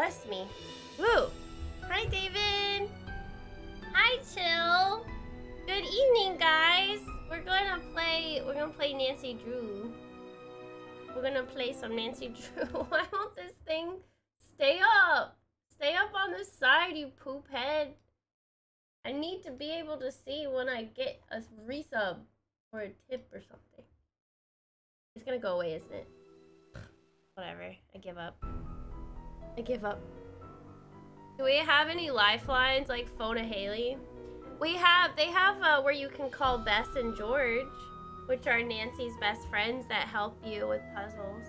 Bless me. Woo! Hi, David. Hi, Chill. Good evening, guys. We're gonna play. We're gonna play Nancy Drew. We're gonna play some Nancy Drew. Why won't this thing stay up? Stay up on the side, you poop head. I need to be able to see when I get a resub or a tip or something. It's gonna go away, isn't it? Whatever. I give up. I give up. Do we have any lifelines like phone Haley? We have. They have uh, where you can call Bess and George, which are Nancy's best friends that help you with puzzles.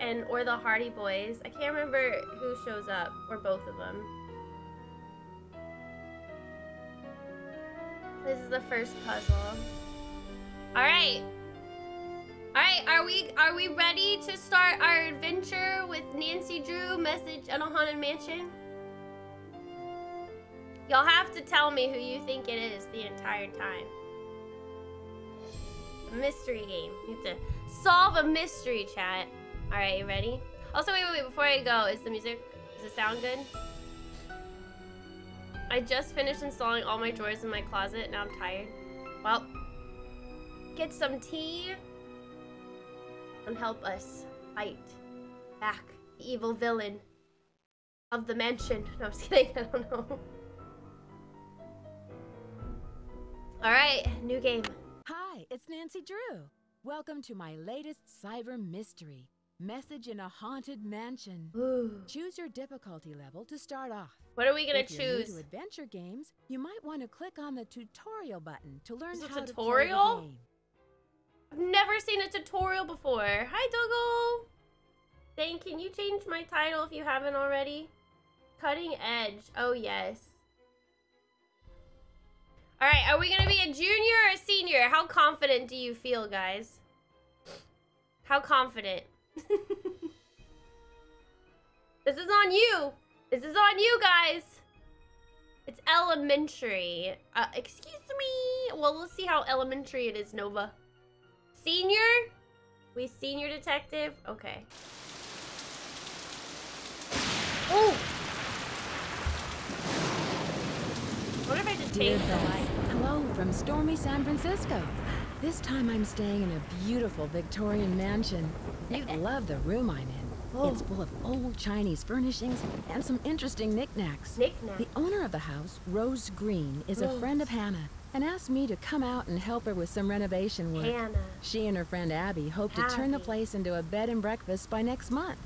And or the Hardy Boys. I can't remember who shows up, or both of them. This is the first puzzle. All right. All right, are we are we ready to start our adventure with Nancy Drew message in a haunted mansion? Y'all have to tell me who you think it is the entire time. Mystery game. You have to solve a mystery, chat. All right, you ready? Also, wait, wait, wait. Before I go, is the music? Does it sound good? I just finished installing all my drawers in my closet. Now I'm tired. Well, get some tea and help us fight back the evil villain of the mansion. No, I'm just kidding. I don't know. All right, new game. Hi, it's Nancy Drew. Welcome to my latest cyber mystery, Message in a Haunted Mansion. Ooh. Choose your difficulty level to start off. What are we gonna if you're new choose? to adventure games, you might want to click on the tutorial button to learn Is how to play the game. I've never seen a tutorial before. Hi, Dougal. Dane, can you change my title if you haven't already? Cutting Edge. Oh, yes. All right, are we going to be a junior or a senior? How confident do you feel, guys? How confident? this is on you. This is on you, guys. It's elementary. Uh, excuse me. Well, let's see how elementary it is, Nova. Senior? We senior detective? Okay. Oh! What if I just Dear change the light? hello from stormy San Francisco. This time I'm staying in a beautiful Victorian mansion. You'd love the room I'm in. Oh. It's Oh. full of old Chinese furnishings and some interesting knickknacks. Knick-knack. The owner of the house, Rose Green, is a oh. friend of Hannah and asked me to come out and help her with some renovation work. Hannah. She and her friend Abby hope to turn the place into a bed and breakfast by next month.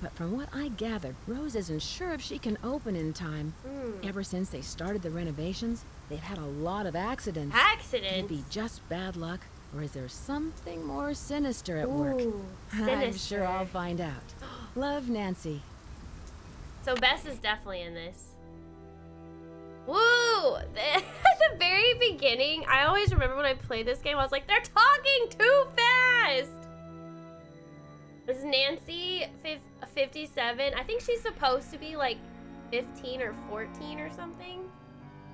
But from what I gathered, Rose isn't sure if she can open in time. Hmm. Ever since they started the renovations, they've had a lot of accidents. Accidents. it be just bad luck, or is there something more sinister at work? Ooh, I'm sure I'll find out. Love, Nancy. So Bess is definitely in this. Woo! At the very beginning, I always remember when I played this game, I was like, they're talking too fast! This is Nancy, 57. I think she's supposed to be like 15 or 14 or something.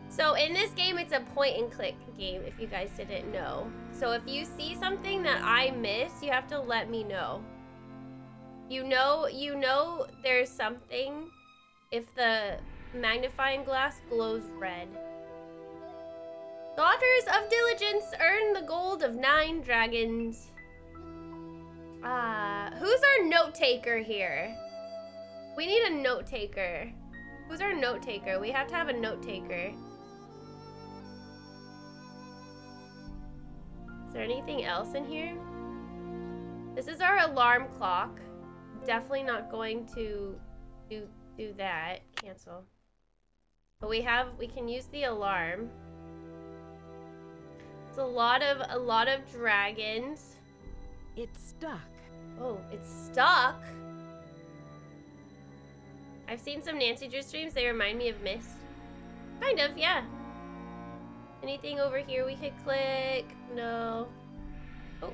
So in this game, it's a point and click game, if you guys didn't know. So if you see something that I miss, you have to let me know. You know, you know there's something if the magnifying glass glows red. Daughters of Diligence earn the gold of nine dragons. Ah, who's our note taker here? We need a note taker. Who's our note taker? We have to have a note taker. Is there anything else in here? This is our alarm clock. Definitely not going to do do that. Cancel. But we have we can use the alarm. It's a lot of a lot of dragons. It's stuck. Oh, it's stuck. I've seen some Nancy Drew streams. They remind me of Myst. Kind of, yeah. Anything over here we could click? No. Oh.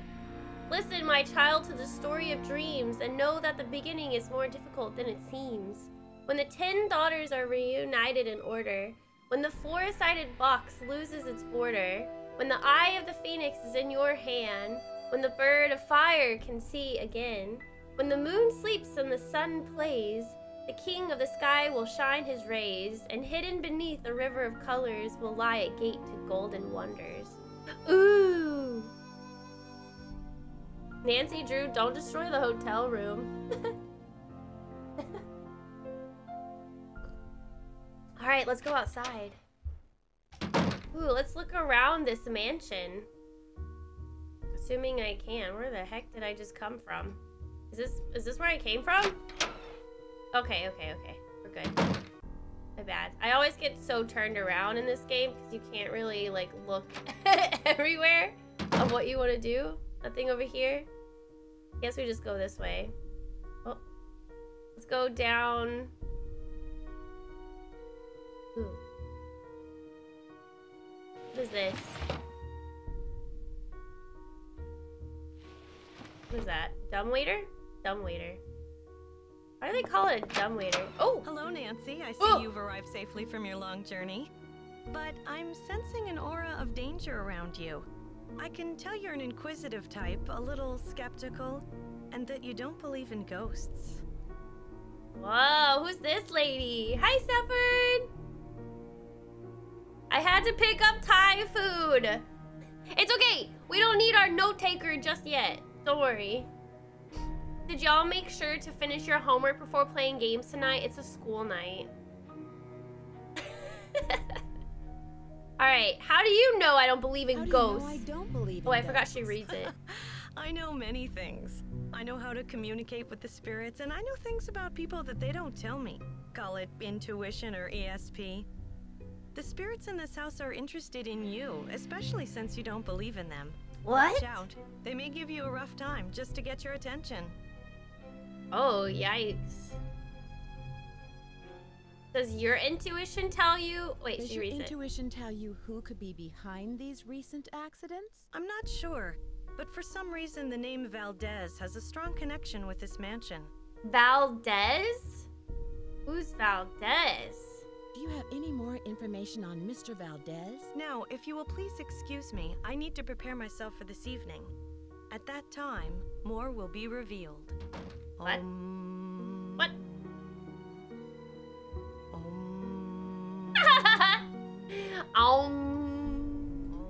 Listen, my child, to the story of dreams, and know that the beginning is more difficult than it seems. When the ten daughters are reunited in order, when the four-sided box loses its border, when the eye of the phoenix is in your hand, when the bird of fire can see again, when the moon sleeps and the sun plays, The king of the sky will shine his rays, and hidden beneath a river of colors will lie a gate to golden wonders. Ooh! Nancy Drew, don't destroy the hotel room. Alright, let's go outside. Ooh, let's look around this mansion. Assuming I can. Where the heck did I just come from? Is this is this where I came from? Okay, okay, okay. We're good. My bad. I always get so turned around in this game because you can't really like look everywhere of what you want to do. Nothing over here. Guess we just go this way. Oh. Let's go down. Ooh. What is this? What is that? Dumbwaiter? Dumbwaiter. Why do they call it a dumbwaiter? Oh! Hello, Nancy. I see Oh. you've arrived safely from your long journey. But I'm sensing an aura of danger around you. I can tell you're an inquisitive type, a little skeptical, and that you don't believe in ghosts. Whoa, who's this lady? Hi, Stafford! I had to pick up Thai food. It's okay. We don't need our note taker just yet. Don't worry. Did y'all make sure to finish your homework before playing games tonight? It's a school night. Alright, how do you know I don't believe in How ghosts? you know I don't believe oh, I forgot she reads it. I know many things. I know how to communicate with the spirits, and I know things about people that they don't tell me. Call it intuition or ESP. The spirits in this house are interested in you, especially since you don't believe in them. What? Watch out. They may give you a rough time just to get your attention. Oh, yikes. Does your intuition tell you? Wait, Does she your reads it. intuition tell you who could be behind these recent accidents? I'm not sure, but for some reason the name Valdez has a strong connection with this mansion. Valdez? Who's Valdez? Do you have any more information on Mr. Valdez? Now, if you will please excuse me, I need to prepare myself for this evening. At that time, more will be revealed. What? Um, What? Um, um,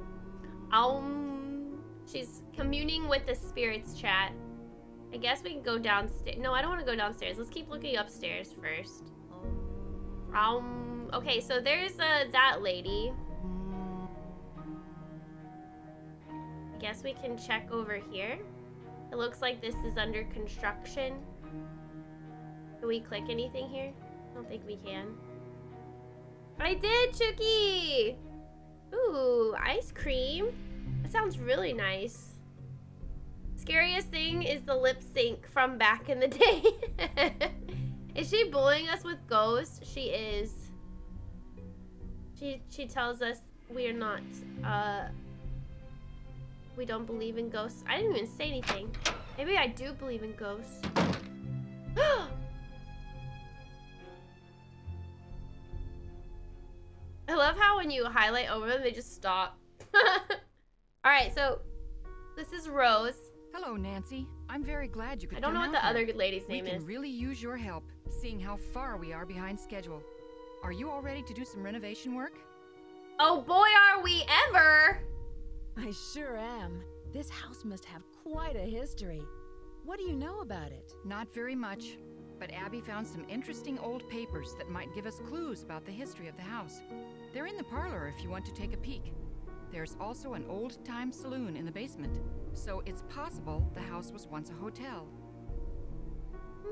um. She's communing with the spirits chat. I guess we can go downstairs. No, I don't want to go downstairs. Let's keep looking upstairs first. um, Um. Okay, so there's uh, that lady. I guess we can check over here. It looks like this is under construction. Can we click anything here? I don't think we can. I did, Chucky! Ooh, ice cream. That sounds really nice. Scariest thing is the lip sync from back in the day. is she bullying us with ghosts? She is. She she tells us we are not uh we don't believe in ghosts. I didn't even say anything. Maybe I do believe in ghosts. I love how when you highlight over them, they just stop. All right, so this is Rose. Hello, Nancy. I'm very glad you could I don't know what the here. other lady's We can is. really use your help, seeing how far we are behind schedule. Are you all ready to do some renovation work? Oh boy, are we ever! I sure am. This house must have quite a history. What do you know about it? Not very much, but Abby found some interesting old papers that might give us clues about the history of the house. They're in the parlor if you want to take a peek. There's also an old-time saloon in the basement, so it's possible the house was once a hotel.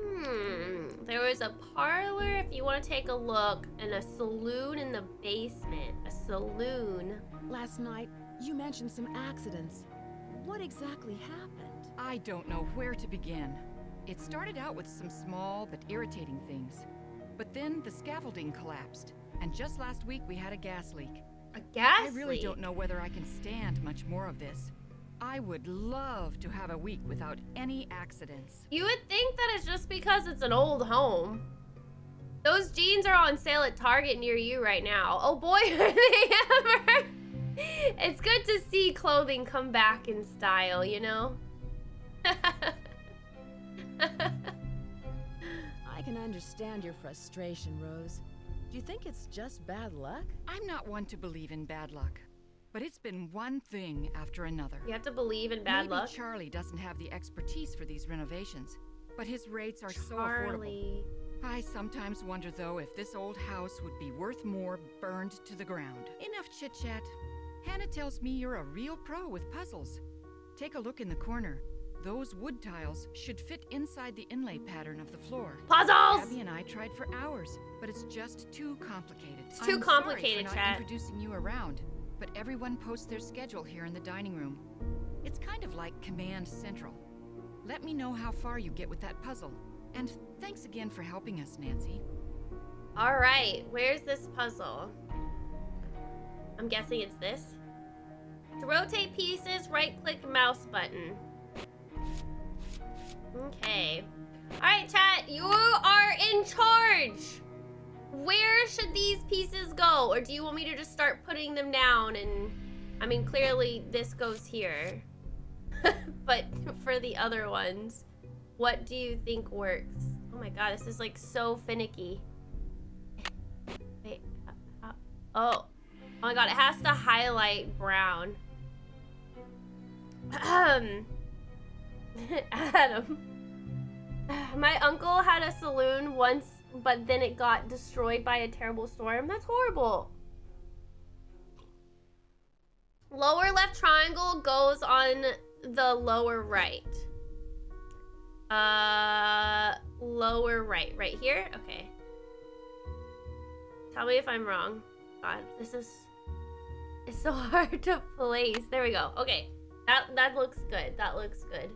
Hmm. There was a parlor if you want to take a look, and a saloon in the basement. A saloon. Last night, you mentioned some accidents. What exactly happened? I don't know where to begin. It started out with some small but irritating things. But then the scaffolding collapsed, and just last week we had a gas leak. A gas leak? I really leak. don't know whether I can stand much more of this. I would love to have a week without any accidents. You would think that it's just because it's an old home. Those jeans are on sale at Target near you right now. Oh boy, are they ever! It's good to see clothing come back in style, you know? I can understand your frustration, Rose. Do you think it's just bad luck? I'm not one to believe in bad luck. But it's been one thing after another. You have to believe in bad Maybe luck. Charlie doesn't have the expertise for these renovations, but his rates are so affordable. Charlie. I sometimes wonder, though, if this old house would be worth more burned to the ground. Enough chit chat. Hannah tells me you're a real pro with puzzles. Take a look in the corner. Those wood tiles should fit inside the inlay pattern of the floor. Puzzles! Abby and I tried for hours, but it's just too complicated. It's too I'm complicated, sorry for chat. not introducing you around, but everyone posts their schedule here in the dining room. It's kind of like Command Central. Let me know how far you get with that puzzle. And thanks again for helping us, Nancy. All right, where's this puzzle? I'm guessing it's this. To rotate pieces, right-click mouse button. Okay. All right, chat, you are in charge. Where should these pieces go? Or do you want me to just start putting them down and... I mean, clearly this goes here. but for the other ones, what do you think works? Oh my god, this is like so finicky. Wait, uh, uh, oh. Oh my god, it has to highlight brown. Adam. My uncle had a saloon once, but then it got destroyed by a terrible storm. That's horrible. Lower left triangle goes on the lower right. Uh, lower right. Right here? Okay. Tell me if I'm wrong. God, this is... It's so hard to place. There we go. Okay. That, that looks good. That looks good.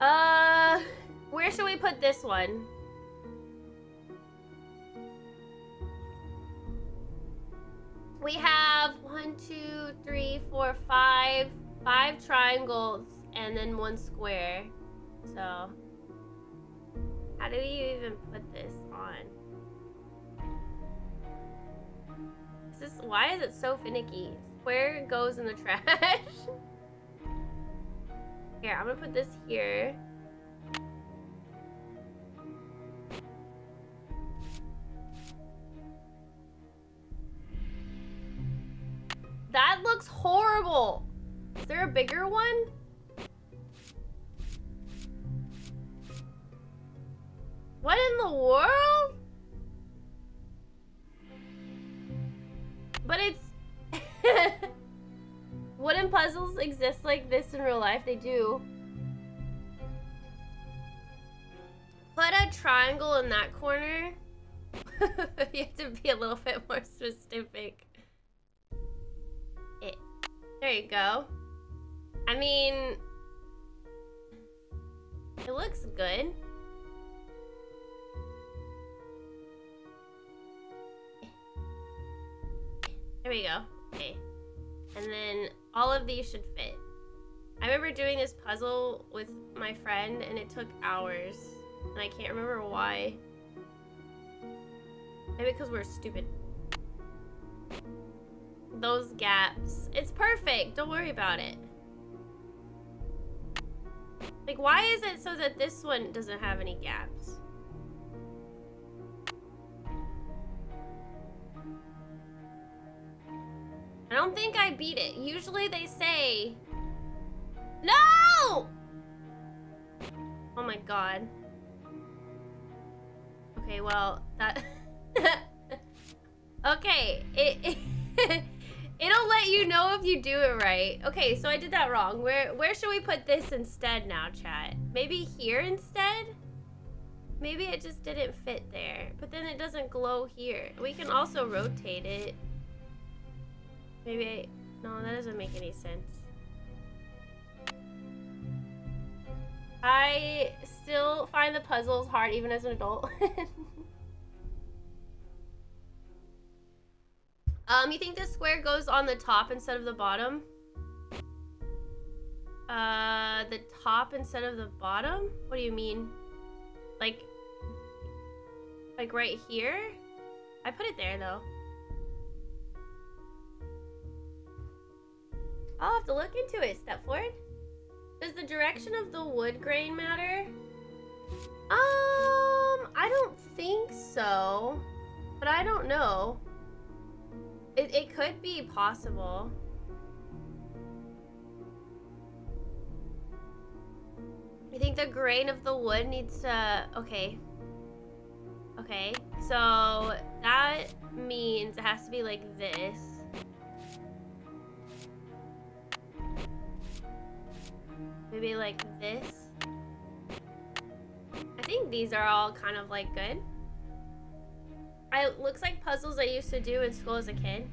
Uh, where should we put this one? We have one, two, three, four, five, five triangles and then one square. So, how do you even put this on? Is this, why is it so finicky? Square goes in the trash. Here, I'm gonna put this here. That looks horrible. Is there a bigger one? What in the world? But it's... Wooden puzzles exist like this in real life. They do. Put a triangle in that corner. you have to be a little bit more specific. There you go. I mean, it looks good. There we go. Okay. And then all of these should fit. I remember doing this puzzle with my friend and it took hours. And I can't remember why. Maybe because we're stupid. Those gaps. It's perfect. Don't worry about it. Like, why is it so that this one doesn't have any gaps? I don't think I beat it. Usually they say... No! Oh my god. Okay, well, that... okay, it... It'll let you know if you do it right. Okay, so I did that wrong. Where where should we put this instead now, chat? Maybe here instead? Maybe it just didn't fit there. But then it doesn't glow here. We can also rotate it. Maybe I... No, that doesn't make any sense. I still find the puzzles hard even as an adult. um, you think this square goes on the top instead of the bottom? Uh, the top instead of the bottom? What do you mean? Like, like right here? I put it there though. I'll have to look into it. Step forward. Does the direction of the wood grain matter? Um, I don't think so. But I don't know. It, it could be possible. I think the grain of the wood needs to... Okay. Okay. So that means it has to be like this. Maybe like this. I think these are all kind of like good. I looks like puzzles I used to do in school as a kid.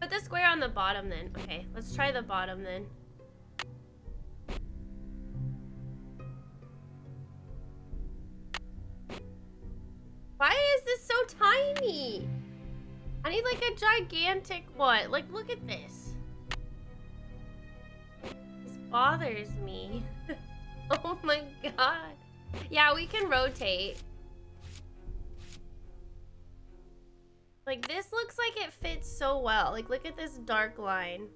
Put the square on the bottom then. Okay, let's try the bottom then. Why is this so tiny? I need like a gigantic one. Like, look at this. This bothers me. oh my god. Yeah, we can rotate. Like, this looks like it fits so well. Like, look at this dark line.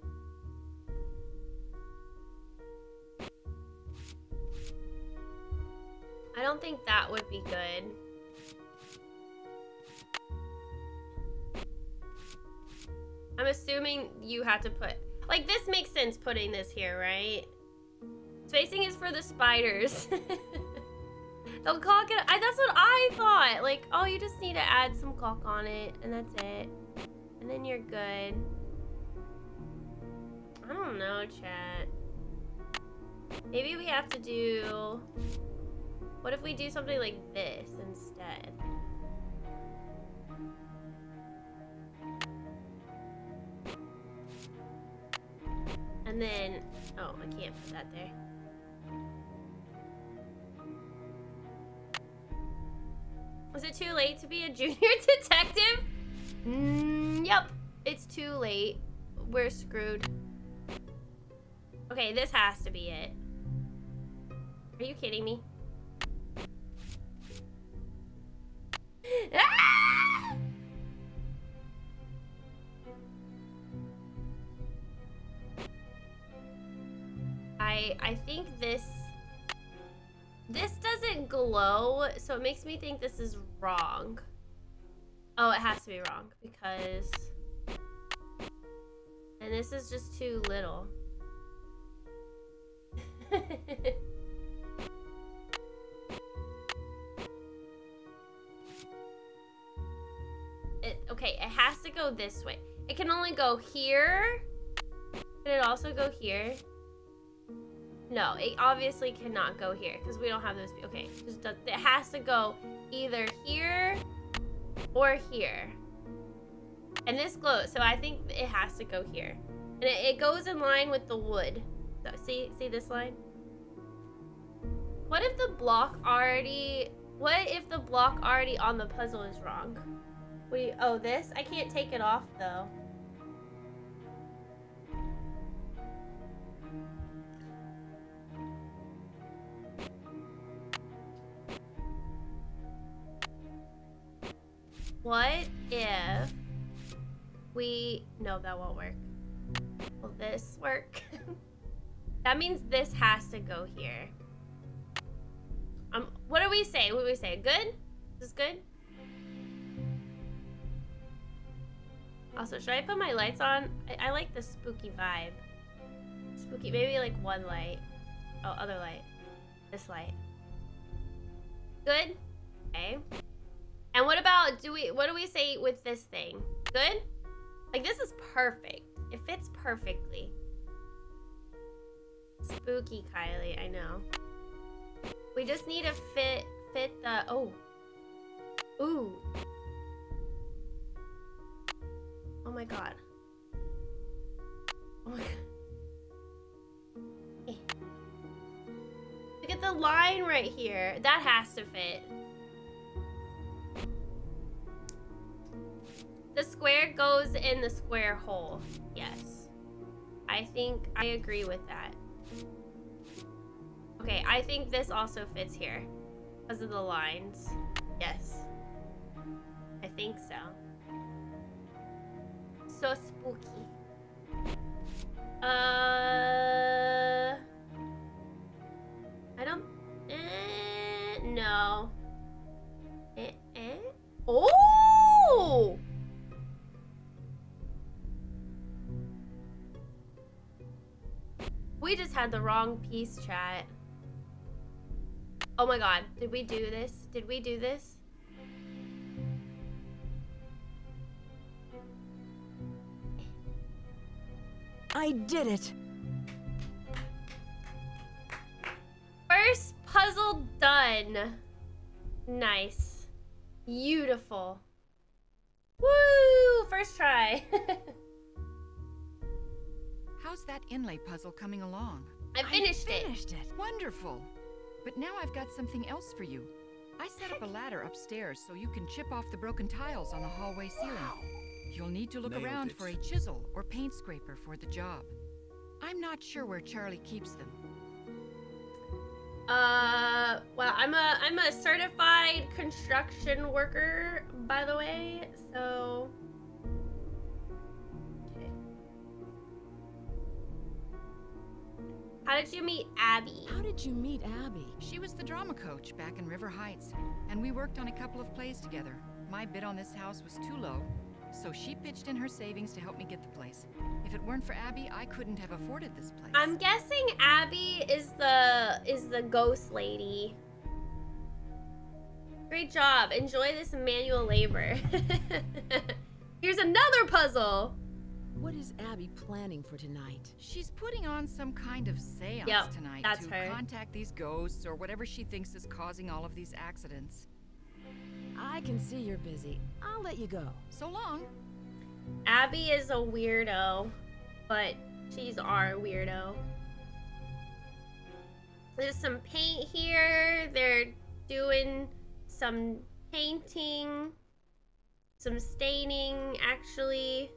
I don't think that would be good. I'm assuming you had to put... Like, this makes sense putting this here, right? Spacing is for the spiders. They'll caulk it... I, that's what I thought. Like, oh, you just need to add some caulk on it, and that's it. And then you're good. I don't know, chat. Maybe we have to do... What if we do something like this instead? And then, oh, I can't put that there. Was it too late to be a junior detective? Mm, yep, it's too late. We're screwed. Okay, this has to be it. Are you kidding me? Ah! I I think this this doesn't glow, so it makes me think this is wrong. Oh, it has to be wrong because and this is just too little. it, okay, it has to go this way. It can only go here. Can it also go here? No, it obviously cannot go here because we don't have those. Okay, just it has to go either here or here. And this glows, so I think it has to go here. And it, it goes in line with the wood. So see, see this line? What if the block already, what if the block already on the puzzle is wrong? We, oh, this? I can't take it off though. What if we... No, that won't work. Will this work? that means this has to go here. Um, what do we say? What do we say? Good? Is this good? Also, should I put my lights on? I, I like the spooky vibe. Spooky, maybe like one light. Oh, other light. This light. Good? Okay. And what about, do we, what do we say with this thing? Good? Like, this is perfect. It fits perfectly. Spooky, Kylie, I know. We just need to fit, fit the, oh. Ooh. Oh my god. Oh my god. Eh. Look at the line right here. That has to fit. The square goes in the square hole. Yes. I think I agree with that. Okay, I think this also fits here. Because of the lines. Yes. I think so. So spooky. Uh... I don't... Eh... no. Eh, eh? Oh! We just had the wrong piece, chat. Oh my god, did we do this? Did we do this? I did it! First puzzle done. Nice. Beautiful. Woo! First try. How's that inlay puzzle coming along? I finished it. Finished it. Wonderful. But now I've got something else for you. I set up a ladder upstairs so you can chip off the broken tiles on the hallway ceiling. You'll need to look Nailed around it. for a chisel or paint scraper for the job. I'm not sure where Charlie keeps them. Uh, well, I'm a I'm a certified construction worker, by the way. So. How did you meet Abby? How did you meet Abby? She was the drama coach back in River Heights, and we worked on a couple of plays together. My bid on this house was too low, so she pitched in her savings to help me get the place. If it weren't for Abby, I couldn't have afforded this place. I'm guessing Abby is the is the ghost lady. Great job. Enjoy this manual labor. Here's another puzzle. What is Abby planning for tonight? She's putting on some kind of seance Yep, tonight that's to her. contact these ghosts or whatever she thinks is causing all of these accidents. I can see you're busy. I'll let you go. So long. Abby is a weirdo, but she's our weirdo. There's some paint here. They're doing some painting, some staining, actually.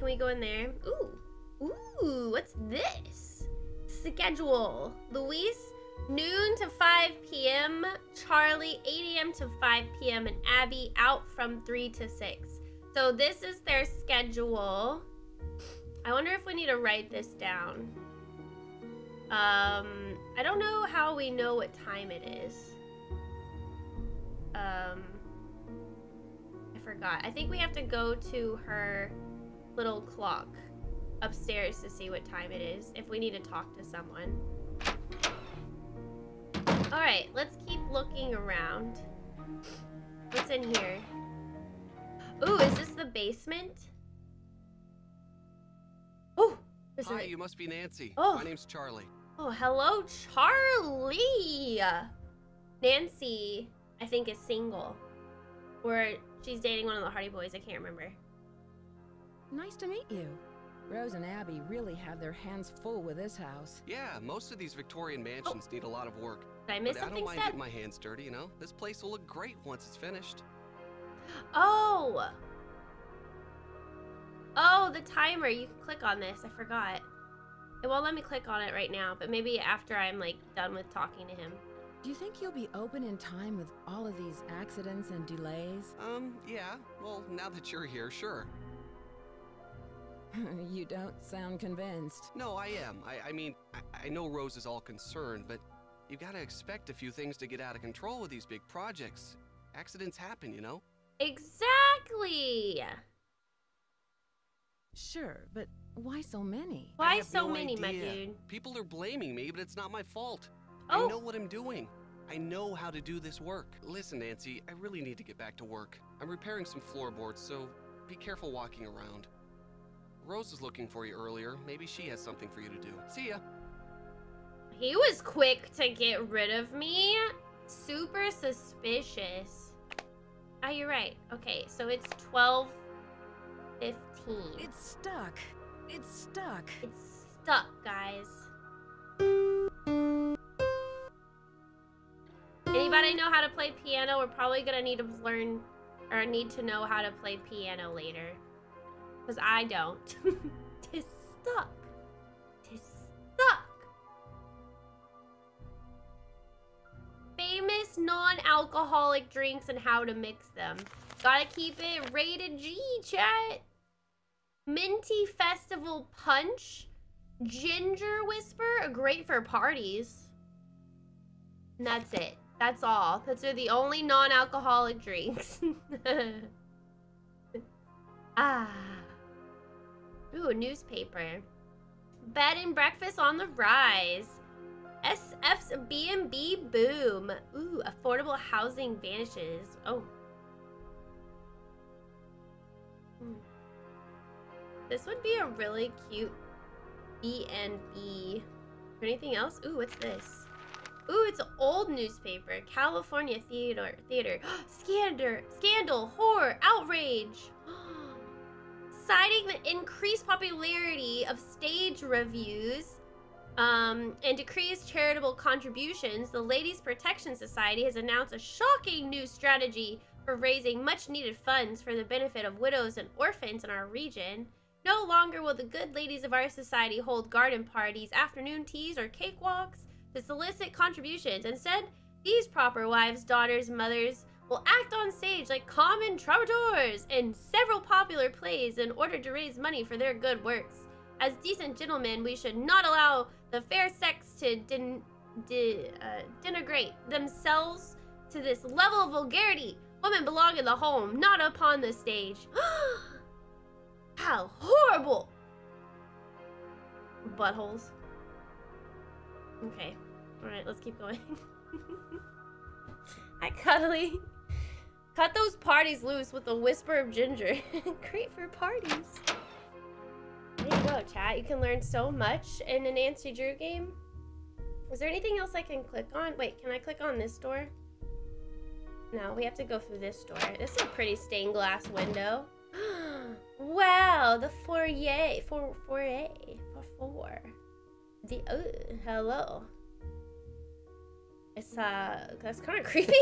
Can we go in there? Ooh. Ooh, what's this? Schedule. Luis, noon to 5 p.m. Charlie, 8 a.m. to 5 p.m. And Abby out from 3 to 6. So this is their schedule. I wonder if we need to write this down. Um, I don't know how we know what time it is. Um, I forgot. I think we have to go to her little clock upstairs to see what time it is if we need to talk to someone. All right, let's keep looking around. What's in here? Ooh, is this the basement? Oh, is Hi, you must be Nancy. Oh. My name's Charlie. Oh, hello, Charlie. Nancy, I think, is single, or she's dating one of the Hardy Boys. I can't remember. Nice to meet you. Rose and Abby really have their hands full with this house. Yeah, most of these Victorian mansions need a lot of work. Did I miss but I something, don't mind Steph? getting my hands dirty, you know? This place will look great once it's finished. Oh. Oh, the timer. You can click on this. I forgot. It won't let me click on it right now, but maybe after I'm like done with talking to him. Do you think you'll be open in time with all of these accidents and delays? Um, yeah. Well, now that you're here, sure. you don't sound convinced. No, I am. I, I mean, I, I know Rose is all concerned, but you've gotta expect a few things to get out of control with these big projects. Accidents happen, you know? Exactly. Sure, but why so many? Why so no many, my dude? People are blaming me, but it's not my fault. Oh. I know what I'm doing. I know how to do this work. Listen, Nancy, I really need to get back to work. I'm repairing some floorboards, so be careful walking around. Rose was looking for you earlier. Maybe she has something for you to do. See ya. He was quick to get rid of me. Super suspicious. Ah, you're right. Okay, so it's 12 15. It's stuck. It's stuck. It's stuck, guys. Anybody know how to play piano? We're probably gonna need to learn or need to know how to play piano later. Because I don't. Tis stuck. Tis stuck. Famous non-alcoholic drinks and how to mix them. Gotta keep it rated G, chat. Minty Festival Punch. Ginger Whisper, great for parties. And that's it. That's all. Those are the only non-alcoholic drinks. ah. Ooh, newspaper. Bed and breakfast on the rise. SF's B&B boom. Ooh, affordable housing vanishes. Oh. Hmm. This would be a really cute B&B. Anything else? Ooh, what's this? Ooh, it's an old newspaper. California Theater. Theater. Scandal. Scandal. Horror. Outrage. Citing the increased popularity of stage revues um, and decreased charitable contributions, the Ladies Protection Society has announced a shocking new strategy for raising much needed funds for the benefit of widows and orphans in our region. No longer will the good ladies of our society hold garden parties, afternoon teas, or cakewalks to solicit contributions. Instead, these proper wives, daughters, mothers will act on stage like common troubadours in several popular plays in order to raise money for their good works. As decent gentlemen, we should not allow the fair sex to den de uh, denigrate themselves to this level of vulgarity. Women belong in the home, not upon the stage. How horrible! Buttholes. Okay. Alright, let's keep going. Hi, Cuddly. Cut those parties loose with a whisper of ginger. Great for parties. There you go, chat. You can learn so much in a Nancy Drew game. Is there anything else I can click on? Wait, can I click on this door? No, we have to go through this door. This is a pretty stained glass window. wow, the foyer. For foyer. For four. The oh, hello. It's uh that's kind of creepy.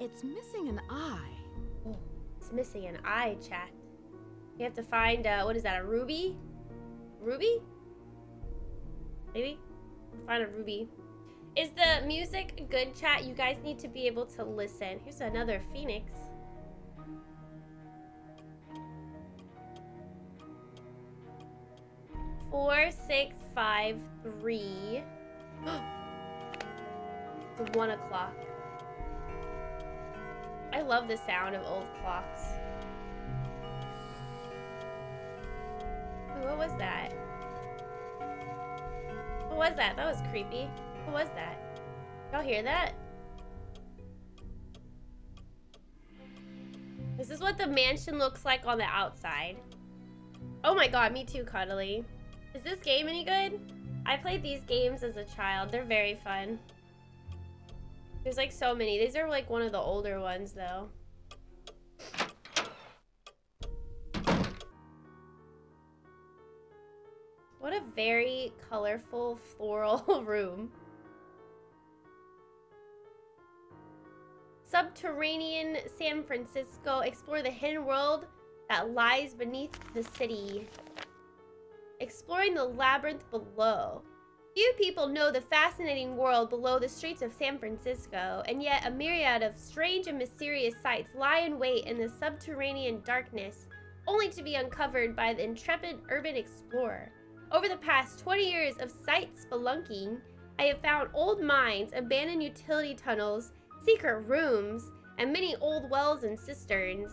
It's missing an eye. oh, it's missing an eye, chat. You have to find uh what is that? A ruby? Ruby? Maybe? Find a ruby. Is the music good, chat? You guys need to be able to listen. Here's another phoenix. Four, six, five, three. it's one o'clock. I love the sound of old clocks. Ooh, what was that? What was that? That was creepy. What was that? Y'all hear that? This is what the mansion looks like on the outside. Oh my god, me too, Cuddly. Is this game any good? I played these games as a child. They're very fun. There's like so many. These are like one of the older ones though. What a very colorful floral room. Subterranean San Francisco. Explore the hidden world that lies beneath the city. Exploring the labyrinth below. Few people know the fascinating world below the streets of San Francisco, and yet a myriad of strange and mysterious sights lie in wait in the subterranean darkness, only to be uncovered by the intrepid urban explorer. Over the past 20 years of sight spelunking, I have found old mines, abandoned utility tunnels, secret rooms, and many old wells and cisterns.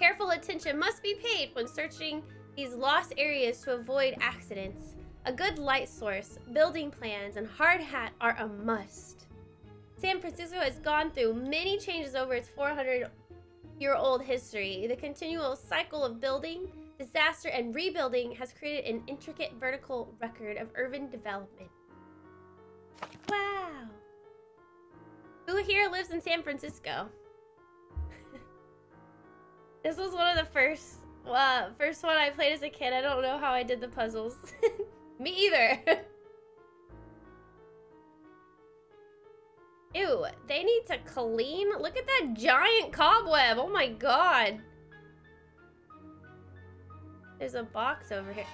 Careful attention must be paid when searching these lost areas to avoid accidents. A good light source, building plans, and hard hat are a must. San Francisco has gone through many changes over its 400 year old history. The continual cycle of building, disaster, and rebuilding has created an intricate vertical record of urban development. Wow. Who here lives in San Francisco? this was one of the first uh, first one I played as a kid. I don't know how I did the puzzles. Me either. Ew, they need to clean? Look at that giant cobweb. Oh my god. There's a box over here.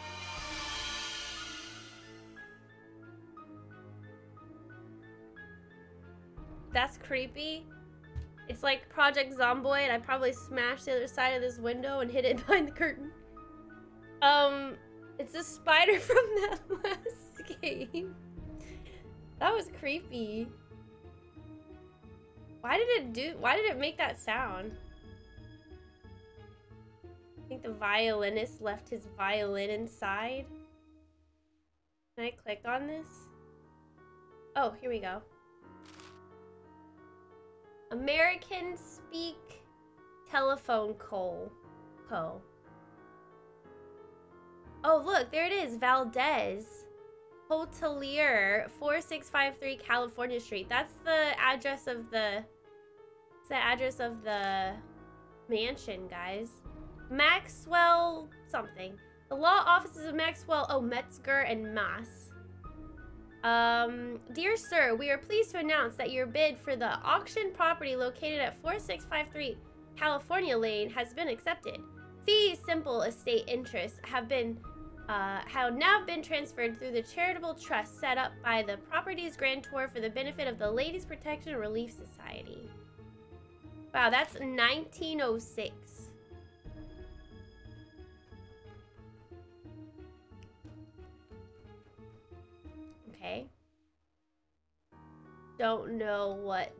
That's creepy. It's like Project Zomboid. I probably smashed the other side of this window and hid it behind the curtain. Um, it's a spider from that last game. That was creepy. Why did it do why did it make that sound? I think the violinist left his violin inside. Can I click on this? Oh, here we go. American Speak Telephone Co. Co. Oh, look, there it is. Valdez. Hotelier, 4653 California Street. That's the address of the... It's the address of the mansion, guys. Maxwell something. The law offices of Maxwell, oh, Metzger and Mass. Um, dear sir, we are pleased to announce that your bid for the auction property located at 4653 California Lane has been accepted. Fees, simple estate interests have been uh, have now been transferred through the charitable trust set up by the property's grantor for the benefit of the Ladies Protection and Relief Society. Wow, that's 1906. Okay. Don't know what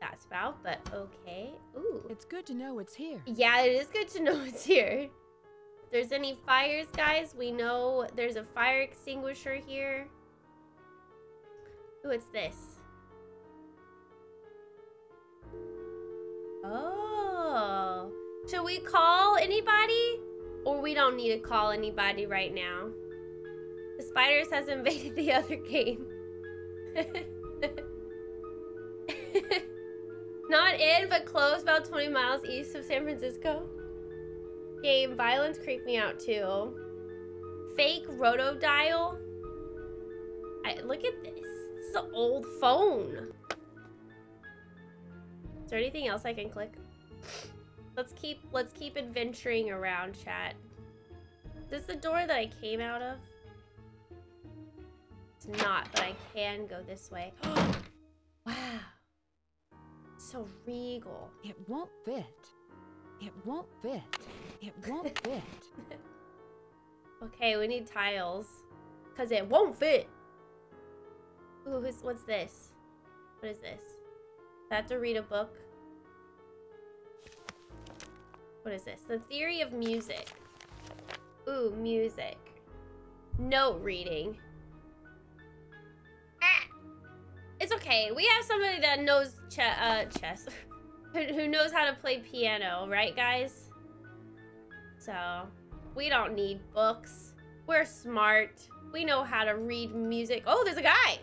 that's about, but okay. Ooh. It's good to know it's here. Yeah, it is good to know it's here. There's any fires, guys, we know there's a fire extinguisher here. Ooh, it's this. Oh. Should we call anybody? Or we don't need to call anybody right now? The spiders has invaded the other game. Not in, but close about 20 miles east of San Francisco. Game violence creep me out too. Fake rotodial. I look at this. This is an old phone. Is there anything else I can click? Let's keep let's keep adventuring around, chat. Is this the door that I came out of? It's not, but I can go this way. wow. So regal. It won't fit. It won't fit. It won't fit. Okay, we need tiles. Because it won't fit. Ooh, who's, what's this? What is this? I have to read a book. What is this? The Theory of Music. Ooh, music. Note reading. Ah! It's okay. We have somebody that knows uh, chess. who, knows how to play piano, right, guys? So, we don't need books. We're smart. We know how to read music. Oh, there's a guy!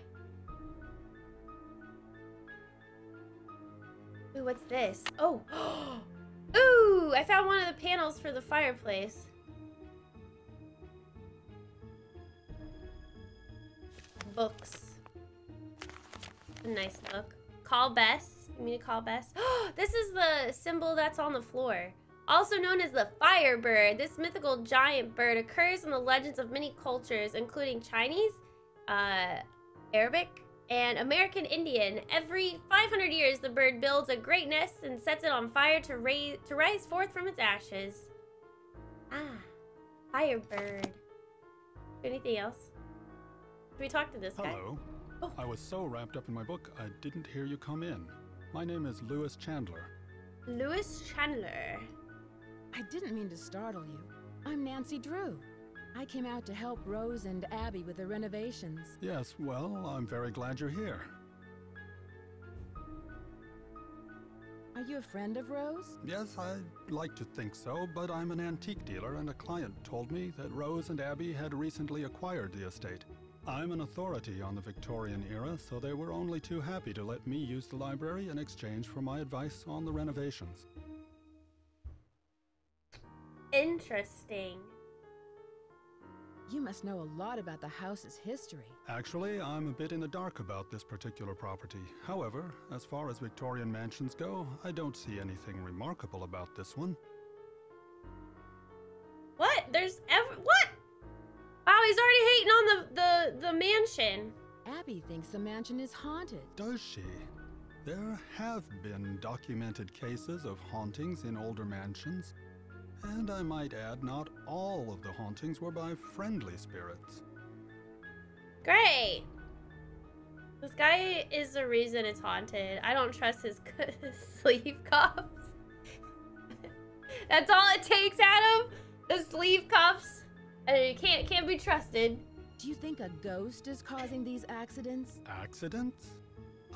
Ooh, what's this? Oh. Ooh, I found one of the panels for the fireplace. Books. A nice book. Call Bess. You mean to call Bess? this is the symbol that's on the floor. Also known as the firebird, this mythical giant bird occurs in the legends of many cultures, including Chinese, uh, Arabic, and American Indian. Every 500 years, the bird builds a great nest and sets it on fire to, raise, to rise forth from its ashes. Ah, firebird. Anything else? Should we talk to this guy? Hello. Oh. I was so wrapped up in my book, I didn't hear you come in. My name is Louis Chandler. Louis Chandler. I didn't mean to startle you. I'm Nancy Drew. I came out to help Rose and Abby with the renovations. Yes, well, I'm very glad you're here. Are you a friend of Rose? Yes, I'd like to think so, but I'm an antique dealer, and a client told me that Rose and Abby had recently acquired the estate. I'm an authority on the Victorian era, so they were only too happy to let me use the library in exchange for my advice on the renovations. Interesting. You must know a lot about the house's history. Actually, I'm a bit in the dark about this particular property. However, as far as Victorian mansions go, I don't see anything remarkable about this one. What? There's ever what? Wow, he's already hating on the the the mansion. Abby thinks the mansion is haunted. Does she? There have been documented cases of hauntings in older mansions. And I might add, not all of the hauntings were by friendly spirits. Great. This guy is the reason it's haunted. I don't trust his sleeve cuffs. That's all it takes, Adam. The sleeve cuffs. And you can't can't be trusted. Do you think a ghost is causing these accidents? Accidents?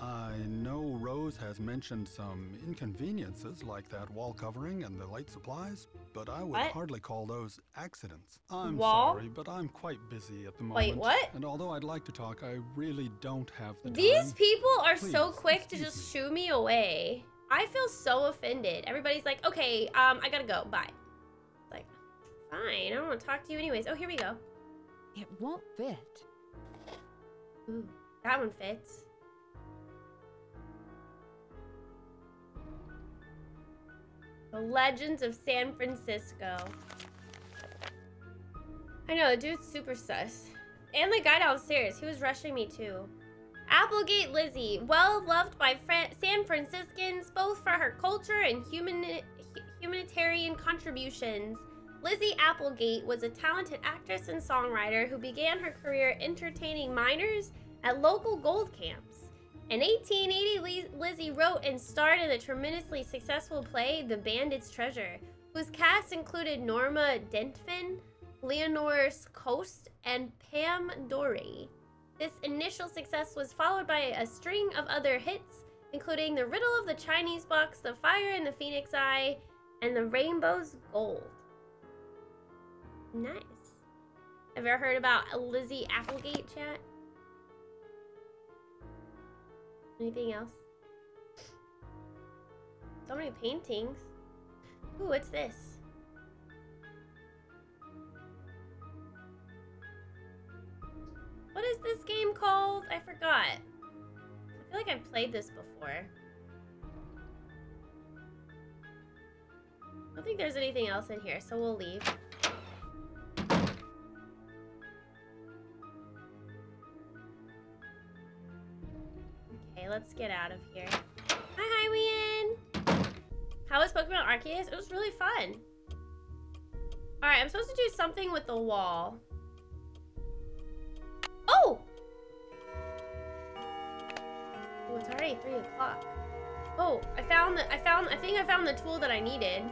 I know Rose has mentioned some inconveniences like that wall covering and the light supplies, but I would What? hardly call those accidents. I'm Wall? sorry, but I'm quite busy at the moment. Wait, what? And although I'd like to talk, I really don't have the These time. people are so quick to excuse just shoo me away. I feel so offended. Everybody's like, okay, um, I gotta go. Bye. Fine. I don't want to talk to you anyways. Oh, here we go. It won't fit. Ooh, that one fits. The Legends of San Francisco. I know, the dude's super sus. And the guy downstairs, he was rushing me too. Applegate Lizzie, well loved by Fran- San Franciscans both for her culture and human- humanitarian contributions. Lizzie Applegate was a talented actress and songwriter who began her career entertaining miners at local gold camps. In 1880, Lizzie wrote and starred in the tremendously successful play The Bandit's Treasure, whose cast included Norma Dentfin, Leonore Coast, and Pam Dory. This initial success was followed by a string of other hits, including The Riddle of the Chinese Box, The Fire in the Phoenix Eye, and The Rainbow's Gold. Nice. Have you ever heard about Lizzie Applegate, chat? Anything else? So many paintings. Ooh, what's this? What is this game called? I forgot. I feel like I've played this before. I don't think there's anything else in here, so we'll leave. Okay, let's get out of here. Hi, Hywian! How was Pokemon Arceus? It was really fun. Alright, I'm supposed to do something with the wall. Oh! Oh, it's already 3 o'clock. Oh, I found the, I found, I think I found the tool that I needed.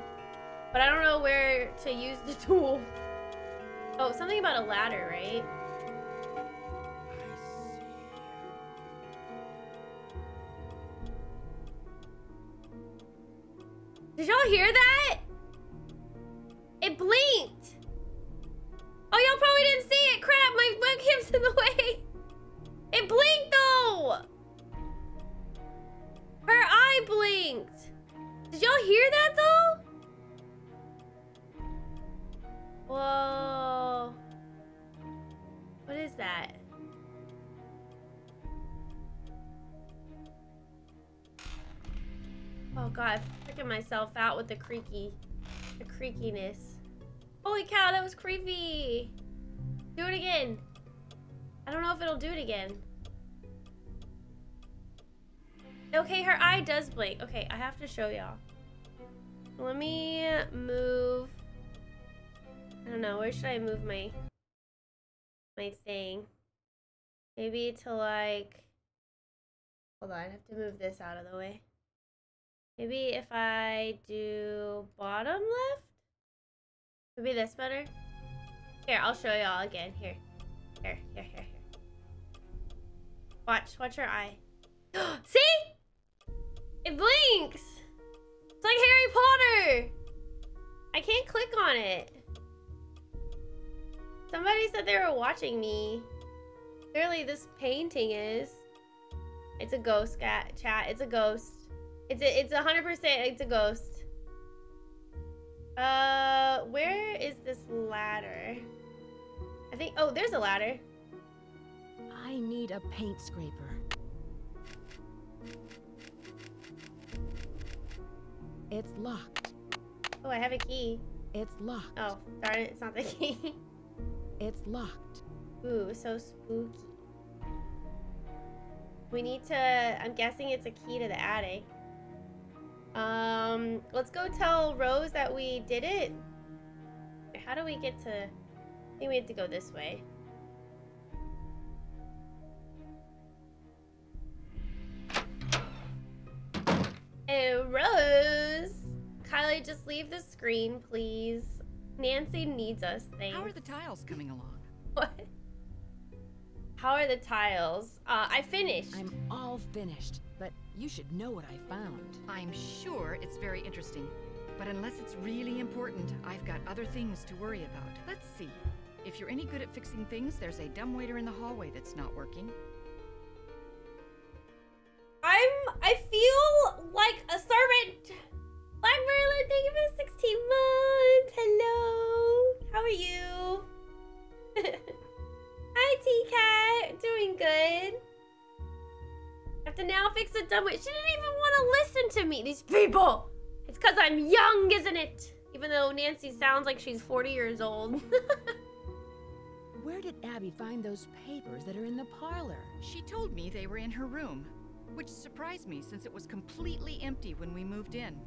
But I don't know where to use the tool. Oh, something about a ladder, right? Did y'all hear that? It blinked. Oh, y'all probably didn't see it. Crap, my webcam's in the way. It blinked though. Her eye blinked. Did y'all hear that though? Whoa. What is that? Oh god, freaking myself out with the creaky, the creakiness. Holy cow, that was creepy. Do it again. I don't know if it'll do it again. Okay, her eye does blink. Okay, I have to show y'all. Let me move. I don't know, where should I move my my thing? Maybe to like hold on, I have to move this out of the way. Maybe if I do bottom left? Maybe this better? Here, I'll show y'all again. Here. Here, here, here, here. Watch, watch your eye. See? It blinks! It's like Harry Potter! I can't click on it. Somebody said they were watching me. Clearly this painting is. It's a ghost, chat. It's a ghost. It's a, it's a hundred percent. It's a ghost. Uh, where is this ladder? I think. Oh, there's a ladder. I need a paint scraper. It's locked. Oh, I have a key. It's locked. Oh, darn it! It's not the key. It's locked. Ooh, so spooky. We need to. I'm guessing it's a key to the attic. Um, let's go tell Rose that we did it. How do we get to... I think we have to go this way. Hey, Rose! Kylie, just leave the screen, please. Nancy needs us, thanks. How are the tiles coming along? What? How are the tiles? Uh, I finished. I'm all finished you should know what I found. I'm sure it's very interesting. But unless it's really important, I've got other things to worry about. Let's see. If you're any good at fixing things, there's a dumbwaiter in the hallway that's not working. I'm. I feel like a servant. Black Merlin, thank you for the 16 months. Hello. How are you? Hi, T-Cat. Doing good. Have to now fix the dumb. witch. She didn't even want to listen to me. These people. It's because I'm young, isn't it? Even though Nancy sounds like she's 40 years old. Where did Abby find those papers that are in the parlor? She told me they were in her room, which surprised me since it was completely empty when we moved in.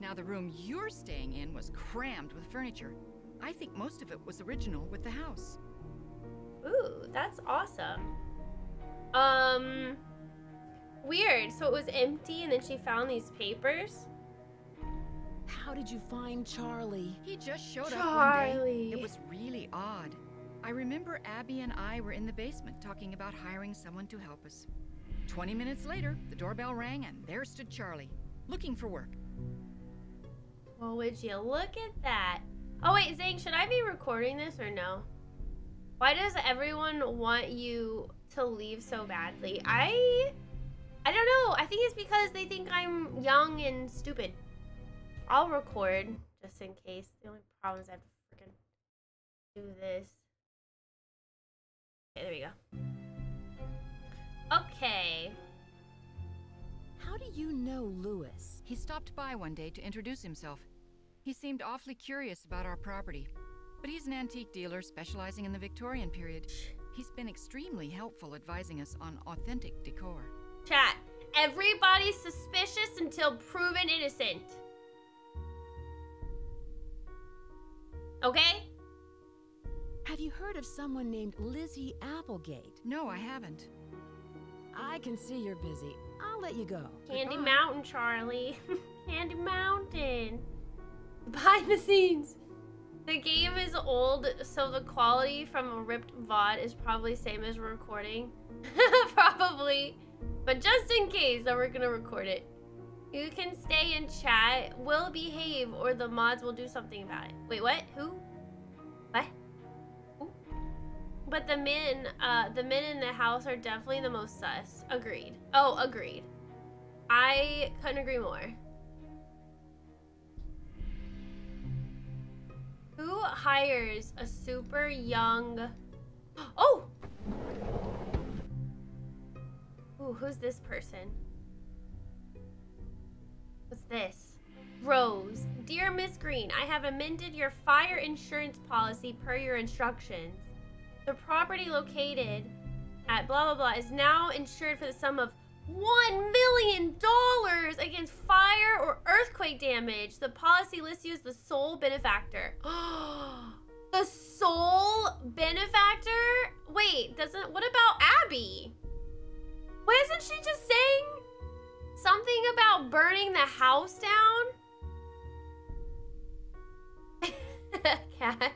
Now, the room you're staying in was crammed with furniture. I think most of it was original with the house. Ooh, that's awesome. Um, weird. So it was empty and then she found these papers? How did you find Charlie? He just showed up one day. Charlie. It was really odd. I remember Abby and I were in the basement talking about hiring someone to help us. Twenty minutes later, the doorbell rang and there stood Charlie, looking for work. Well, would you look at that? Oh, wait, Zane, should I be recording this or no? Why does everyone want you to leave so badly? I... I don't know. I think it's because they think I'm young and stupid. I'll record just in case. The only problem is I have to freaking do this. Okay, there we go. Okay. How do you know Louis? He stopped by one day to introduce himself. He seemed awfully curious about our property, but he's an antique dealer specializing in the Victorian period. He's been extremely helpful advising us on authentic decor. Chat. Everybody's suspicious until proven innocent. Okay? Have you heard of someone named Lizzie Applegate? No, I haven't. I can see you're busy. I'll let you go. Candy Goodbye. Mountain, Charlie. Candy Mountain. Behind the scenes. The game is old, so the quality from a ripped VOD is probably same as recording. probably. But just in case, that we're gonna record it. You can stay in chat, will behave, or the mods will do something about it. Wait, what? Who? What? Who? But the men, uh, the men in the house are definitely the most sus. Agreed. Oh, agreed. I couldn't agree more. Who hires a super young... Oh! Ooh, who's this person? What's this? Rose. Dear Miss Green, I have amended your fire insurance policy per your instructions. The property located at blah blah blah is now insured for the sum of one million dollars against fire or earthquake damage. The policy lists you as the sole benefactor. the sole benefactor? Wait, doesn't what about Abby? Why isn't she just saying something about burning the house down? Cat.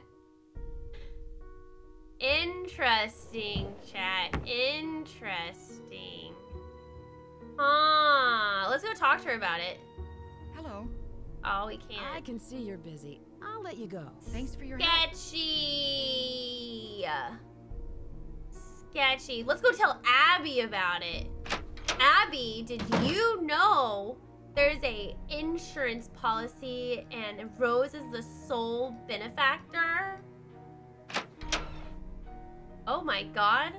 Interesting, chat. Interesting. Huh. Let's go talk to her about it. Hello. Oh, we can't. I can see you're busy. I'll let you go. Thanks for your help. Sketchy. Sketchy. Let's go tell Abby about it. Abby, did you know there's a insurance policy and Rose is the sole benefactor? Oh my god.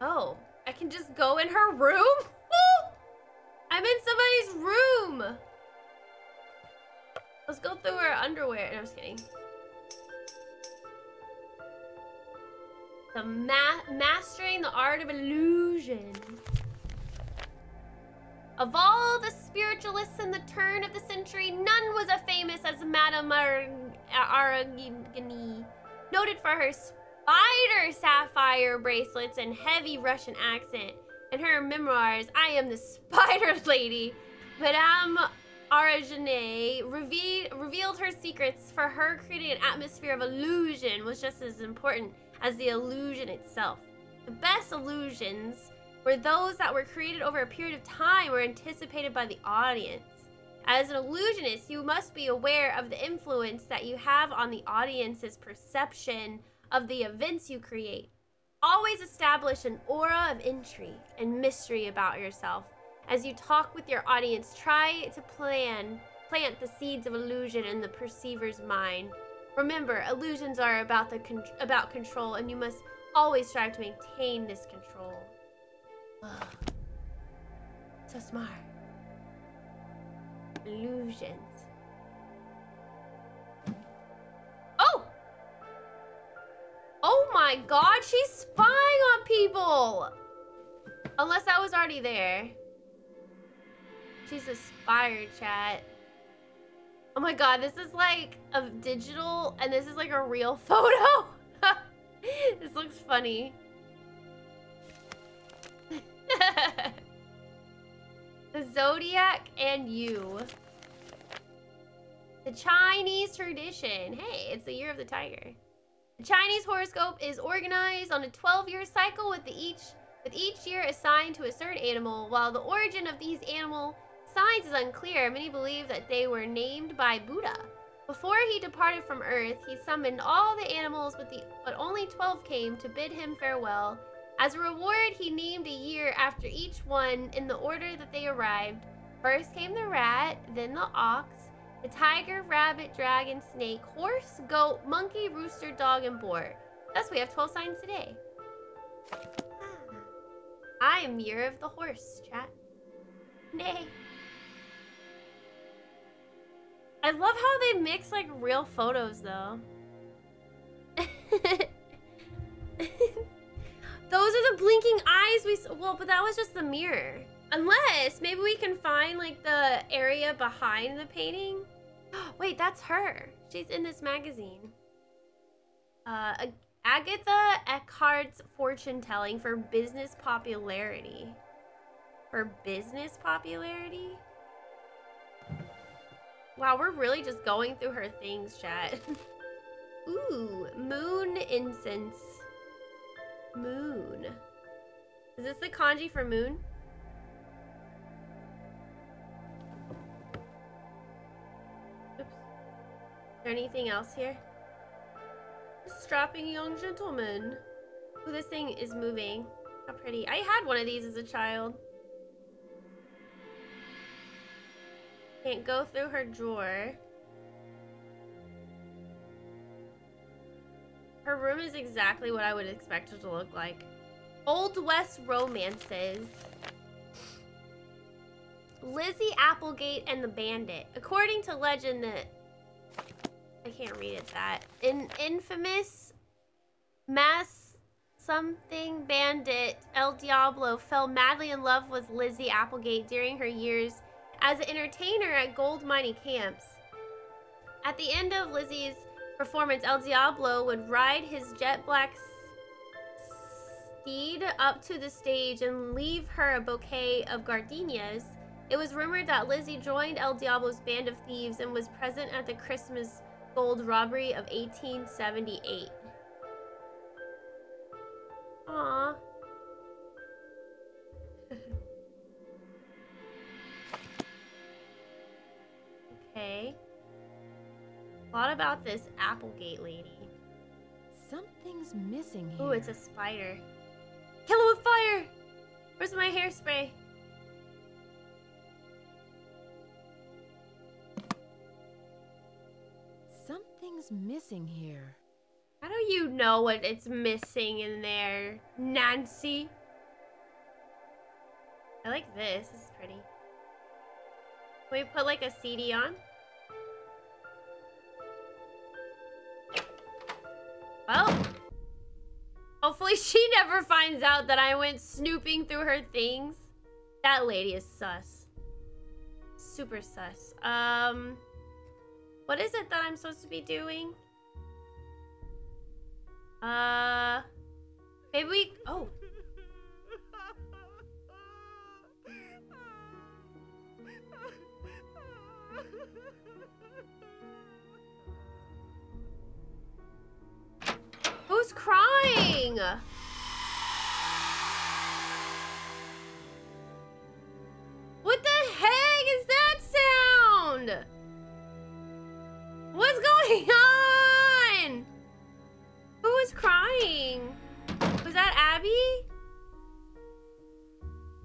Oh, I can just go in her room? I'm in somebody's room. Let's go through her underwear. No, I'm just kidding. The ma- mastering the art of illusion. Of all the spiritualists in the turn of the century, none was as famous as Madame Ar- Aragini, noted for her spider sapphire bracelets and heavy Russian accent. In her memoirs, I am the spider lady, Madame reve- revealed her secrets for her creating an atmosphere of illusion was just as important as the illusion itself. The best illusions were those that were created over a period of time or anticipated by the audience. As an illusionist, you must be aware of the influence that you have on the audience's perception of the events you create. Always establish an aura of intrigue and mystery about yourself. As you talk with your audience, try to plan plant the seeds of illusion in the perceiver's mind. Remember, illusions are about the con- about control and you must always strive to maintain this control. Ugh. So smart. Illusions. Oh! Oh my god, she's spying on people! Unless I was already there. She's a spire chat. Oh my god, this is like a digital and this is like a real photo. this looks funny. the Zodiac and you. The Chinese tradition. Hey, it's the year of the tiger. The Chinese horoscope is organized on a 12-year cycle with each with each year assigned to a certain animal. While the origin of these animal signs is unclear, many believe that they were named by Buddha. Before he departed from Earth, he summoned all the animals, but, the, but only 12 came to bid him farewell. As a reward, he named a year after each one in the order that they arrived. First came the rat, then the ox, the tiger, rabbit, dragon, snake, horse, goat, monkey, rooster, dog, and boar. Thus, we have 12 signs today. Ah. I am Year of the Horse, chat. Nay. I love how they mix like real photos though. Those are the blinking eyes we saw. Well, but that was just the mirror. Unless maybe we can find like the area behind the painting. Wait, that's her. She's in this magazine. Uh, Agatha Eckhart's fortune telling for business popularity. For business popularity? Wow, we're really just going through her things, chat. Ooh, moon incense. Moon. Is this the kanji for moon? Oops. Is there anything else here? Strapping young gentleman. Ooh, this thing is moving. How pretty. I had one of these as a child. Can't go through her drawer. Her room is exactly what I would expect it to look like. Old West romances. Lizzie Applegate and the Bandit. According to legend, that I can't read it. That an infamous mass something bandit El Diablo fell madly in love with Lizzie Applegate during her years as an entertainer at gold mining camps. At the end of Lizzie's performance, El Diablo would ride his jet black steed up to the stage and leave her a bouquet of gardenias. It was rumored that Lizzie joined El Diablo's band of thieves and was present at the Christmas gold robbery of 1878. Aww. okay. Lot about this Applegate lady. Something's missing here. Ooh, it's a spider. Kill it with fire! Where's my hairspray? Something's missing here. How do you know what it's missing in there, Nancy? I like this. This is pretty. Can we put like a CD on? Well, hopefully she never finds out that I went snooping through her things. That lady is sus. Super sus. Um, what is it that I'm supposed to be doing? Uh, maybe we, oh. Who's crying? What the heck is that sound? What's going on? Who is crying? Was that Abby?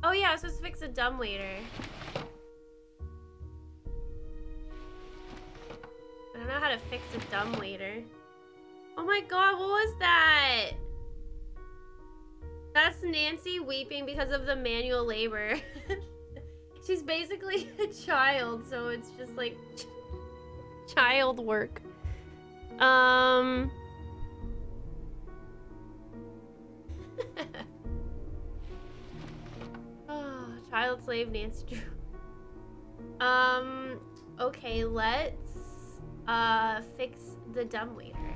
Oh yeah, I was supposed to fix a dumbwaiter. I don't know how to fix a dumbwaiter. Oh my god, what was that? That's Nancy weeping because of the manual labor. She's basically a child, so it's just like child work. Um. oh, child slave Nancy Drew. Um. Okay, let's uh fix the dumbwaiter.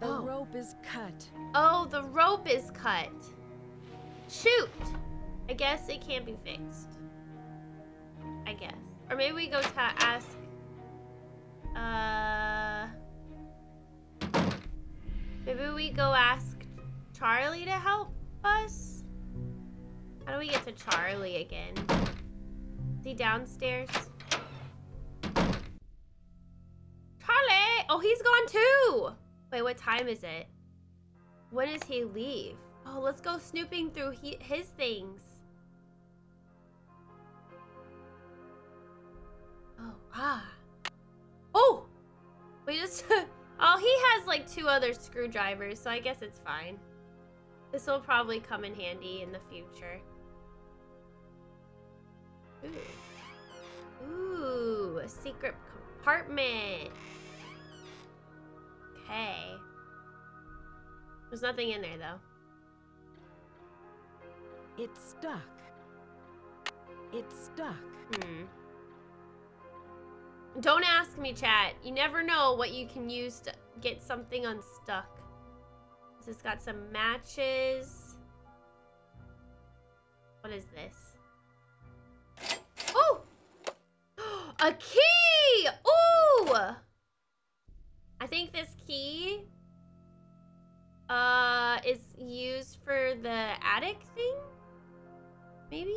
The Oh. rope is cut. Oh, the rope is cut. Shoot! I guess it can't be fixed. I guess. Or maybe we go to ask. Uh. Maybe we go ask Charlie to help us? How do we get to Charlie again? Is he downstairs? Charlie! Oh, he's gone too! Wait, what time is it? When does he leave? Oh, let's go snooping through he his things. Oh, ah. Oh! We just... oh, he has like two other screwdrivers, so I guess it's fine. This will probably come in handy in the future. Ooh. Ooh, a secret compartment. Okay. There's nothing in there though. It's stuck. It's stuck. Hmm. Don't ask me, chat. You never know what you can use to get something unstuck. This has got some matches. What is this? Oh! A key! Ooh! I think this key uh is used for the attic thing? Maybe?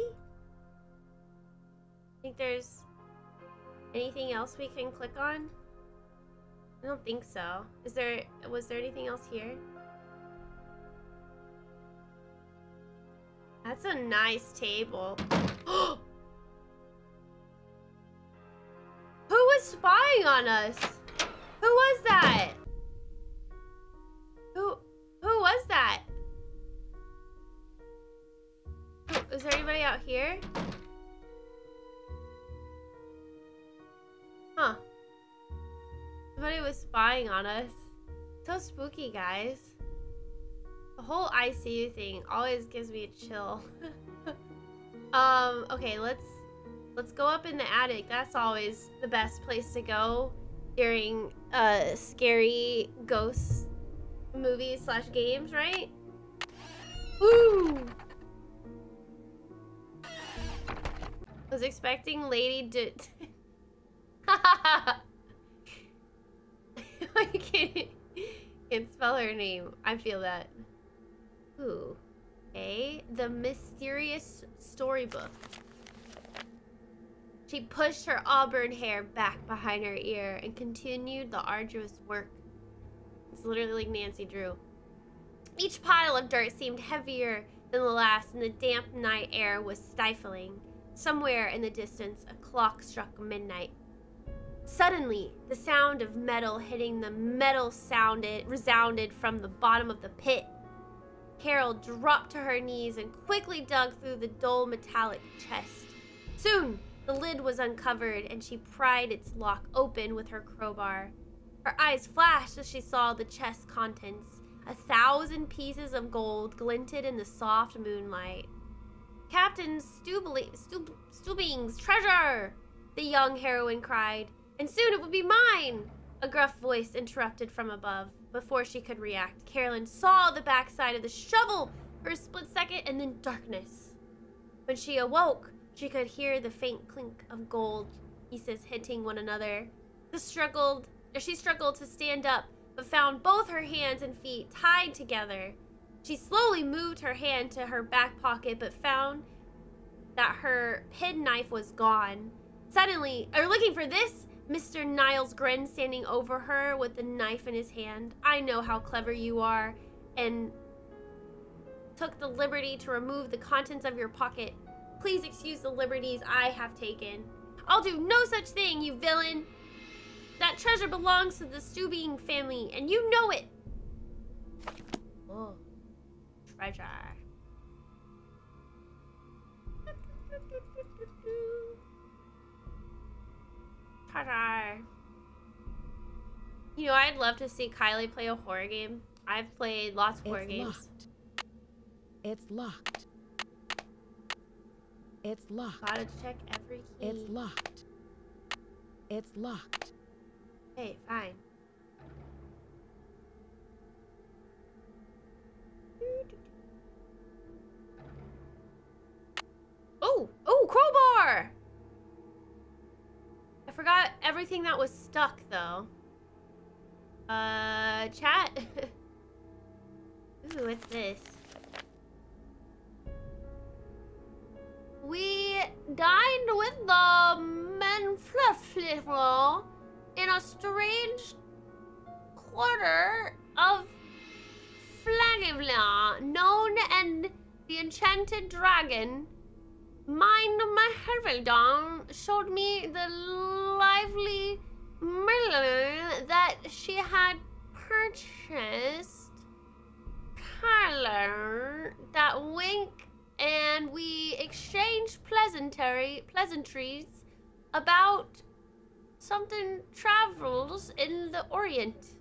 I think there's anything else we can click on? I don't think so. Is there, was there anything else here? That's a nice table. Who was spying on us? Who was that? Who, who was that? Is there anybody out here? Huh. Somebody was spying on us. So spooky, guys. The whole ICU thing always gives me a chill. um, okay, let's let's go up in the attic. That's always the best place to go during uh scary ghost movies slash games, right? Woo! Was expecting Lady to I can't, can't spell her name. I feel that. Ooh. Okay. The mysterious storybook. She pushed her auburn hair back behind her ear and continued the arduous work. It's literally like Nancy Drew. Each pile of dirt seemed heavier than the last, and the damp night air was stifling. Somewhere in the distance, a clock struck midnight. Suddenly, the sound of metal hitting the metal sounded resounded from the bottom of the pit. Carol dropped to her knees and quickly dug through the dull metallic chest. Soon, the lid was uncovered and she pried its lock open with her crowbar. Her eyes flashed as she saw the chest's contents. A thousand pieces of gold glinted in the soft moonlight. Captain Stubli- Stub- Stubing's treasure! The young heroine cried. And soon it would be mine! A gruff voice interrupted from above. Before she could react, Carolyn saw the backside of the shovel for a split second and then darkness. When she awoke, she could hear the faint clink of gold pieces hitting one another. The struggled, she struggled to stand up, but found both her hands and feet tied together. She slowly moved her hand to her back pocket, but found that her penknife was gone. Suddenly, are looking for this? Mr. Niles grinned, standing over her with the knife in his hand. I know how clever you are, and took the liberty to remove the contents of your pocket. Please excuse the liberties I have taken. I'll do no such thing, you villain! That treasure belongs to the Stubing family, and you know it! Oh, treasure. Treasure. You know, I'd love to see Kylie play a horror game. I've played lots of horror It's games. locked. It's locked. It's locked. Gotta check every key. It's locked. It's locked. Okay, fine. Oh, oh, crowbar! I forgot everything that was stuck, though. Uh, chat? Ooh, what's this? We dined with the Menfleflifro in a strange quarter of Flagivla, known and the enchanted dragon. Mind Mahelveldon showed me the lively mirror that she had purchased. Parlor that wink and we exchanged pleasantry pleasantries about something travels in the Orient.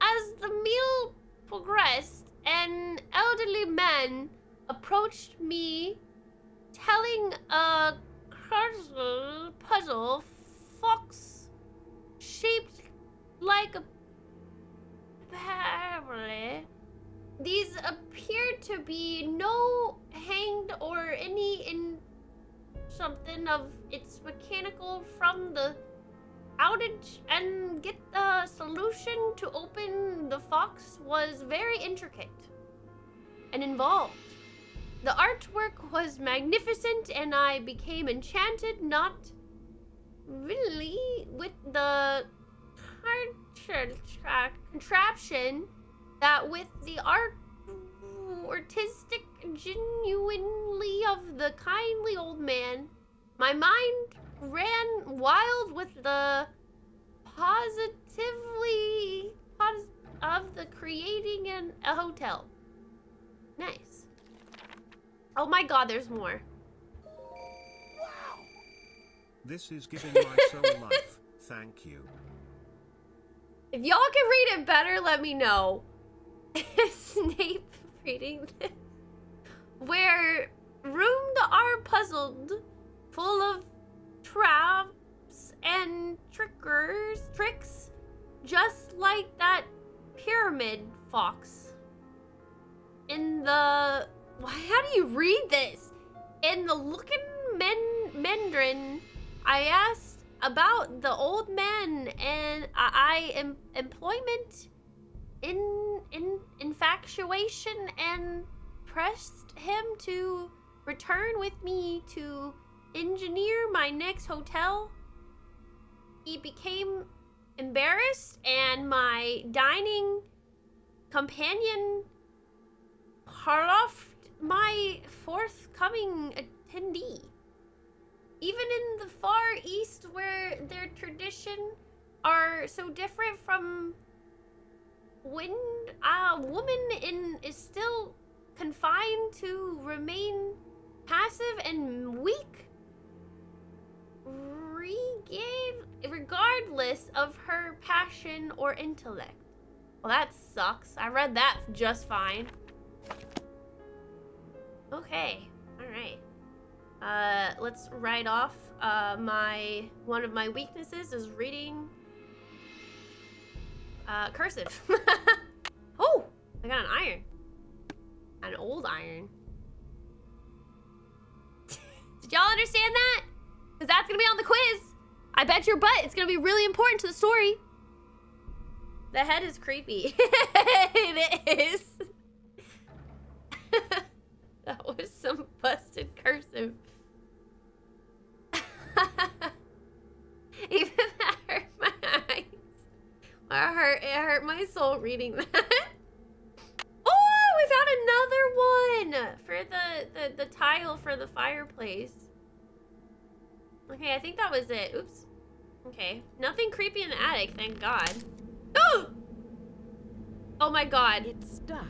As the meal progressed, an elderly man approached me telling a puzzle, puzzle fox shaped like a parrot. These appeared to be no hanged or any in something of its mechanical from the outage and get the solution to open the fox was very intricate and involved. The artwork was magnificent and I became enchanted not really with the contra- contraption that with the art artistic genuinely of the kindly old man my mind ran wild with the positively pos- of the creating an, a hotel nice oh my god there's more Wow. This is giving my soul life. Thank you. if y'all can read it better let me know snape reading this. Where roomed are puzzled full of traps and trickers tricks just like that pyramid fox. In the why how do you read this? In the looking men mendrin i asked about the old man and i, I em, employment in in infatuation and pressed him to return with me to engineer my next hotel. He became embarrassed and my dining companion harloffed my forthcoming attendee. Even in the far east where their tradition are so different from when a woman in is still confined to remain passive and weak regain regardless of her passion or intellect. Well that sucks. I read that just fine. Okay all right. Uh let's write off uh my one of my weaknesses is reading uh, cursive. oh, I got an iron. An old iron. Did y'all understand that? Because that's going to be on the quiz. I bet your butt it's going to be really important to the story. The head is creepy. it is. that was some busted cursive. Even that hurt my eyes. It hurt, it hurt my soul reading that. oh, we found another one for the, the, the tile for the fireplace. Okay, I think that was it. Oops. Okay. Nothing creepy in the attic, thank God. Oh! Oh my god. It's stuck.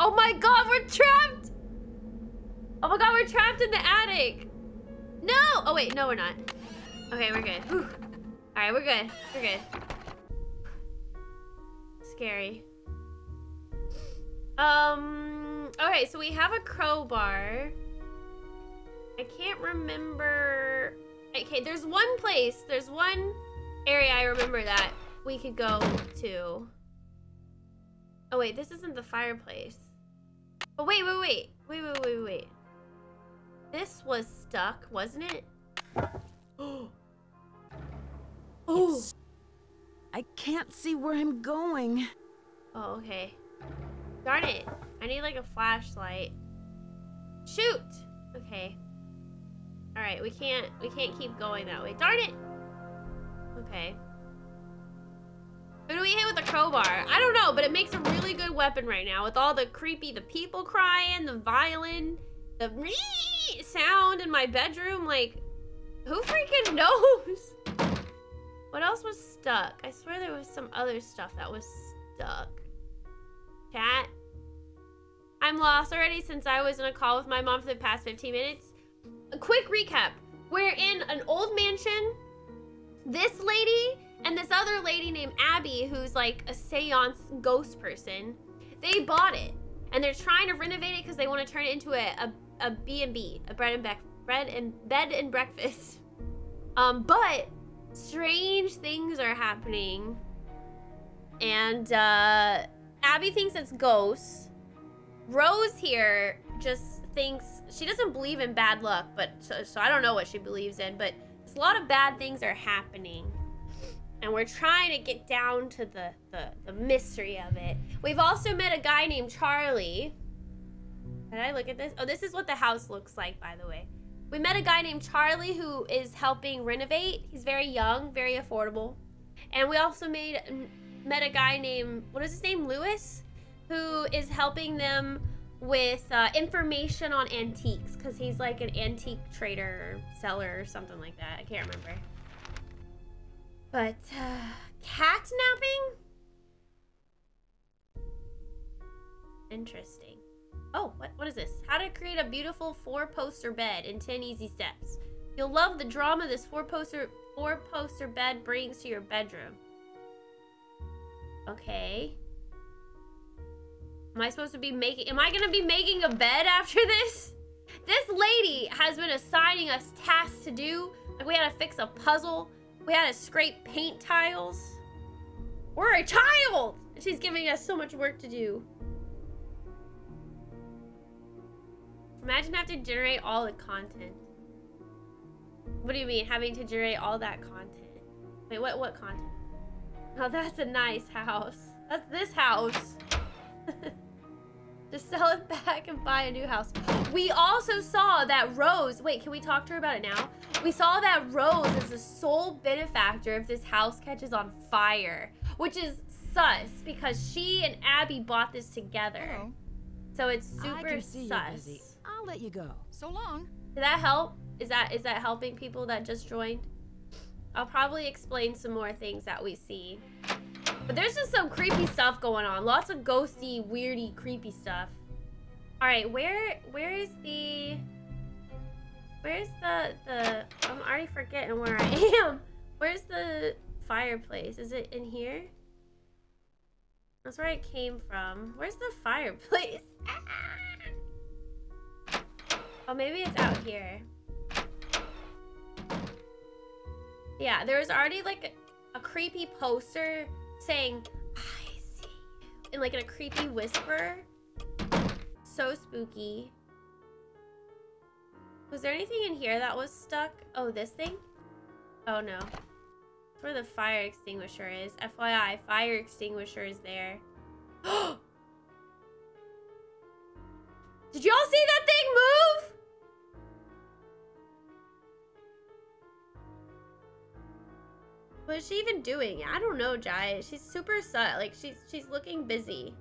Oh my god, we're trapped! Oh my god, we're trapped in the attic! No! Oh wait, no we're not. Okay, we're good. Alright, we're good. We're good. Scary. Um, okay, so we have a crowbar. I can't remember... Okay, there's one place, there's one area I remember that we could go to. Oh wait, this isn't the fireplace. Oh wait, wait, wait. Wait, wait, wait, wait. This was stuck, wasn't it? Oh. Oh. I can't see where I'm going. Oh, okay. Darn it. I need like a flashlight. Shoot! Okay. Alright, we can't we can't keep going that way. Darn it! Okay. Who do we hit with a crowbar? I don't know, but it makes a really good weapon right now with all the creepy, the people crying, the violin, the sound in my bedroom. Like, who freaking knows? What else was stuck? I swear there was some other stuff that was stuck. Chat. I'm lost already since I was in a call with my mom for the past 15 minutes. A quick recap. We're in an old mansion. This lady and this other lady named Abby, who's like a seance ghost person, they bought it. And they're trying to renovate it because they want to turn it into a, a, a B&B, a bread and, bread and bed and breakfast. Um, but strange things are happening. And uh, Abby thinks it's ghosts. Rose here just thinks she doesn't believe in bad luck, but so, so I don't know what she believes in, but a lot of bad things are happening. And we're trying to get down to the, the, the mystery of it. We've also met a guy named Charlie. Did I look at this? Oh, this is what the house looks like, by the way. We met a guy named Charlie who is helping renovate. He's very young, very affordable. And we also made met a guy named, what is his name, Louis? Who is helping them with uh, information on antiques because he's like an antique trader or seller or something like that. I can't remember. But uh, cat napping? Interesting. Oh, what, what is this? How to create a beautiful four-poster bed in 10 easy steps. You'll love the drama this four-poster four-poster bed brings to your bedroom. Okay. Am I supposed to be making... Am I going to be making a bed after this? This lady has been assigning us tasks to do. Like we had to fix a puzzle. We had to scrape paint tiles. We're a child! She's giving us so much work to do. Imagine having to generate all the content. What do you mean, having to generate all that content? Wait, what, what content? Oh, that's a nice house. That's this house. Just sell it back and buy a new house. We also saw that Rose, wait, can we talk to her about it now? We saw that Rose is the sole benefactor if this house catches on fire, which is sus because she and Abby bought this together. Hello. So it's super I can see sus. You're busy. I'll let you go. So long. Did that help? Is that is that helping people that just joined? I'll probably explain some more things that we see. But there's just some creepy stuff going on. Lots of ghosty, weirdy, creepy stuff. Alright, where where is the Where's the the I'm already forgetting where I am. Where's the fireplace? Is it in here? That's where I came from. Where's the fireplace? Oh, maybe it's out here. Yeah, there was already like a, a creepy poster saying, I see you, in like in a creepy whisper. So spooky. Was there anything in here that was stuck? Oh, this thing? Oh no. That's where the fire extinguisher is. FYI, fire extinguisher is there. Did y'all see that thing move? What is she even doing? I don't know, Jai. She's super sut. Like she's she's looking busy.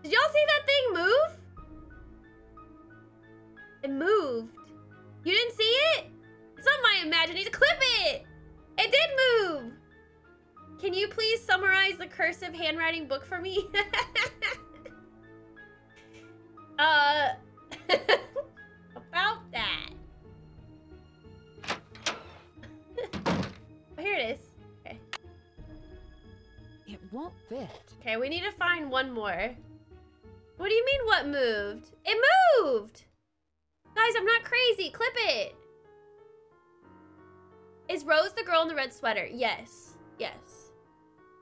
Did y'all see that thing move? It moved. You didn't see it? It's not my imagination. Clip it! It did move! Can you please summarize the cursive handwriting book for me? uh... about that. oh, here it is. Won't fit. Okay, we need to find one more. What do you mean what moved? It moved! Guys, I'm not crazy. Clip it. Is Rose the girl in the red sweater? Yes. Yes.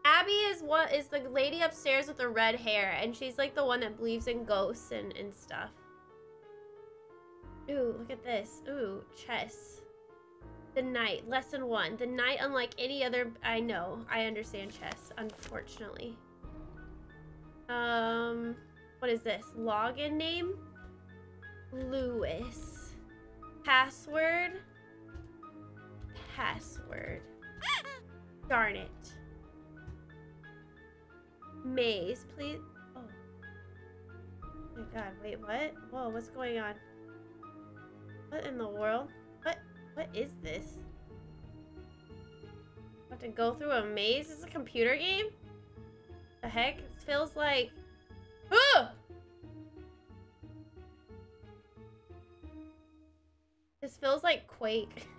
Abby is what is the lady upstairs with the red hair, and she's like the one that believes in ghosts and, and stuff. Ooh, look at this. Ooh, chess. The knight, lesson one. The knight, unlike any other, I know, I understand chess, unfortunately. Um, what is this? Login name? Louis. Password? Password. Darn it. Maze, please. Oh. oh my god, wait, what? Whoa, what's going on? What in the world? What? Is this? I have to go through a maze? Is a computer game? The heck? It feels like... Oh! This feels like Quake.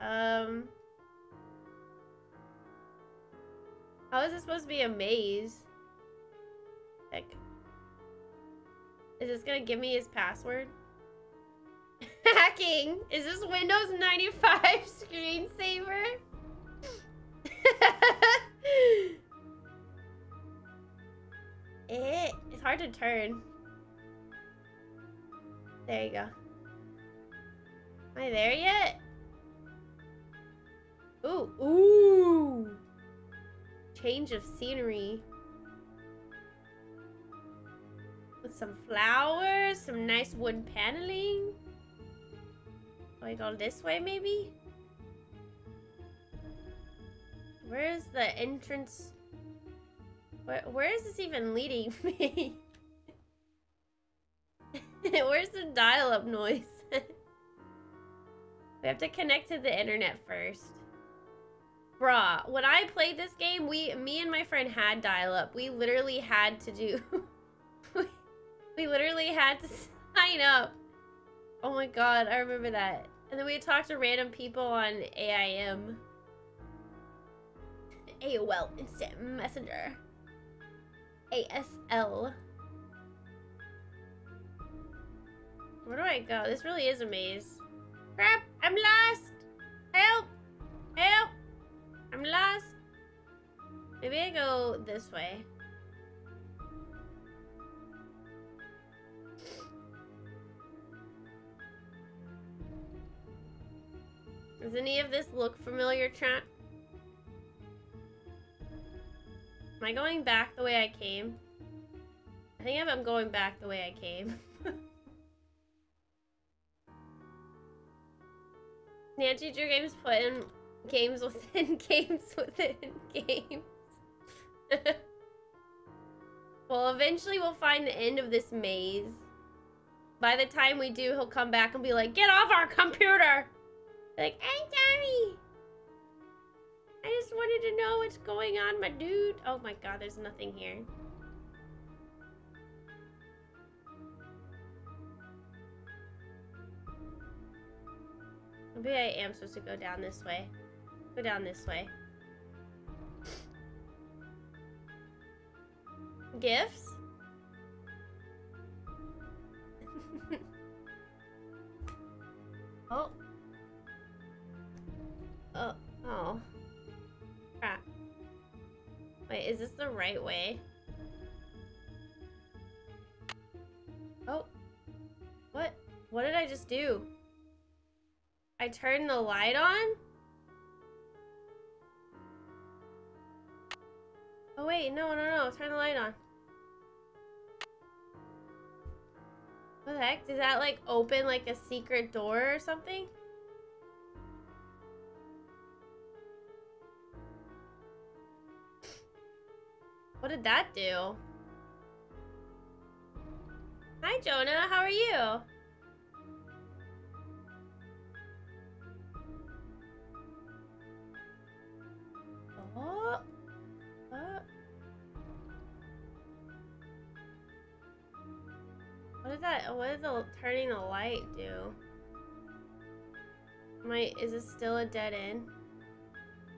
um... How is this supposed to be a maze? Heck. Is this gonna give me his password? Hacking! Is this Windows 95 screensaver? it, it's hard to turn. There you go. Am I there yet? Ooh, ooh! Change of scenery. With some flowers, some nice wood paneling. I go this way, maybe? Where's the entrance? Where, where is this even leading me? Where's the dial-up noise? we have to connect to the internet first. Bruh, when I played this game, we, me and my friend had dial-up. We literally had to do... we literally had to sign up. Oh my god, I remember that. And then we talked to random people on AIM. AOL Instant Messenger. ASL. Where do I go? This really is a maze. Crap! I'm lost! Help! Help! I'm lost. Maybe I go this way. Does any of this look familiar, chat? Am I going back the way I came? I think I'm going back the way I came. Nancy Drew Games put in games within games within games. well, eventually we'll find the end of this maze. By the time we do, he'll come back and be like, Get off our computer! Like, I'm sorry! I just wanted to know what's going on, my dude. Oh my god, there's nothing here. Maybe I am supposed to go down this way. Go down this way. Gifts? oh. Oh. Oh. Crap. Wait, is this the right way? Oh. What? What did I just do? I turn the light on? Oh wait, no, no, no, turn the light on. What the heck? Does that like open like a secret door or something? What did that do? Hi Jonah, how are you? Oh. Oh. What did that what did the turning the light do? My, is it still a dead end?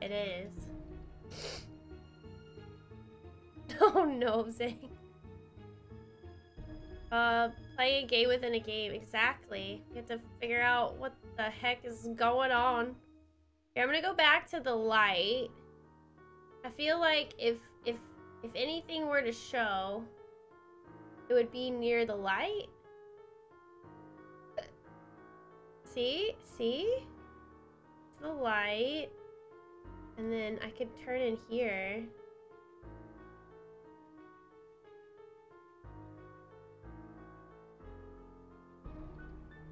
It is. oh no, Zing. Uh, play a game within a game. Exactly. You have to figure out what the heck is going on. Here, I'm gonna go back to the light. I feel like if if if anything were to show, it would be near the light. See? See? The light. And then I could turn in here.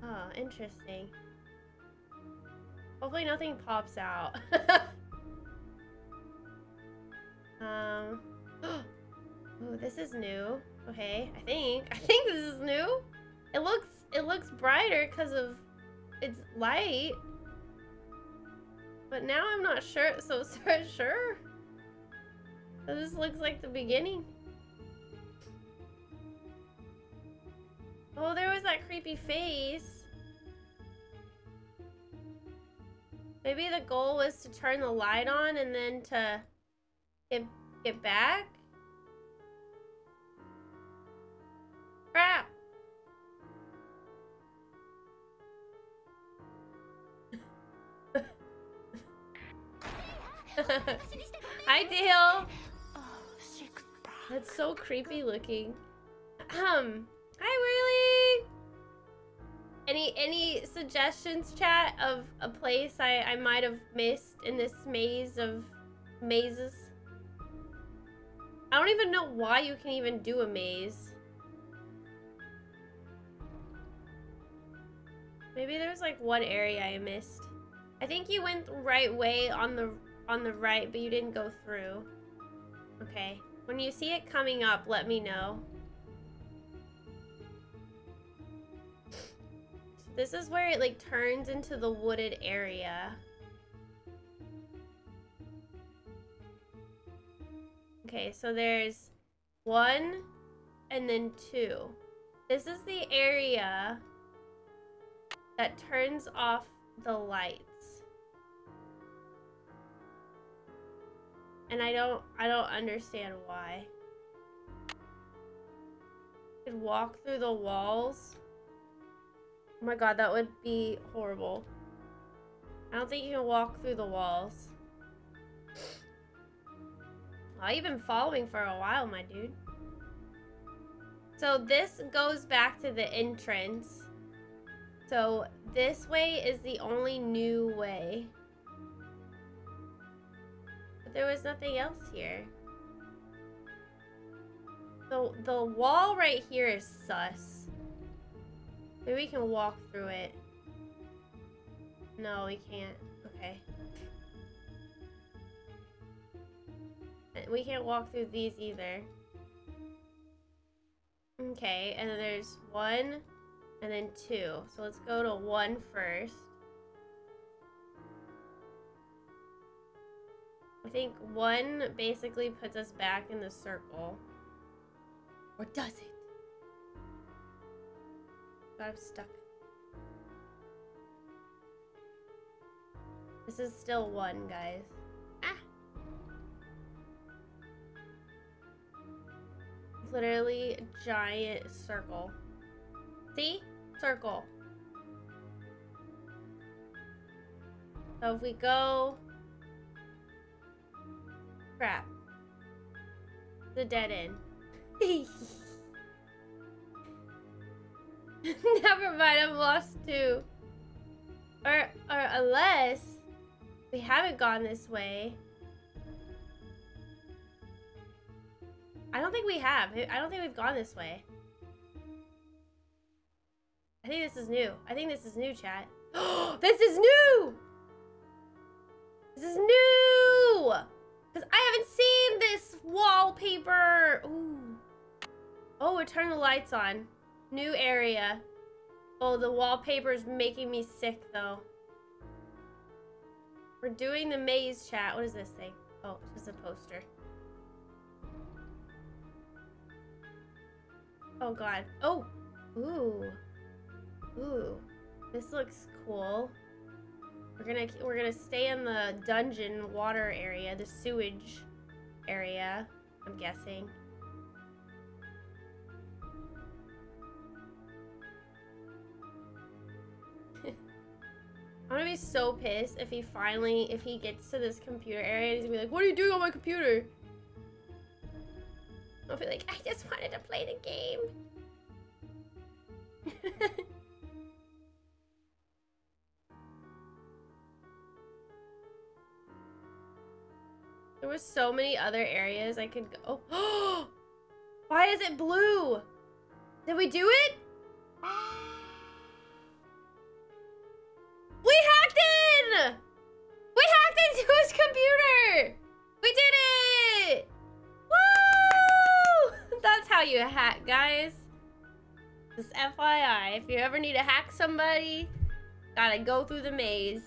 Oh, interesting. Hopefully nothing pops out. um. Ooh, this is new. Okay, I think. I think this is new. It looks it looks brighter because of its light. But now I'm not sure so sure. This looks like the beginning. Oh, there was that creepy face. Maybe the goal was to turn the light on and then to get, get back? Crap! Hi, Dale! That's so creepy looking. Um, hi, Willie! Any any suggestions, chat, of a place I, I might have missed in this maze of mazes? I don't even know why you can even do a maze. Maybe there's like one area I missed. I think you went the right way on the on the right, but you didn't go through. Okay. When you see it coming up, let me know. This is where it like turns into the wooded area. Okay, so there's one and then two. This is the area that turns off the lights. And I don't I don't understand why. You could walk through the walls. Oh my god, that would be horrible. I don't think you can walk through the walls. Oh, you've been following for a while, my dude. So this goes back to the entrance. So this way is the only new way. But there was nothing else here. The, the wall right here is sus. Maybe we can walk through it. No, we can't. Okay. Uh, we can't walk through these either. Okay, and then there's one and then two. So let's go to one first. I think one basically puts us back in the circle. Or does it? I'm stuck. This is still one, guys. Ah! Literally giant circle. See? Circle. So if we go... Crap. The dead end. Never mind, I'm lost too. Or, or unless we haven't gone this way. I don't think we have. I don't think we've gone this way. I think this is new. I think this is new, chat. this is new! This is new! Because I haven't seen this wallpaper. Ooh. Oh, we turn the lights on. New area. Oh, the wallpaper is making me sick, though. We're doing the maze chat. What does this say? Oh, it's just a poster. Oh, God. Oh! Ooh. Ooh. This looks cool. We're gonna we're gonna stay in the dungeon water area, the sewage area, I'm guessing. I'm gonna be so pissed if he finally, if he gets to this computer area and he's gonna be like, what are you doing on my computer? I'll be like, I just wanted to play the game. there was so many other areas I could go. Oh! Why is it blue? Did we do it? Computer! We did it! Woo! That's how you hack, guys. Just FYI, if you ever need to hack somebody, gotta go through the maze.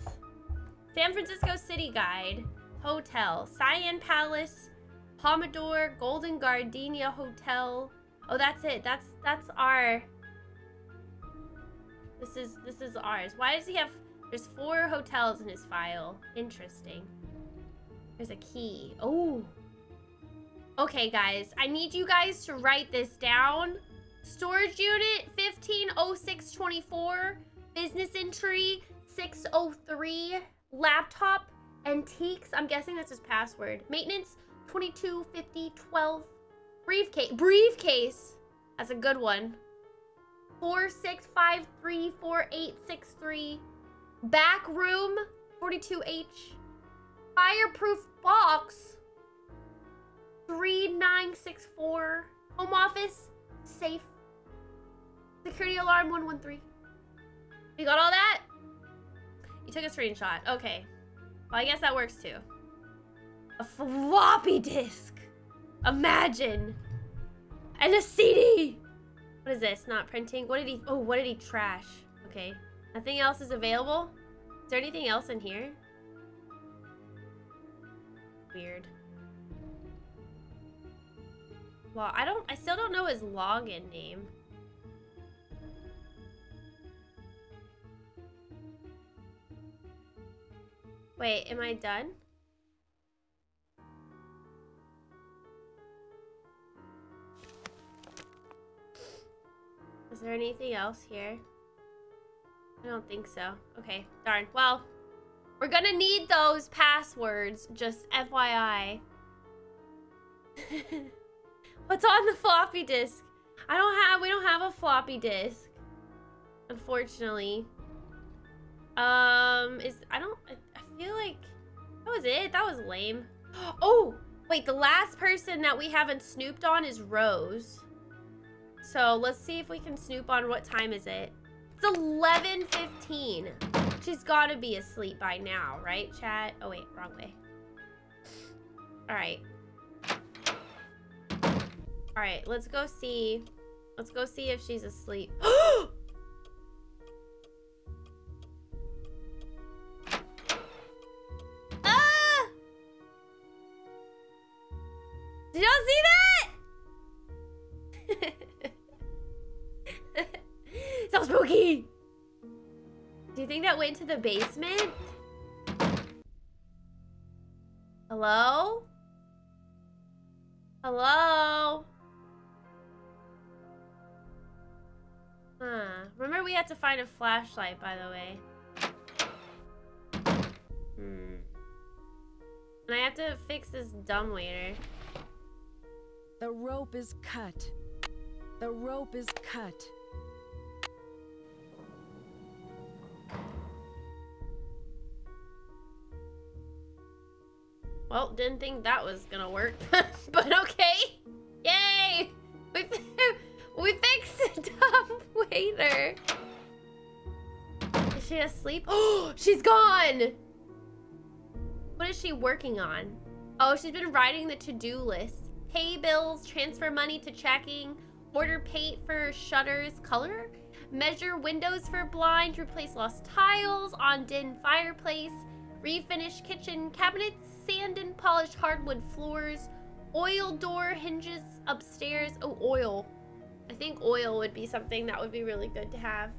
San Francisco City Guide, Hotel, Cyan Palace, Pomodoro, Golden Gardenia Hotel. Oh, that's it. That's that's our. This is this is ours. Why does he have there's four hotels in his file. Interesting. There's a key. Oh. Okay, guys. I need you guys to write this down. Storage unit 150624. Business entry 603. Laptop antiques. I'm guessing that's his password. Maintenance 225012. Briefcase. Briefcase. That's a good one. 46534863. Back room, 42H. Fireproof box, 3964. Home office, safe. Security alarm, 113. You got all that? You took a screenshot. Okay. Well, I guess that works too. A floppy disk. Imagine. And a CD. What is this? Not printing? What did he... Oh, what did he trash? Okay. Nothing else is available? Is there anything else in here? Weird. Well, I don't- I still don't know his login name. Wait, am I done? Is there anything else here? I don't think so. Okay, darn. Well, we're gonna need those passwords, just FYI. What's on the floppy disk? I don't have, we don't have a floppy disk. Unfortunately. Um, is, I don't, I, feel like, that was it? That was lame. Oh, wait, the last person that we haven't snooped on is Rose. So let's see if we can snoop on what time is it. It's 11.15. She's got to be asleep by now, right, chat? Oh, wait, wrong way. All right. All right, let's go see. Let's go see if she's asleep. ah! Did y'all see that? That went to the basement? Hello? Hello? Huh. Remember we had to find a flashlight, by the way. Hmm. And I have to fix this dumbwaiter. The rope is cut. The rope is cut. Well, didn't think that was gonna work, but okay. Yay! We, we fixed the dumb waiter. Is she asleep? Oh, she's gone! What is she working on? Oh, she's been writing the to-do list. Pay bills, transfer money to checking, order paint for shutters, color, measure windows for blind, replace lost tiles on din fireplace, refinish kitchen cabinets, sand and polish hardwood floors, oil door hinges upstairs. Oh, oil. I think oil would be something that would be really good to have.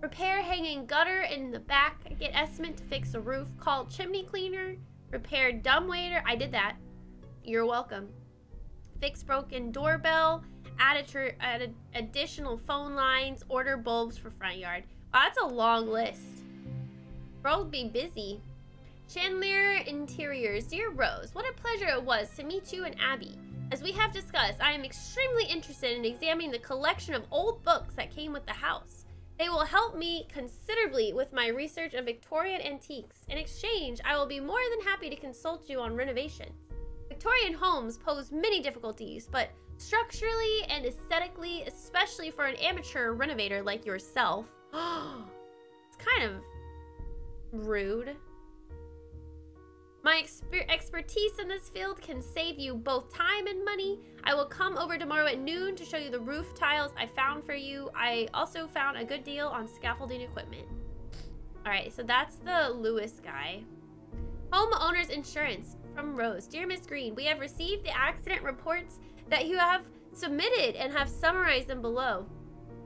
Repair hanging gutter in the back. Get estimate to fix a roof. Call chimney cleaner. Repair dumbwaiter. I did that. You're welcome. Fix broken doorbell. Add, a add additional phone lines. Order bulbs for front yard. Wow, that's a long list. Girl be busy. Chandelier Interiors. Dear Rose, what a pleasure it was to meet you and Abby. As we have discussed, I am extremely interested in examining the collection of old books that came with the house. They will help me considerably with my research of Victorian antiques. In exchange, I will be more than happy to consult you on renovation. Victorian homes pose many difficulties, but structurally and aesthetically, especially for an amateur renovator like yourself, it's kind of rude. My exper expertise in this field can save you both time and money. I will come over tomorrow at noon to show you the roof tiles I found for you. I also found a good deal on scaffolding equipment. All right, so that's the Louis guy. Homeowner's insurance from Rose. Dear Miss Green, we have received the accident reports that you have submitted and have summarized them below.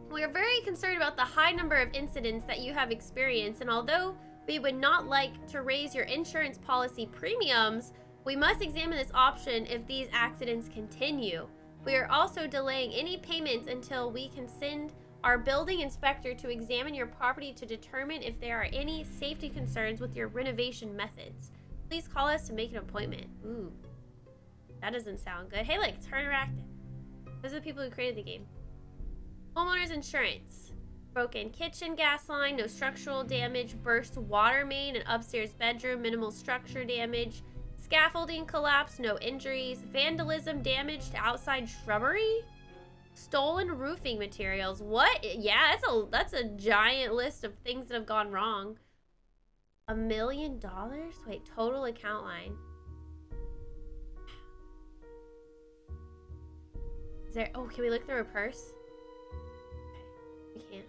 We are very concerned about the high number of incidents that you have experienced, and although we would not like to raise your insurance policy premiums, we must examine this option if these accidents continue. We are also delaying any payments until we can send our building inspector to examine your property to determine if there are any safety concerns with your renovation methods. Please call us to make an appointment. Ooh, that doesn't sound good. Hey, like, Her Interactive. Those are the people who created the game. Homeowner's insurance. Broken kitchen gas line, no structural damage, burst water main and upstairs bedroom, minimal structure damage, scaffolding collapse, no injuries, vandalism, damage to outside shrubbery, stolen roofing materials. What? Yeah, that's a that's a giant list of things that have gone wrong. A million dollars? Wait, total account line. Is there? Oh, can we look through her purse? We can't.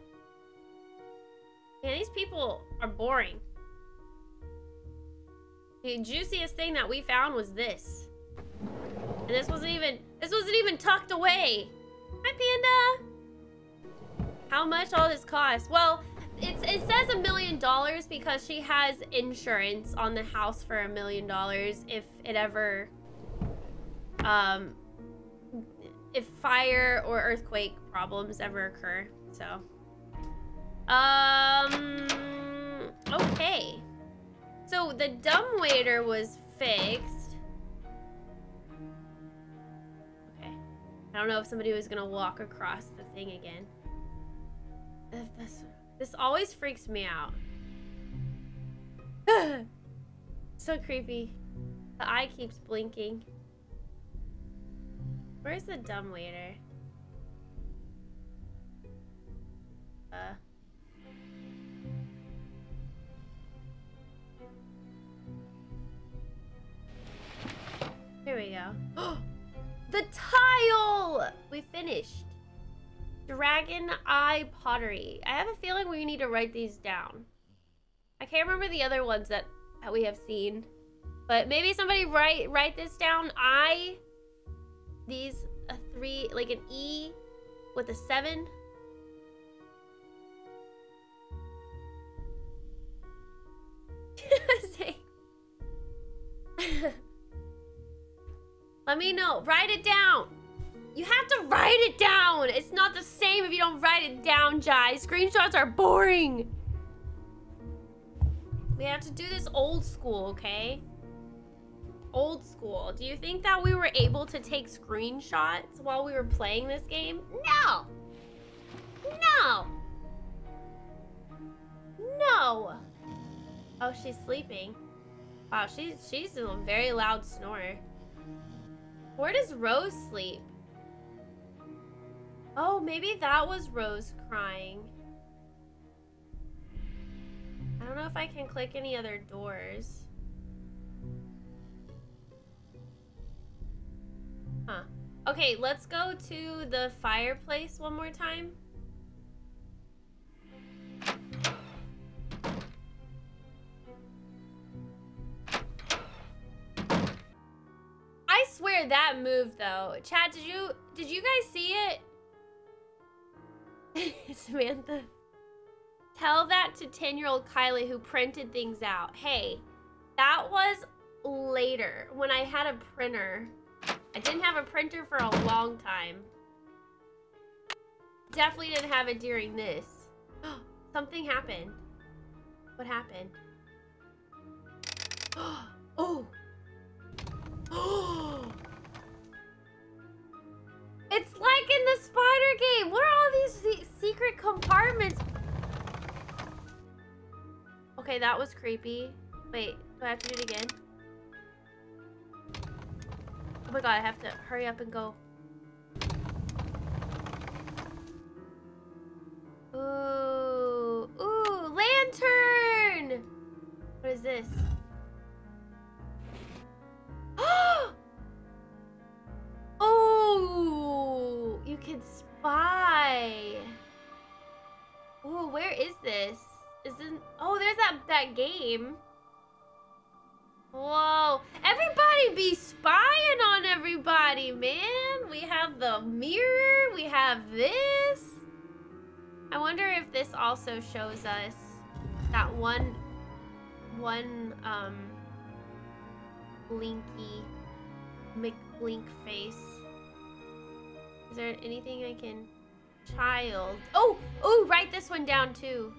Yeah, these people are boring. The juiciest thing that we found was this. And this wasn't even, this wasn't even tucked away. Hi, Panda. How much all this cost? Well, it's, it says a million dollars because she has insurance on the house for a million dollars if it ever, um, if fire or earthquake problems ever occur. So, um, okay. So the dumb waiter was fixed. Okay. I don't know if somebody was gonna walk across the thing again. This, this always freaks me out. so creepy. The eye keeps blinking. Where's the dumb waiter? Uh. Here we go. the tile! We finished. Dragon Eye Pottery. I have a feeling we need to write these down. I can't remember the other ones that, that we have seen. But maybe somebody write write this down. I these a three like an E with a seven. Let me know. Write it down. You have to write it down. It's not the same if you don't write it down, Jai. Screenshots are boring. We have to do this old school, okay? Old school. Do you think that we were able to take screenshots while we were playing this game? No. No. No. Oh, she's sleeping. Wow, she's she's a very loud snorer. Where does Rose sleep? Oh, maybe that was Rose crying. I don't know if I can click any other doors. Huh. Okay, let's go to the fireplace one more time. Swear that move though. Chad, did you did you guys see it? Samantha. Tell that to 10-year-old Kylie who printed things out. Hey, that was later when I had a printer. I didn't have a printer for a long time. Definitely didn't have it during this. Something happened. What happened? oh. it's like in the spider game. What are all these se secret compartments? Okay, that was creepy. Wait, do I have to do it again? Oh my god, I have to hurry up and go. Ooh, ooh, lantern! What is this? oh, you can spy. Ooh, where is this? Isn't oh, there's that that game. Whoa. Everybody be spying on everybody, man. We have the mirror. We have this. I wonder if this also shows us that one, one, um, blinky, McBlink face. Is there anything I can... Child. Oh! Oh, write this one down, too.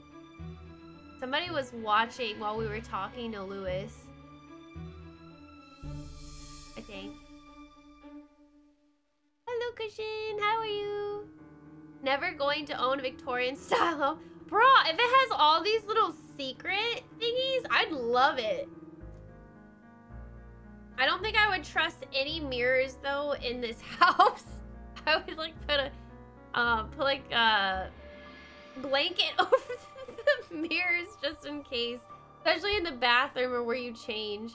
Somebody was watching while we were talking to Louis. I think. Hello, Cushion. How are you? Never going to own a Victorian style. Bro, if it has all these little secret thingies, I'd love it. I don't think I would trust any mirrors, though, in this house. I would, like, put a, uh, put, like, a blanket over the mirrors just in case. Especially in the bathroom or where you change.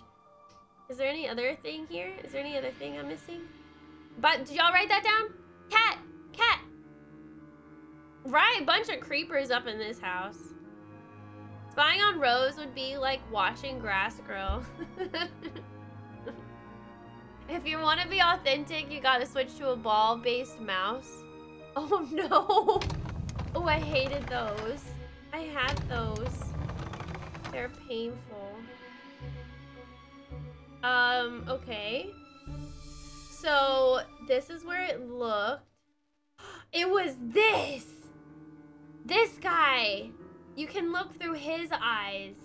Is there any other thing here? Is there any other thing I'm missing? But did y'all write that down? Cat! Cat! Right, bunch of creepers up in this house. Spying on Rose would be like watching grass grow. if you want to be authentic, you gotta switch to a ball-based mouse. Oh no! Oh, I hated those. I had those. They're painful. Um, okay. So, this is where it looked. It was this! This guy! You can look through his eyes.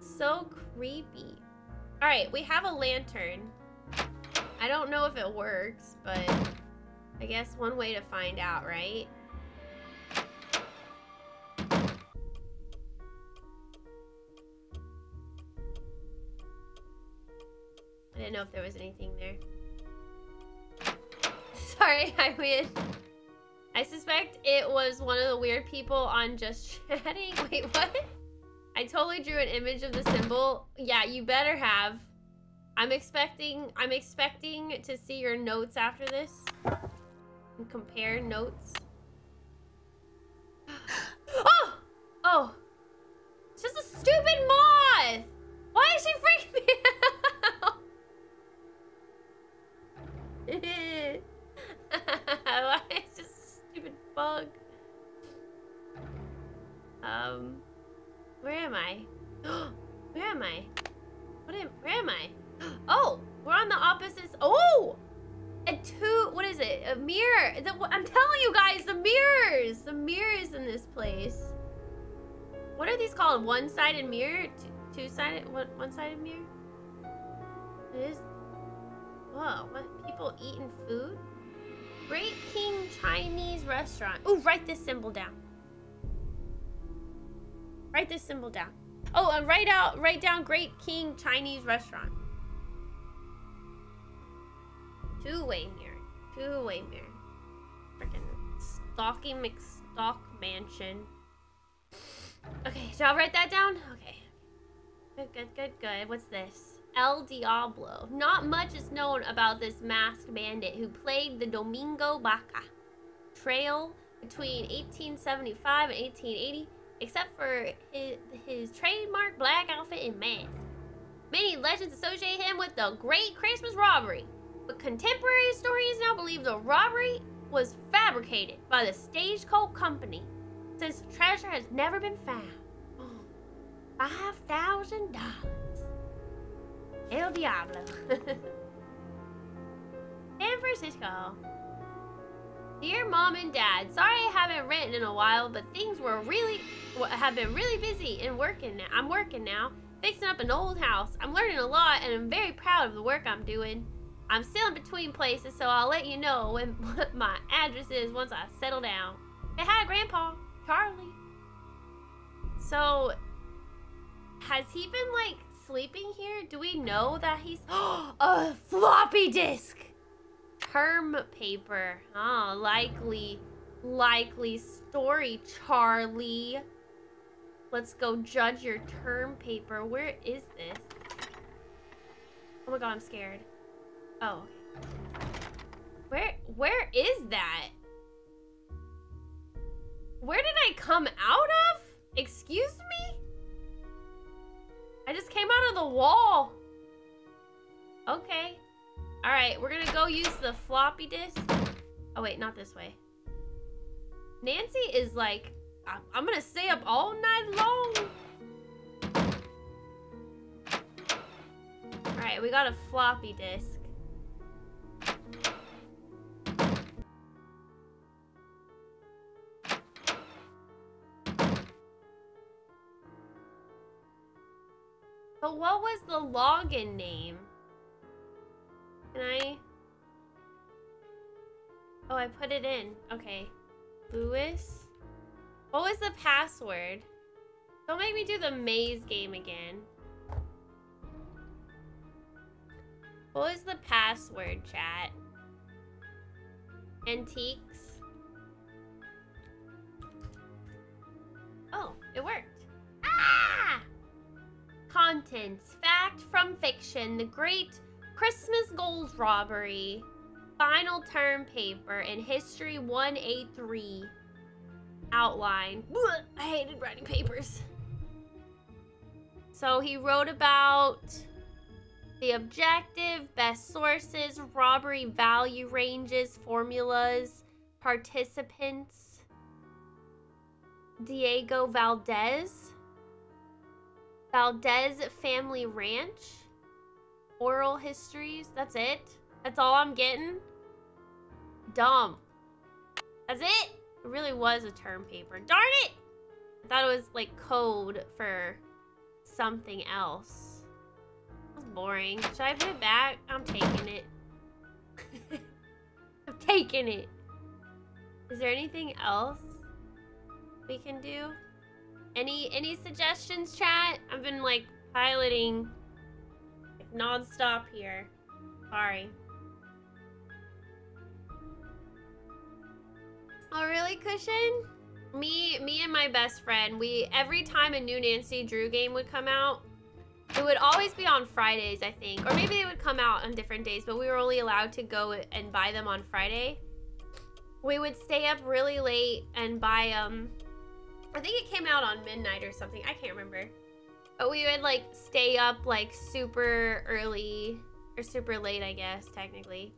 So creepy. Alright, we have a lantern. I don't know if it works, but I guess one way to find out, right? I didn't know if there was anything there. Sorry, I win. I suspect it was one of the weird people on Just Chatting. Wait, what? I totally drew an image of the symbol. Yeah, you better have. I'm expecting I'm expecting to see your notes after this. And compare notes. oh! Oh! It's just a stupid moth! Why is she freaking me out? Why is just a stupid bug? Um, where am I? where am I? What am, where am I? Oh, we're on the opposites. Oh, a two. What is it? A mirror. The, I'm telling you guys, the mirrors. The mirrors in this place. What are these called? One-sided mirror? Two-sided? One-sided mirror? It is. Whoa, what? People eating food? Great King Chinese restaurant. Ooh, write this symbol down. Write this symbol down. Oh, and write out, write down Great King Chinese Restaurant. Two-way mirror. Two-way mirror. Freaking Stalky McStalk Mansion. Okay, so I'll write that down? Okay. Good, good, good, good. What's this? El Diablo. Not much is known about this masked bandit who played the Domingo Baca trail between 1875 and 1880, except for his, his trademark black outfit and mask. Many legends associate him with the Great Christmas Robbery, but contemporary historians now believe the robbery was fabricated by the Stagecoach Company, since the treasure has never been found. Five thousand dollars. El Diablo. San Francisco. Dear mom and dad, sorry I haven't written in a while, but things were really have been really busy and working now. I'm working now, fixing up an old house. I'm learning a lot and I'm very proud of the work I'm doing. I'm still in between places, so I'll let you know when what my address is once I settle down. Hey, hi, Grandpa, Charlie. So, has he been like sleeping here? Do we know that he's a floppy disk? Term paper. Oh, likely, likely story, Charlie. Let's go judge your term paper. Where is this? Oh my god, I'm scared. Oh. Where, where is that? Where did I come out of? Excuse me? I just came out of the wall. We're gonna go use the floppy disk. Oh wait, not this way. Nancy is like, I'm gonna stay up all night long. All right, we got a floppy disk. But what was the login name? I? Oh, I put it in. Okay. Louis? What was the password? Don't make me do the maze game again. What was the password, chat? Antiques? Oh, it worked. Ah! Contents. Fact from fiction. The Great Christmas Gold Robbery. Final term paper in History 1A3. Outline. Blech, I hated writing papers. So he wrote about the objective, best sources, robbery value ranges, formulas, participants. Diego Valdez. Valdez Family Ranch. Oral histories. That's it. That's all I'm getting. Dumb. That's it. It really was a term paper. Darn it! I thought it was like code for something else. That's boring. Should I put it back? I'm taking it. I'm taking it. Is there anything else we can do? Any any suggestions, chat? I've been like piloting non-stop here. Sorry. Oh really, Cushion? Me me and my best friend, we every time a new Nancy Drew game would come out, it would always be on Fridays, I think. Or maybe they would come out on different days, but we were only allowed to go and buy them on Friday. We would stay up really late and buy um I think it came out on midnight or something. I can't remember. But we would like stay up like super early or super late, I guess, technically.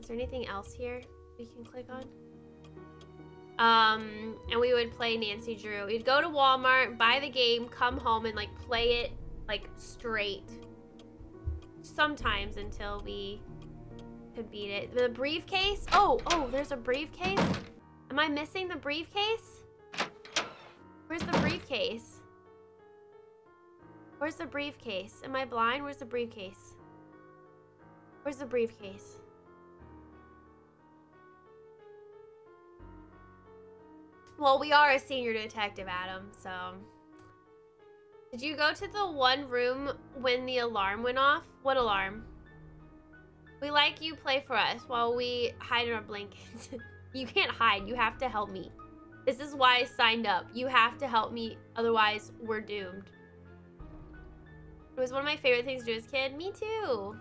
Is there anything else here we can click on? Um, and we would play Nancy Drew. We'd go to Walmart, buy the game, come home and like play it like straight. Sometimes until we could beat it. The briefcase? Oh, oh, there's a briefcase? Am I missing the briefcase? Where's the briefcase? Where's the briefcase? Am I blind? Where's the briefcase? Where's the briefcase? Well, we are a senior detective, Adam, so Did you go to the one room when the alarm went off? What alarm? We like you play for us while we hide in our blankets. you can't hide. You have to help me. This is why I signed up. You have to help me. Otherwise, we're doomed. It was one of my favorite things to do as a kid. Me too.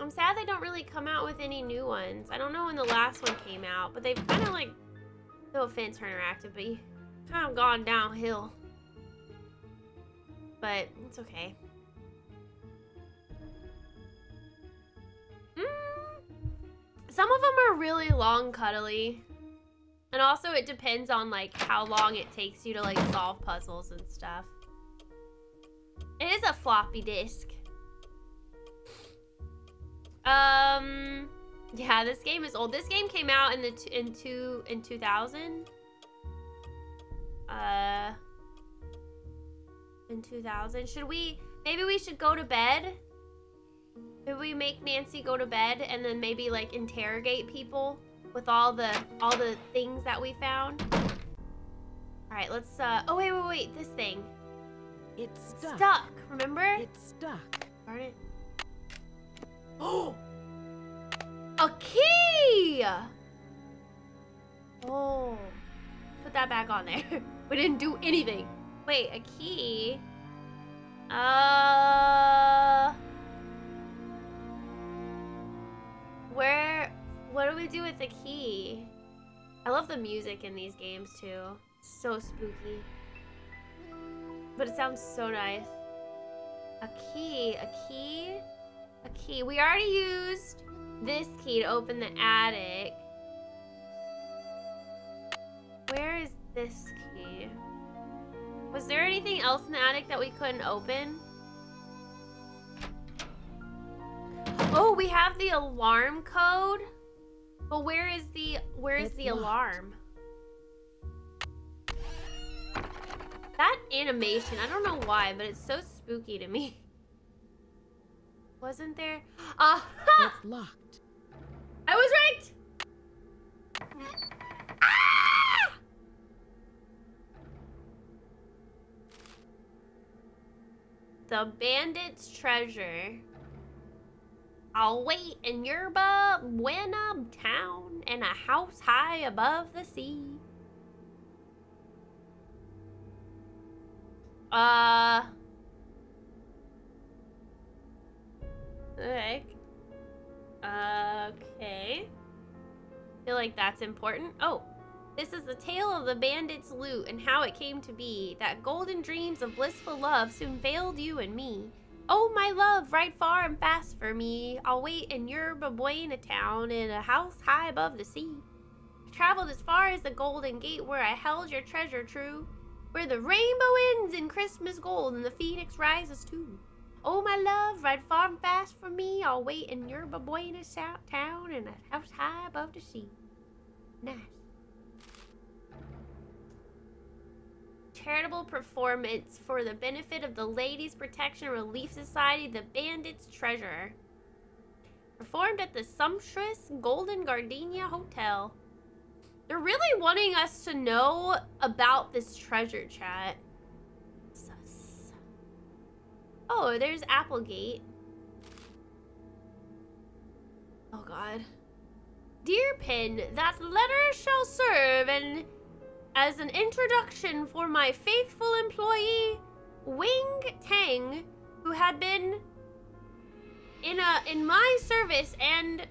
I'm sad they don't really come out with any new ones. I don't know when the last one came out, but they've kind of like, no offense, Her Interactive, but kind of gone downhill. But it's okay. Mm. Some of them are really long, cuddly. And also it depends on like how long it takes you to like solve puzzles and stuff. It is a floppy disk. Um, yeah, this game is old. This game came out in the in two in 2000. Uh, in 2000. Should we? Maybe we should go to bed. Maybe we make Nancy go to bed and then maybe like interrogate people with all the all the things that we found. All right, let's. uh Oh wait, wait, wait. This thing. It's stuck. Stuck. Remember? It's stuck. Darn it. Oh! A key! Oh. Put that back on there. we didn't do anything. Wait, a key? Uh... Where... What do we do with the key? I love the music in these games, too. So spooky. But it sounds so nice. A key. A key? A key. We already used this key to open the attic. Where is this key? Was there anything else in the attic that we couldn't open? Oh, we have the alarm code. But where is the where is It's the locked. alarm? That animation, I don't know why, but it's so spooky to me. Wasn't there? Ah! It's locked. I was right! Ah! The bandit's treasure. I'll wait in Yerba Buena town in a house high above the sea. Uh. Okay. Okay. Feel like that's important. Oh, this is the tale of the bandit's loot and how it came to be that golden dreams of blissful love soon failed you and me. Oh, my love, ride far and fast for me. I'll wait in Yerba Buena town in a house high above the sea. I traveled as far as the Golden Gate where I held your treasure true, where the rainbow ends in Christmas gold and the phoenix rises too. Oh, my love, ride far and fast for me. I'll wait in Yerba Buena town in a house high above the sea. Nice. Charitable performance for the benefit of the Ladies Protection Relief Society, the Bandit's Treasure. Performed at the sumptuous Golden Gardenia Hotel. They're really wanting us to know about this treasure, chat. Sus. Oh, there's Applegate. Oh god. Dear Pin, that letter shall serve and as an introduction for my faithful employee, Wing Tang, who had been in a in my service and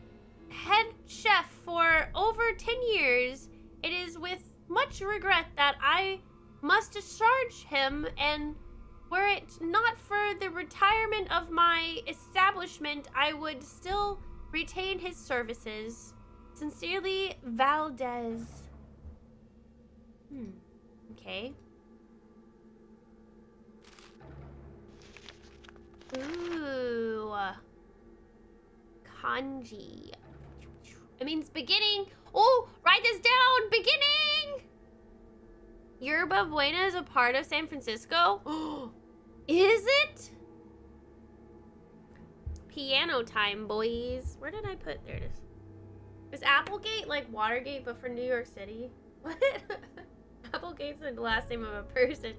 head chef for over 10 years. It is with much regret that I must discharge him and were it not for the retirement of my establishment, I would still retain his services. Sincerely, Valdez. Hmm. Okay. Ooh. Kanji. It means beginning. Oh, write this down. Beginning. Yerba Buena is a part of San Francisco. is it? Piano time, boys. Where did I put? There it is. Is Applegate like Watergate but for New York City? What? Applegate's the last name of a person.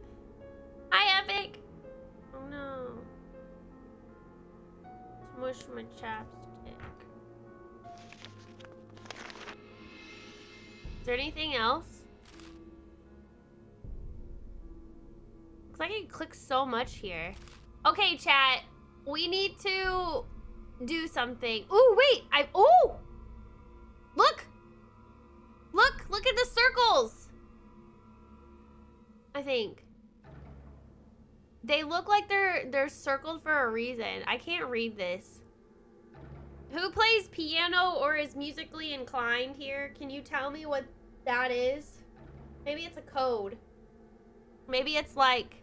Hi, epic? Oh no. Smush my chapstick. Is there anything else? Looks like I click so much here. Okay, chat. We need to do something. Ooh, wait. I. Ooh! Look! Look! Look at the circles! I think. They look like they're they're circled for a reason. I can't read this. Who plays piano or is musically inclined here? Can you tell me what that is? Maybe it's a code. Maybe it's like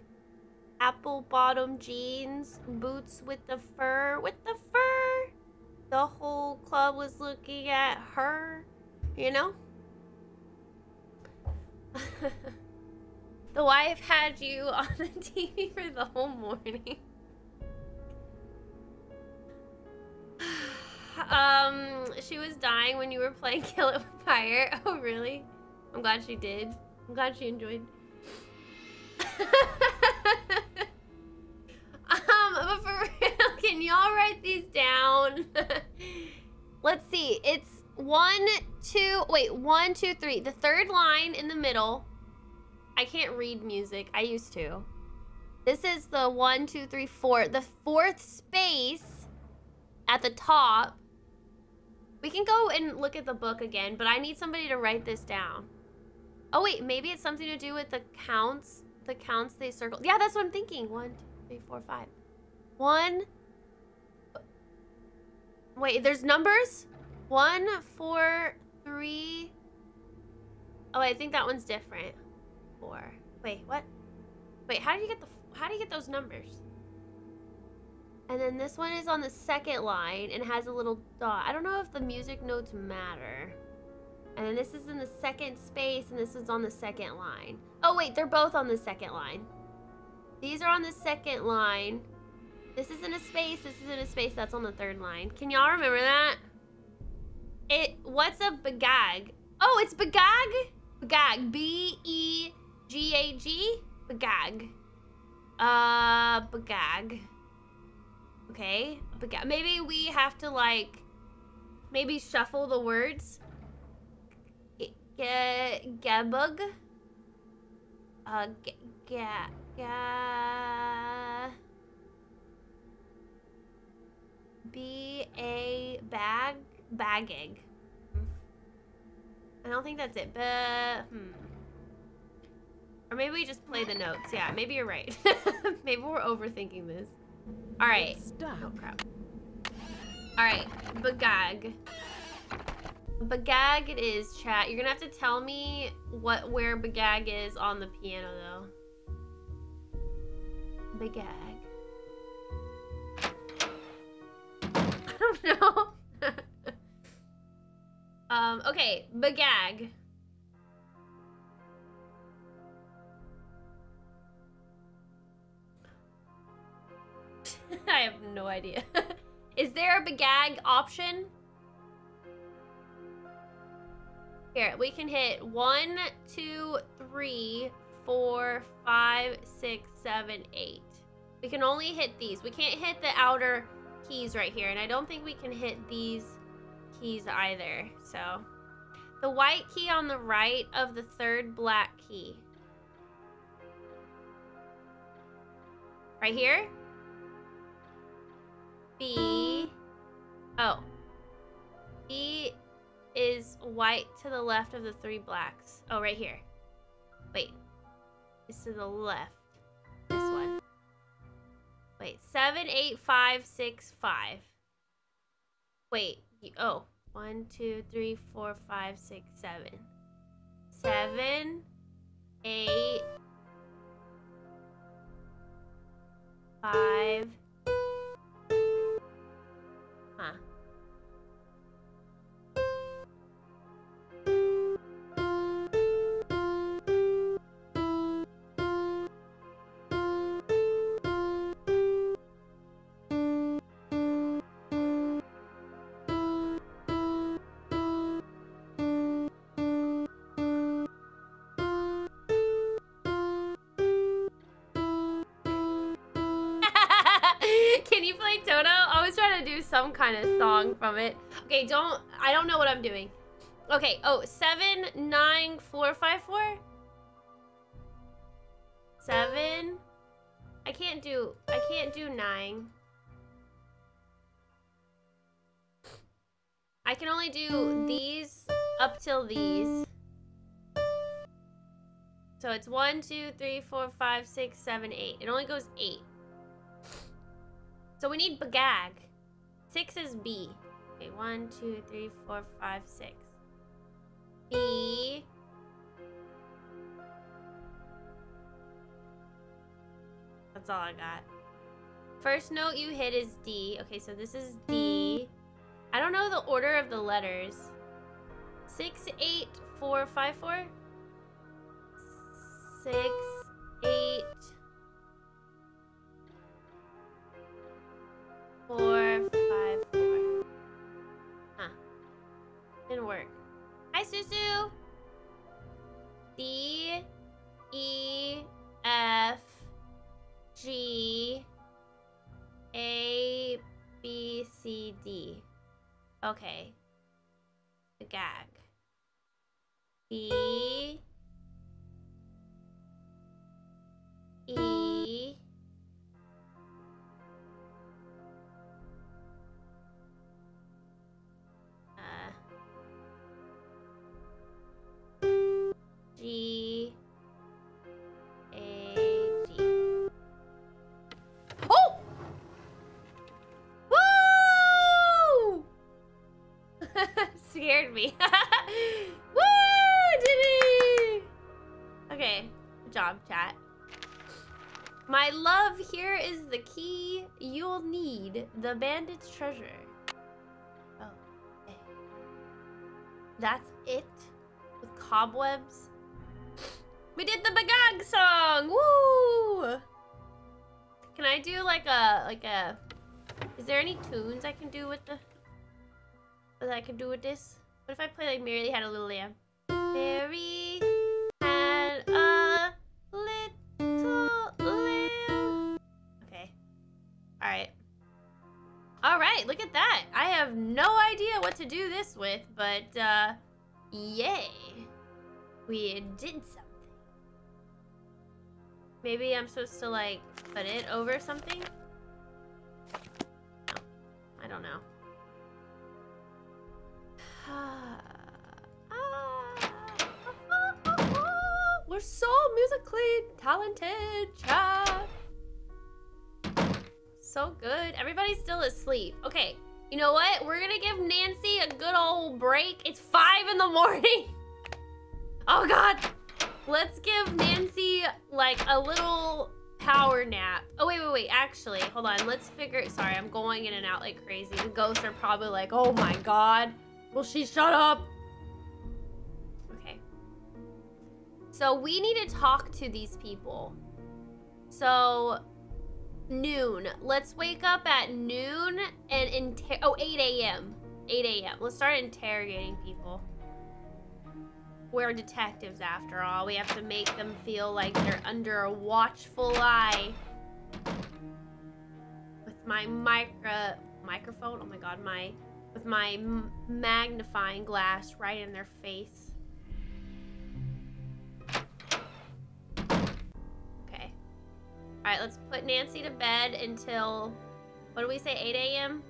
apple bottom jeans, boots with the fur, with the fur. The whole club was looking at her, you know? the wife had you on the TV for the whole morning. um, she was dying when you were playing Kill It with Fire. Oh, really? I'm glad she did. I'm glad she enjoyed. um, but for real, can y'all write these down? Let's see. It's one, two, wait, one, two, three. The third line in the middle. I can't read music. I used to. This is the one, two, three, four. The fourth space at the top. We can go and look at the book again, but I need somebody to write this down. Oh, wait, maybe it's something to do with the counts. The counts they circle. Yeah, that's what I'm thinking. One, two, three, four, five. One. Wait, there's numbers? One, four, three. Oh, I think that one's different. Four. Wait, what? Wait, how do you get the? How do you get those numbers? And then this one is on the second line and has a little dot. I don't know if the music notes matter. And then this is in the second space and this is on the second line. Oh wait, they're both on the second line. These are on the second line. This is in a space, this is in a space, that's on the third line. Can y'all remember that? It, what's a bagag? Oh, it's bagag? Bagag, B-E-G-A-G? Bagag. Uh, bagag. Okay, bagag. Maybe we have to like, maybe shuffle the words. Gabug. Uh, ga, ga. B A bag bagging. I don't think that's it, but hmm. Or maybe we just play the notes. Yeah, maybe you're right. maybe we're overthinking this. All right. Oh crap. All right, bagag. Bagag it is, chat. You're gonna have to tell me what where bagag is on the piano, though. Bagag. I don't know. um. Okay, bagag. I have no idea. is there a begag option? Here, we can hit one, two, three, four, five, six, seven, eight. We can only hit these. We can't hit the outer keys right here, and I don't think we can hit these keys either. So, the white key on the right of the third black key. Right here? B. Oh. B is white to the left of the three blacks. Oh, right here. Wait. It's to the left. This one. Wait. Seven, eight, five, six, five. Wait. Oh. One, two, three, four, five, six, seven. Seven, eight, five. Huh. Some kind of song from it. Okay, don't. I don't know what I'm doing. Okay. Oh, seven nine four five four. Seven. I can't do. I can't do nine. I can only do these up till these. So it's one, two, three, four, five, six, seven, eight. It only goes eight. So we need Bagag. Six is B. Okay, one, two, three, four, five, six. B. That's all I got. First note you hit is D. Okay, so this is D. I don't know the order of the letters. Six, eight, four, five, four. Six, eight, Okay. The bandit's treasure. Oh, okay. That's it? With cobwebs? We did the Bagag song! Woo! Can I do like a, like a... Is there any tunes I can do with the... That I can do with this? What if I play like Mary Had a Little Lamb? Mary look at that. I have no idea what to do this with, but, uh, yay. We did something. Maybe I'm supposed to, like, put it over something? No. I don't know. We're so musically talented, chat. So good. Everybody's still asleep. Okay, you know what? We're gonna give Nancy a good old break. It's five in the morning. Oh God. Let's give Nancy like a little power nap. Oh, wait, wait, wait. Actually, hold on. Let's figure... Sorry, I'm going in and out like crazy. The ghosts are probably like, oh my God. Will she shut up? Okay. So we need to talk to these people. So noon. Let's wake up at noon and inter- oh 8 a.m. 8 a.m. Let's start interrogating people. We're detectives after all. We have to make them feel like they're under a watchful eye. With my micro microphone. Oh my god, my with my magnifying glass right in their face. All right, let's put Nancy to bed until what do we say 8 a.m.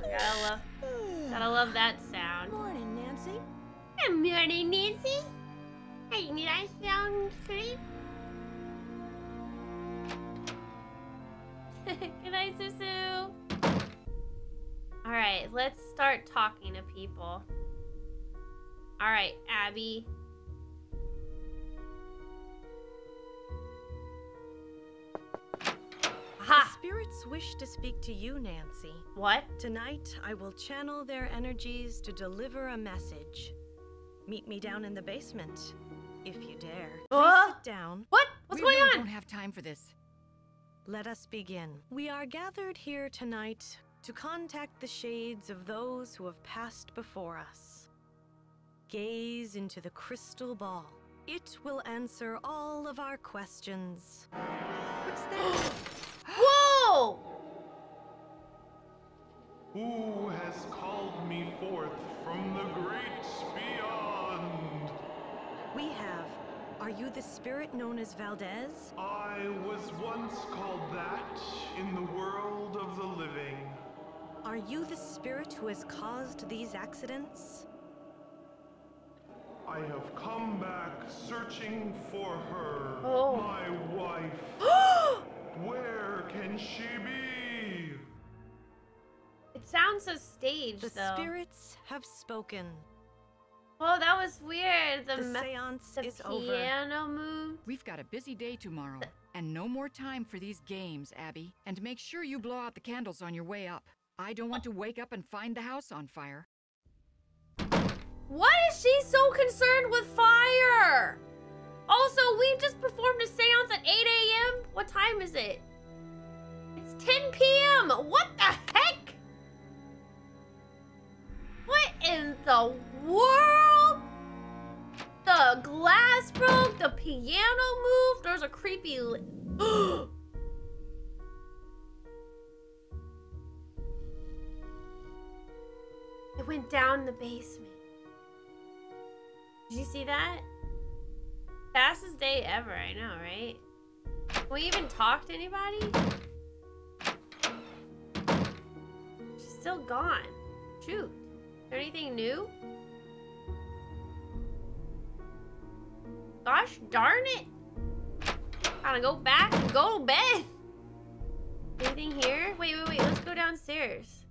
Gotta love, gotta love that sound. Morning, Nancy. Good morning, Nancy. Hey, need I sound sleep? Good night, Susu. All right, let's start talking to people. All right, Abby. Aha! The spirits wish to speak to you, Nancy. What? Tonight, I will channel their energies to deliver a message. Meet me down in the basement, if you dare. Please Uh? sit down. What? What's we going really on? We don't have time for this. Let us begin. We are gathered here tonight to contact the shades of those who have passed before us. Gaze into the crystal ball. It will answer all of our questions. What's that? Whoa! Who has called me forth from the great beyond? we have. Are you the spirit known as Valdez? I was once called that in the world of the living. Are you the spirit who has caused these accidents? I have come back searching for her, Oh. my wife. Where can she be? It sounds so staged, The though. spirits have spoken. Oh, that was weird. The, The me- seance the is over. piano move. We've got a busy day tomorrow, and no more time for these games, Abby. And make sure you blow out the candles on your way up. I don't want to wake up and find the house on fire. What is she so concerned with fire? Also, we just performed a seance at 8 a.m. What time is it? It's 10 p.m. What the heck? What in the world? The glass broke, the piano moved, there's a creepy. It went down the basement. Did you see that? Fastest day ever, I know, right? We even talk to anybody? She's still gone. Shoot. Is there anything new? Gosh darn it! Gotta go back and go to bed. Anything here? Wait, wait, wait. Let's go downstairs.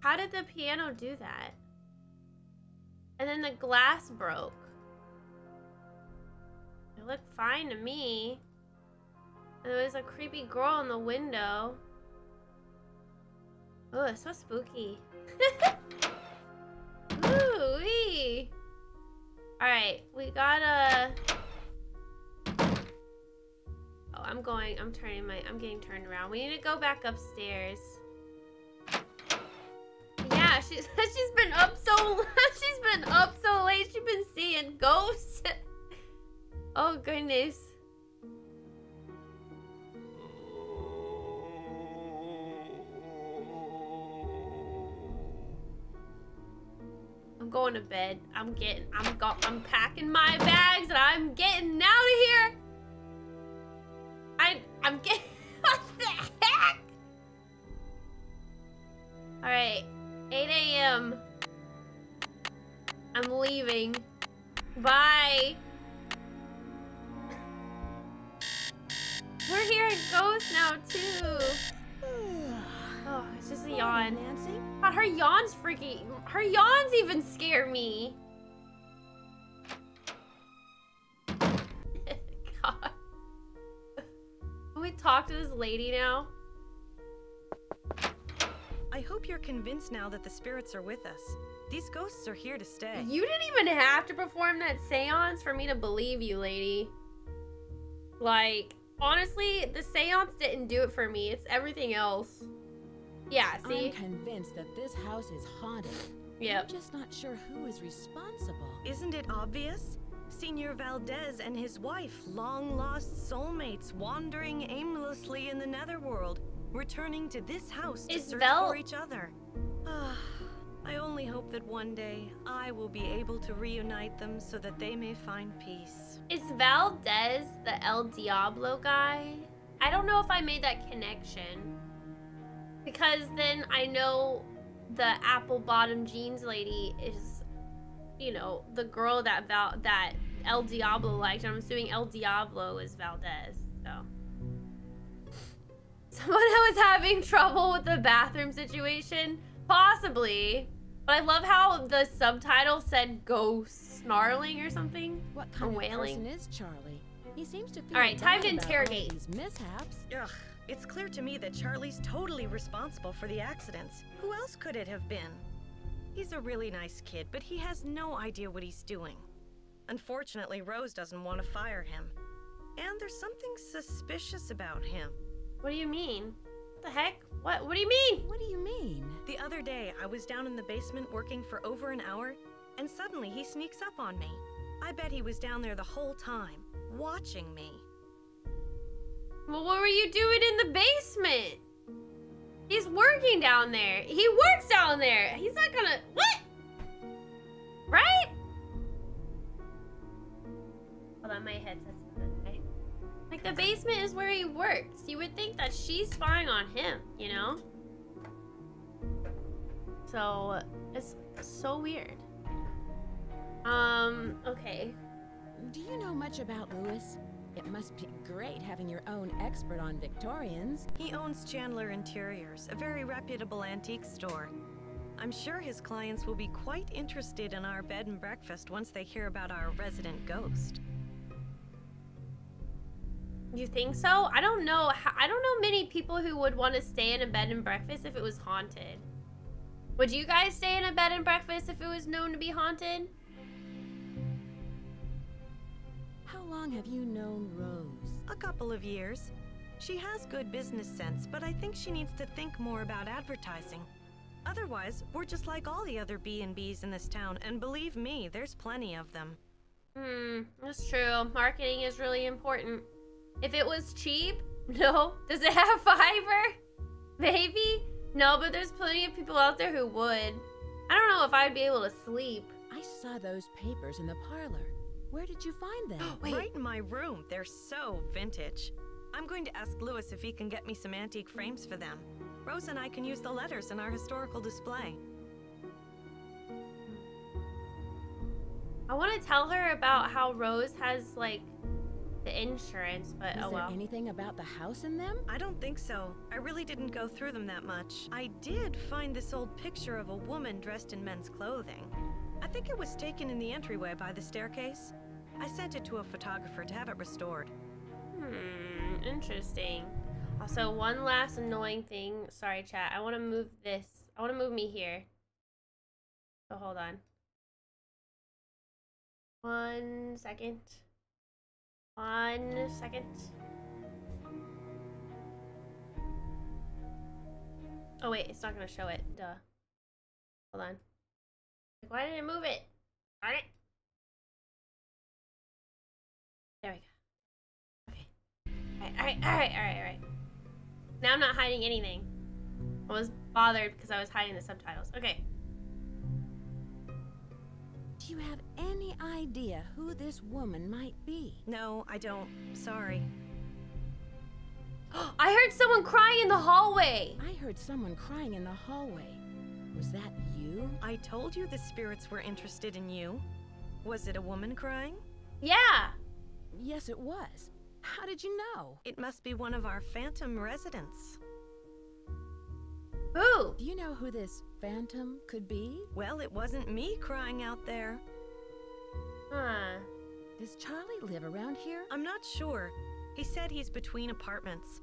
How did the piano do that? And then the glass broke. It looked fine to me. And there was a creepy girl in the window. Oh, it's so spooky. Ooh wee. Alright, we gotta Oh, I'm going I'm turning my I'm getting turned around. We need to go back upstairs. Yeah, she's she's been up so she's been up so late. She's been seeing ghosts. oh goodness. I'm going to bed. I'm getting I'm go I'm packing my bags and I'm getting out of here. I I'm getting what the heck? Alright. 8 a.m. I'm leaving. Bye. We're here at Ghost now too. Oh, it's just a yawn. Nancy? God, her yawns freaky. Her yawns even scare me. God. Can we talk to this lady now? I hope you're convinced now that the spirits are with us. These ghosts are here to stay. You didn't even have to perform that seance for me to believe you, lady. Like, honestly, the seance didn't do it for me. It's everything else. Yeah, see? I'm convinced that this house is haunted. Yep. I'm just not sure who is responsible. Isn't it obvious? Senior Valdez and his wife, long lost soulmates, wandering aimlessly in the netherworld, returning to this house to Is search Val- for each other. Ah, I only hope that one day I will be able to reunite them so that they may find peace. Is Valdez the El Diablo guy? I don't know if I made that connection. Because then I know the apple bottom jeans lady is, you know, the girl that Val that El Diablo liked. I'm assuming El Diablo is Valdez. So someone who was having trouble with the bathroom situation, possibly. But I love how the subtitle said "ghost snarling" or something. What Or kind of wailing. person is Charlie? He seems to feel All right, time to interrogate. These mishaps. Ugh, it's clear to me that Charlie's totally responsible for the accidents. Who else could it have been? He's a really nice kid, but he has no idea what he's doing. Unfortunately, Rose doesn't want to fire him. And there's something suspicious about him. What do you mean? What the heck? What? What do you mean? What do you mean? The other day, I was down in the basement working for over an hour, And suddenly he sneaks up on me. I bet he was down there the whole time, watching me. Well, what were you doing in the basement? He's working down there. He works down there. He's not gonna. What? Right? Hold on, my headset's okay. Like, the basement is where he works. You would think that she's spying on him, you know? So, it's so weird. Um, okay. Do you know much about Louis? It must be great having your own expert on Victorians. He owns Chandler Interiors, a very reputable antique store. I'm sure his clients will be quite interested in our bed and breakfast once they hear about our resident ghost. You think so? I don't know. I don't know many people who would want to stay in a bed and breakfast if it was haunted. Would you guys stay in a bed and breakfast if it was known to be haunted? How long have you known Rose? A couple of years. She has good business sense, but I think she needs to think more about advertising. Otherwise, we're just like all the other B&Bs in this town, and believe me, there's plenty of them. Hmm, that's true. Marketing is really important. If it was cheap, no. Does it have fiber? Maybe? No, but there's plenty of people out there who would. I don't know if I'd be able to sleep. I saw those papers in the parlor. Where did you find them? Wait. Right in my room. They're so vintage. I'm going to ask Louis if he can get me some antique frames for them. Rose and I can use the letters in our historical display. I want to tell her about how Rose has, like, the insurance, but Is oh there well. anything about the house in them? I don't think so. I really didn't go through them that much. I did find this old picture of a woman dressed in men's clothing. I think it was taken in the entryway by the staircase. I sent it to a photographer to have it restored. Hmm, interesting. Also, one last annoying thing. Sorry, chat. I want to move this. I want to move me here. So hold on. One second. One second. Oh wait, it's not gonna show it. Duh. Hold on. Why didn't it move it? Darn it. There we go. Okay. Alright, alright, alright, alright, alright. Now I'm not hiding anything. I was bothered because I was hiding the subtitles. Okay. Do you have any idea who this woman might be? No, I don't. Sorry. I heard someone crying in the hallway. I heard someone crying in the hallway. Was that you? I told you the spirits were interested in you. Was it a woman crying? Yeah. Yes, it was. How did you know? It must be one of our phantom residents. Who? Do you know who this phantom could be? Well, it wasn't me crying out there. Huh. Does Charlie live around here? I'm not sure. He said he's between apartments.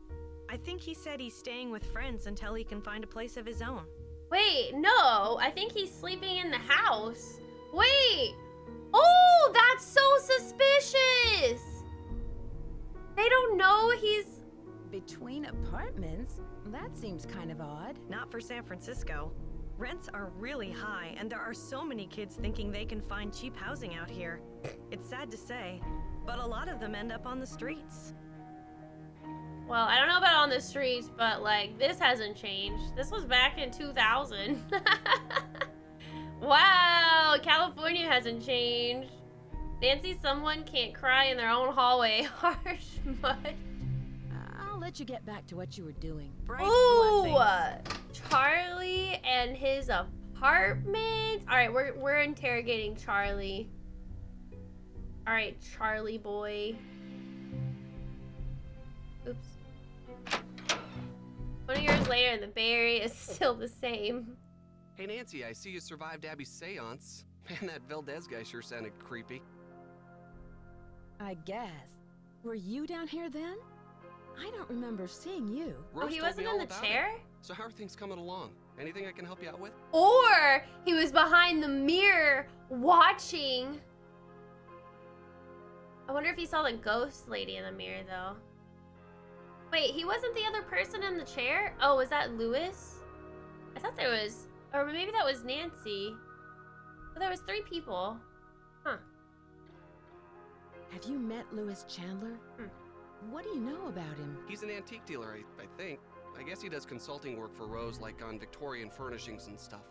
I think he said he's staying with friends until he can find a place of his own. Wait, no. I think he's sleeping in the house. Wait. Oh, that's so suspicious. They don't know he's. Between apartments? That seems kind of odd. Not for San Francisco. Rents are really high, and there are so many kids thinking they can find cheap housing out here. It's sad to say, but a lot of them end up on the streets. Well, I don't know about on the streets, but like this hasn't changed. This was back in 2000. wow, California hasn't changed. Nancy, someone can't cry in their own hallway. Harsh mud. I'll let you get back to what you were doing. Bright Ooh, blessings. Charlie and his apartment. All right, we're we're interrogating Charlie. All right, Charlie boy. Oops. Twenty years later, and the Bay Area is still the same. Hey Nancy, I see you survived Abby's seance. Man, that Valdez guy sure sounded creepy. I guess. Were you down here then? I don't remember seeing you. oh, he wasn't me in the about it. chair. So how are things coming along? Anything I can help you out with? Or he was behind the mirror watching. I wonder if he saw the ghost lady in the mirror though. Wait, he wasn't the other person in the chair? Oh, was that Louis? I thought there was, or maybe that was Nancy. But there was three people. Huh. Have you met Louis Chandler? Hmm. What do you know about him? He's an antique dealer, I, I think. I guess he does consulting work for Rose, like on Victorian furnishings and stuff.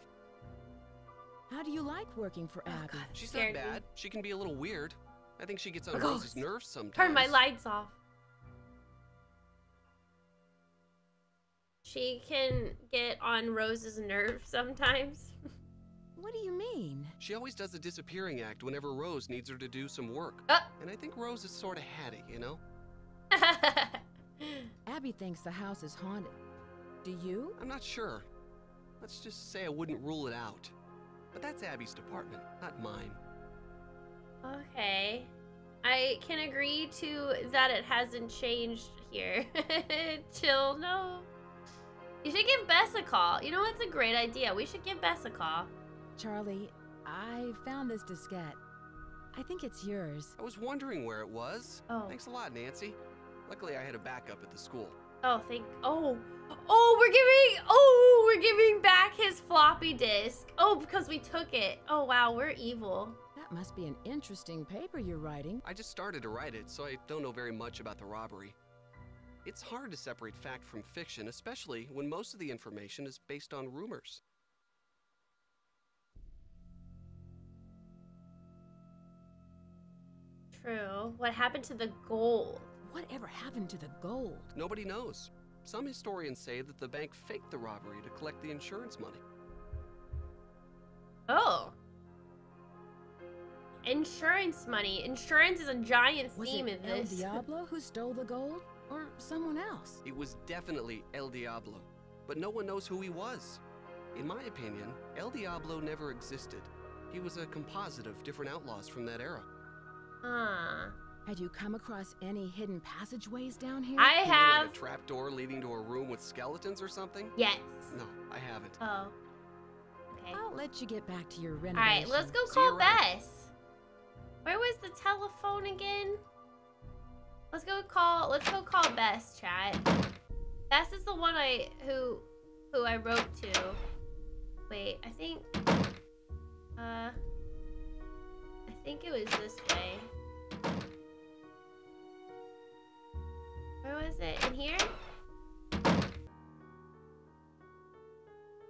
How do you like working for Oh, Abby? God. She's Scared not me. bad. She can be a little weird. I think she gets on A Rose's nerves sometimes. Turn my lights off. She can get on Rose's nerves sometimes. What do you mean? She always does a disappearing act whenever Rose needs her to do some work. Uh. And I think Rose is sort of had it, you know? Abby thinks the house is haunted. Do you? I'm not sure. Let's just say I wouldn't rule it out. But that's Abby's department, not mine. okay. I can agree to that it hasn't changed here. Chill, no. You should give Bess a call. You know what's a great idea? We should give Bess a call. Charlie, I found this diskette. I think it's yours. I was wondering where it was. Oh. Thanks a lot, Nancy. Luckily, I had a backup at the school. Oh, thank. Oh, oh, we're giving. Oh, we're giving back his floppy disk. Oh, because we took it. Oh, wow, we're evil. That must be an interesting paper you're writing. I just started to write it, so I don't know very much about the robbery. It's hard to separate fact from fiction, especially when most of the information is based on rumors. True. What happened to the gold? Whatever happened to the gold? Nobody knows. Some historians say that the bank faked the robbery to collect the insurance money. Oh. Insurance money. Insurance is a giant Was theme it in El this. Diablo who stole the gold? Or someone else? It was definitely El Diablo, but no one knows who he was. In my opinion, El Diablo never existed. He was a composite of different outlaws from that era. Huh. Had you come across any hidden passageways down here? I You mean have. Like a trapdoor leading to a room with skeletons or something? Yes. No, I haven't. Oh. Okay. I'll let you get back to your All renovation. right, let's go call. Bess. Where was the telephone again? Let's go call. Let's go call Bess, chat. Bess is the one I who who I wrote to. Wait, I think. Uh. I think it was this way. Where was it? In here?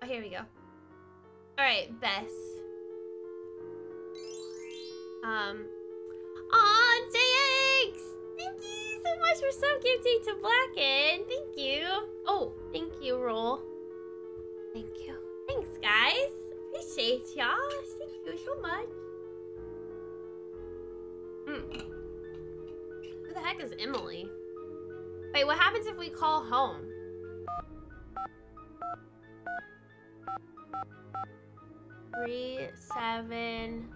Oh, here we go. All right, Bess. Um. Aw, JX! Thank you so much for sub gifting to Blacken. Thank you. Oh, thank you, Roll. Thank you. Thanks, guys. Appreciate y'all. Thank you so much. Hmm. Who the heck is Emily? Wait, what happens if we call home? Three, seven,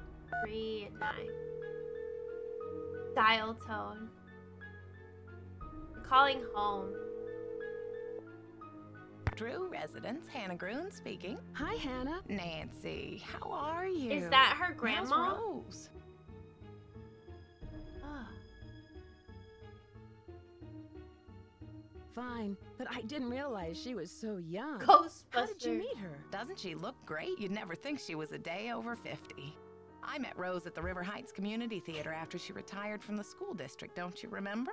three, nine. Dial tone. Calling home. Drew residence, Hannah Gruen speaking. Hi, Hannah. Nancy, how are you? Is that her How's grandma? Rose? Fine, but I didn't realize she was so young. Ghostbusters. How did you meet her? Doesn't she look great? You'd never think she was a day over 50. I met Rose at the River Heights Community Theater after she retired from the school district, don't you remember?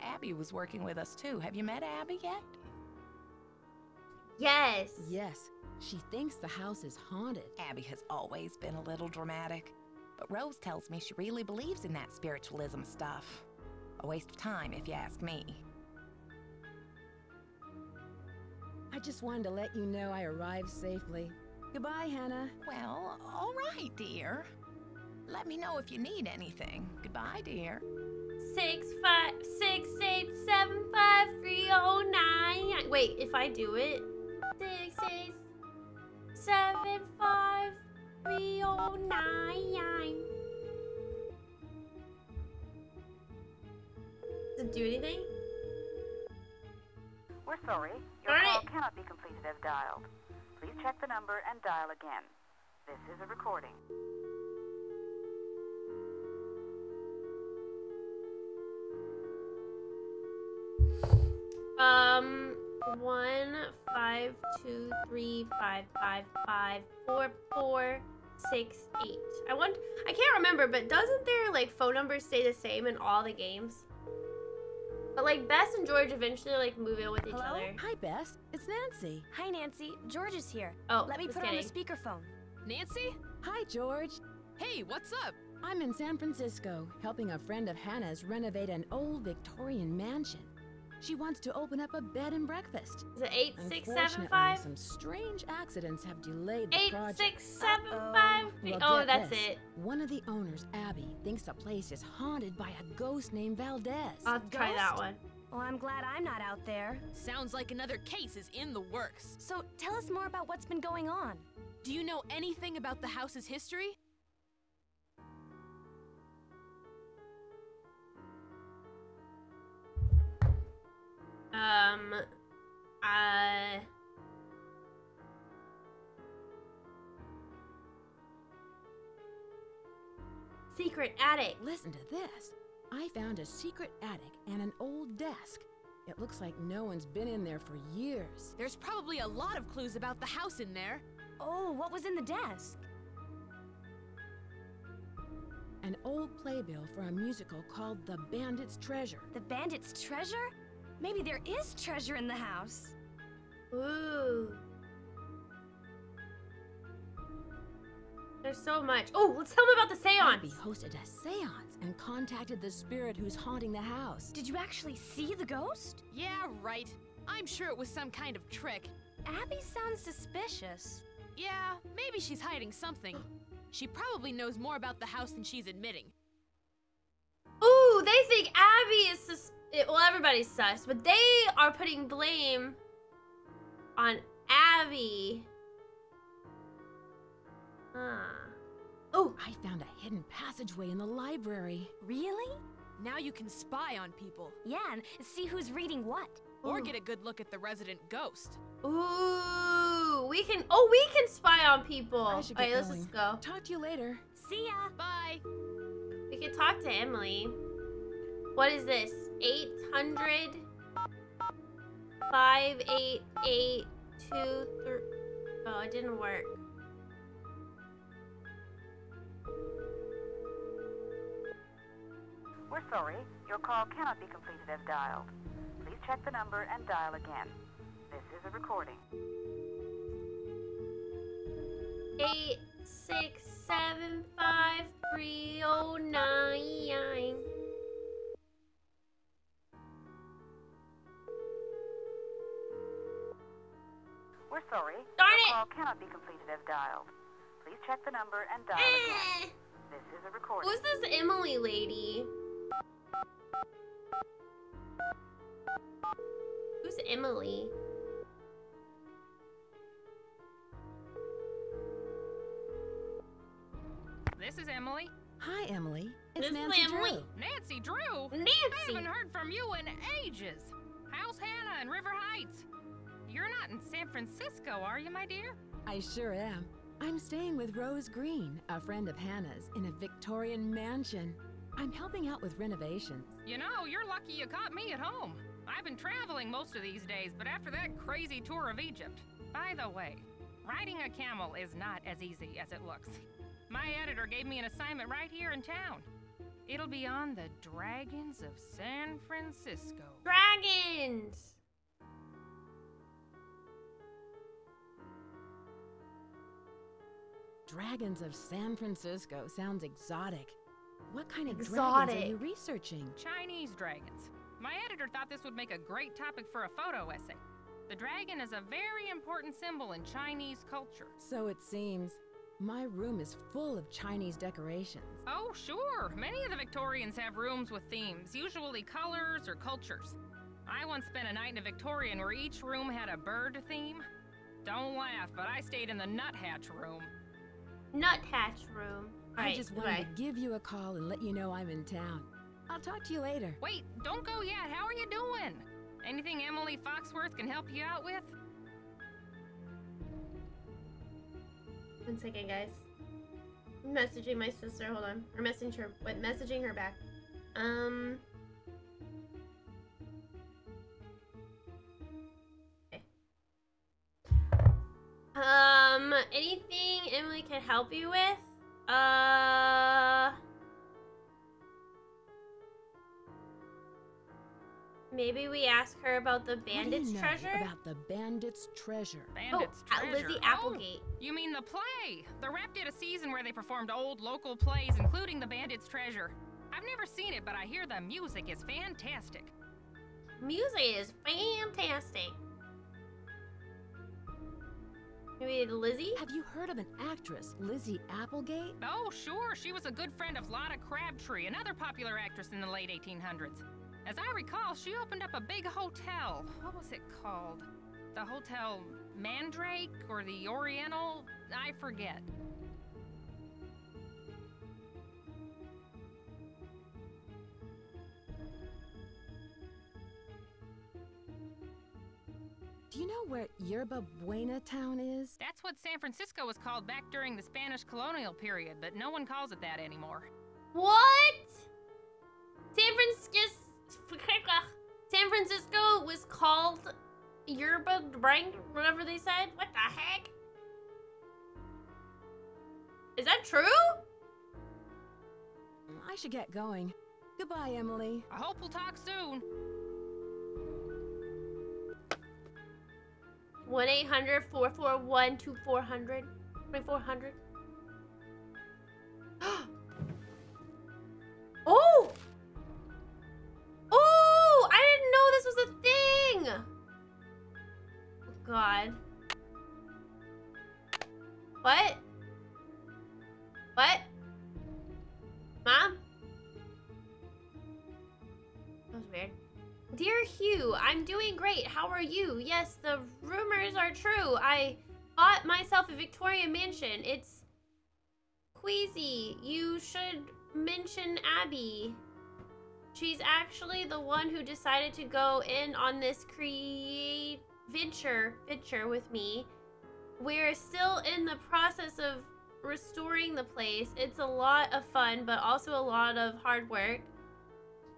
Abby was working with us too. Have you met Abby yet? Yes. Yes, she thinks the house is haunted. Abby has always been a little dramatic. But Rose tells me she really believes in that spiritualism stuff. A waste of time, if you ask me. I just wanted to let you know I arrived safely. Goodbye, Hannah. Well, all right, dear. Let me know if you need anything. Goodbye, dear. Six five six eight seven five three oh nine. Wait, if I do it, six eight seven five three oh nine. Does it do anything? We're sorry. Your All call right. cannot be completed as dialed. Please check the number and dial again. This is a recording. Um, one five two three five five five four four 868. I want I can't remember, but doesn't their like phone numbers stay the same in all the games? But like Bess and George eventually like move in with each Hello? other. Hi, Bess. It's Nancy. Hi, Nancy. George is here. Oh, Let me just put her on the speakerphone. Nancy? Hi, George. Hey, what's up? I'm in San Francisco, helping a friend of Hannah's renovate an old Victorian mansion. She wants to open up a bed and breakfast. Is it eight six seven Unfortunately, some strange accidents have delayed the Eight project. six seven five. Well, Oh, get that's this. it. One of the owners, Abby, thinks the place is haunted by a ghost named Valdez. I'll try that one. Well, I'm glad I'm not out there. Sounds like another case is in the works. So tell us more about what's been going on. Do you know anything about the house's history? Um, uh. Secret attic. Listen to this. I found a secret attic and an old desk. It looks like no one's been in there for years. There's probably a lot of clues about the house in there. Oh, what was in the desk? An old playbill for a musical called The Bandit's Treasure. The bandit's treasure? Maybe there is treasure in the house. Ooh. There's so much. Oh, let's tell them about the Abby seance. hosted a seance and contacted the spirit who's haunting the house. Did you actually see the ghost? Yeah, right. I'm sure it was some kind of trick. Abby sounds suspicious. Yeah, maybe she's hiding something. She probably knows more about the house than she's admitting. Ooh, they think Abby is sus. It- Well, everybody's sus, but they are putting blame on Abby. Huh. Oh, I found a hidden passageway in the library. Really? Now you can spy on people. Yeah, and see who's reading what. Or get a good look at the resident ghost. ooh, we can. Oh, we can spy on people. I should Alright, get let's just go. Talk to you later. See ya. Bye. We can talk to Emily. What is this? 800 5882 Oh, it didn't work. We're sorry, your call cannot be completed as dialed. Please check the number and dial again. This is a recording. Eight six seven five three oh nine. We're sorry, Darn your it! call cannot be completed as dialed. Please check the number and dial again. Eh. This is a recording. Who's this Emily lady? Who's Emily? This is Emily. Hi, Emily. It's This is Nancy Emily. Drew. Nancy Drew. I Nancy. haven't heard from you in ages. How's Hannah in River Heights? You're not in San Francisco, are you, my dear? I sure am. I'm staying with Rose Green, a friend of Hannah's, in a Victorian mansion. I'm helping out with renovations. You know, you're lucky you caught me at home. I've been traveling most of these days, but after that crazy tour of Egypt. By the way, riding a camel is not as easy as it looks. My editor gave me an assignment right here in town. It'll be on the Dragons of San Francisco. Dragons. Dragons of San Francisco sounds exotic. What kind of dragons are you researching? Chinese dragons. My editor thought this would make a great topic for a photo essay. The dragon is a very important symbol in Chinese culture. So it seems. My room is full of Chinese decorations. Oh, sure. Many of the Victorians have rooms with themes, usually colors or cultures. I once spent a night in a Victorian where each room had a bird theme. Don't laugh, but I stayed in the nuthatch room. Nuthatch room. I Alright, just wanted goodbye. to give you a call and let you know I'm in town. I'll talk to you later. Wait, don't go yet. How are you doing? Anything Emily Foxworth can help you out with? One second, guys. I'm messaging my sister. Hold on. Or messaging her. Wait, messaging her back. Um. Um, anything Emily can help you with? Uh, maybe we ask her about the What do bandits you know treasure. About the bandits' treasure. Bandits uh, treasure. Lizzie Oh, Applegate. you mean the play? The Rep did a season where they performed old local plays, including the Bandits Treasure. I've never seen it, but I hear the music is fantastic. Music is fantastic. Maybe Lizzie? Have you heard of an actress, Lizzie Applegate? Oh, sure. She was a good friend of Lotta Crabtree, another popular actress in the late 1800s. As I recall, she opened up a big hotel. What was it called? The Hotel Mandarin or the Oriental? I forget. Do you know where Yerba Buena town is? That's what San Francisco was called back during the Spanish colonial period, but no one calls it that anymore. What? San Francisco. San Francisco was called Yerba Brand, whatever they said. What the heck? Is that true? I should get going. Goodbye, Emily. I hope we'll talk soon. 1 800 441 2400. 2400. Oh! Oh! I didn't know this was a thing! Oh, God. What? What? Mom? That was weird. Dear Hugh, I'm doing great. How are you? Yes, the rumors are true. I bought myself a Victoria mansion. It's queasy. You should mention Abby. She's actually the one who decided to go in on this create venture venture with me. We're still in the process of restoring the place. It's a lot of fun, but also a lot of hard work.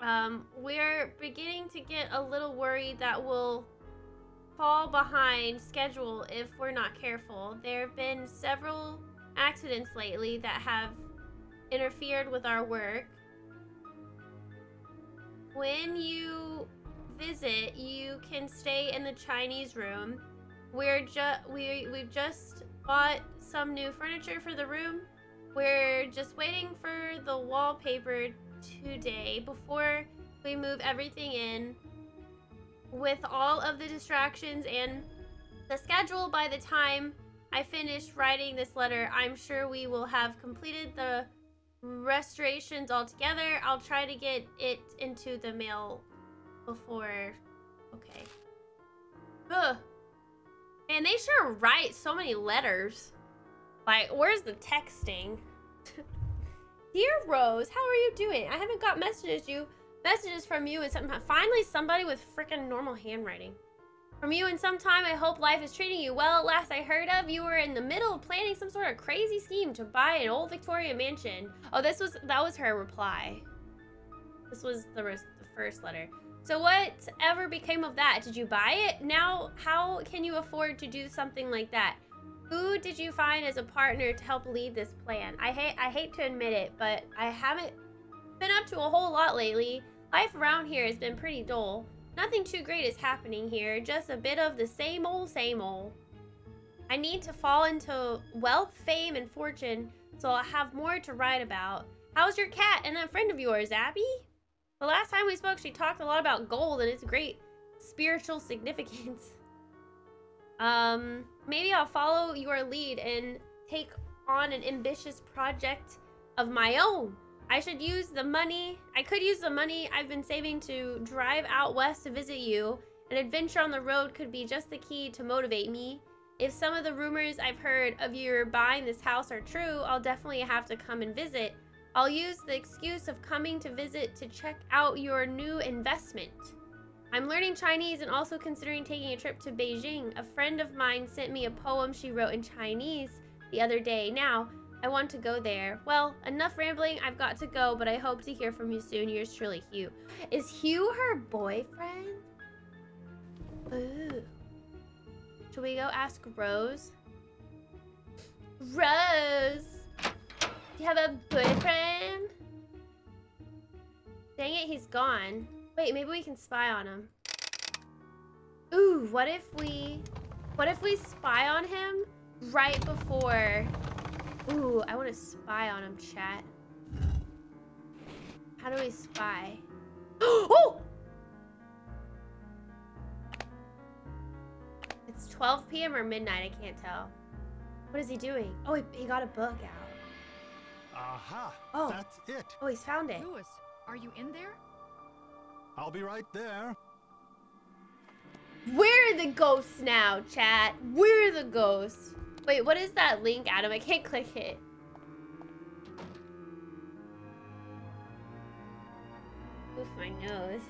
Um, we're beginning to get a little worried that we'll fall behind schedule if we're not careful. There have been several accidents lately that have interfered with our work. When you visit, you can stay in the Chinese room. We're just we we've just bought some new furniture for the room. We're just waiting for the wallpaper today before we move everything in with all of the distractions and the schedule by the time I finish writing this letter, I'm sure we will have completed the restorations altogether. I'll try to get it into the mail before. Okay. Ugh. Man, they sure write so many letters. Like, where's the texting? Dear Rose, how are you doing? I haven't got messages you messages from you and some finally somebody with freaking normal handwriting. From you in some time, I hope life is treating you well. At last I heard of, you were in the middle of planning some sort of crazy scheme to buy an old Victorian mansion. Oh, this was that was her reply. This was the, the first letter. So whatever became of that? Did you buy it? Now, how can you afford to do something like that? Who did you find as a partner to help lead this plan? I hate I hate to admit it, but I haven't been up to a whole lot lately. Life around here has been pretty dull. Nothing too great is happening here, just a bit of the same old, same old. I need to fall into wealth, fame, and fortune, so I'll have more to write about. How's your cat and that friend of yours, Abby? The last time we spoke, she talked a lot about gold and its great spiritual significance. Um, maybe I'll follow your lead and take on an ambitious project of my own. I should use the money. I could use the money I've been saving to drive out west to visit you. An adventure on the road could be just the key to motivate me. If some of the rumors I've heard of your buying this house are true, I'll definitely have to come and visit. I'll use the excuse of coming to visit to check out your new investment. I'm learning Chinese and also considering taking a trip to Beijing. A friend of mine sent me a poem she wrote in Chinese the other day. Now, I want to go there. Well, enough rambling. I've got to go, but I hope to hear from you soon. Yours truly, Hugh. Is Hugh her boyfriend? Ooh. Should we go ask Rose? Rose! Do you have a boyfriend? Dang it, he's gone. Wait, maybe we can spy on him. Ooh, what if we... What if we spy on him right before... Ooh, I want to spy on him, chat. How do we spy? oh! It's 12 p.m. or midnight, I can't tell. What is he doing? Oh, he, he got a book out. Aha! Oh. That's it. Oh, he's found it. Louis, are you in there? I'll be right there. Where are the ghosts now, chat? Where are the ghosts? Wait, what is that link, Adam? I can't click it. Oof, my nose.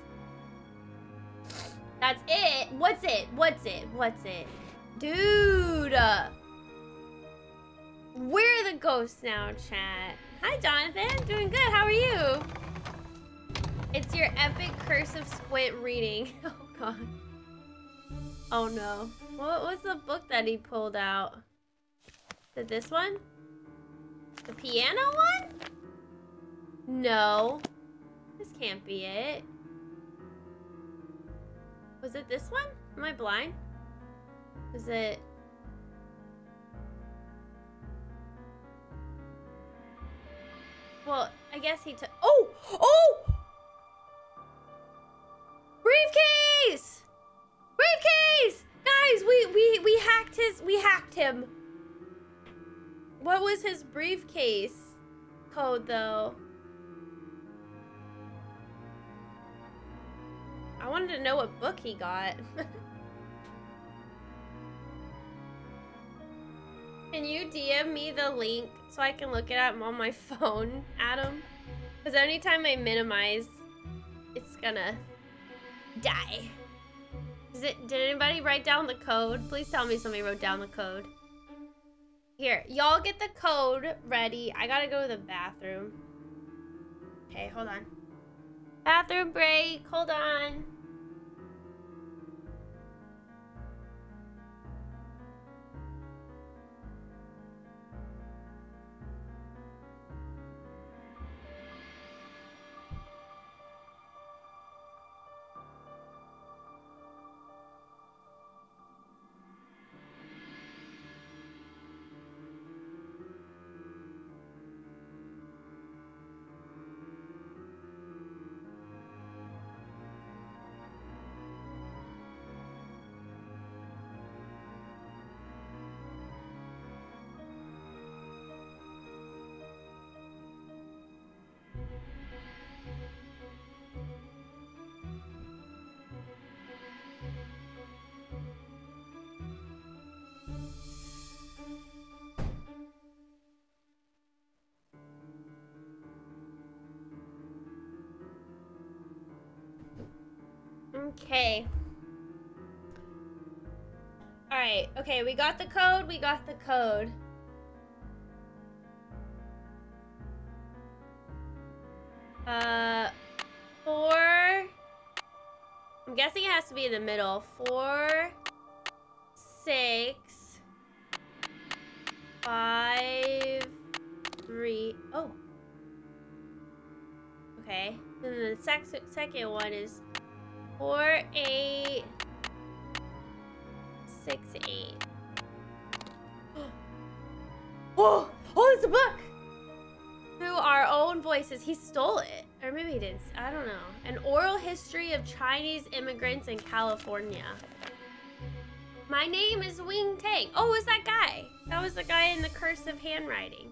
That's it. What's it? What's it? What's it? Dude. We're the ghosts now, chat? Hi, Jonathan. Doing good. How are you? It's your epic curse of squint reading. Oh, God. Oh, no. What was the book that he pulled out? Is it this one? The piano one? No. This can't be it. Was it this one? Am I blind? Was it... Well, I guess he took... Oh! Oh! Briefcase! Briefcase! Guys, we, we, we hacked his... We hacked him. What was his briefcase code, though? I wanted to know what book he got. can you DM me the link so I can look it up on my phone, Adam? Because anytime I minimize, it's gonna die. It, did anybody write down the code? Please tell me somebody wrote down the code. Here, y'all get the code ready. I gotta go to the bathroom. Okay, hold on. Bathroom break. Hold on. Okay. Alright, okay, we got the code, we got the code. Uh, four. I'm guessing it has to be in the middle. Four, six, five, three. Oh. Okay. Then the sec second one is four, eight, six, eight. Oh, oh, it's a book. Through our own voices, he stole it, or maybe he didn't. I don't know. An oral history of Chinese immigrants in California. My name is Wing Tang. Oh, is that guy? That was the guy in the cursive handwriting.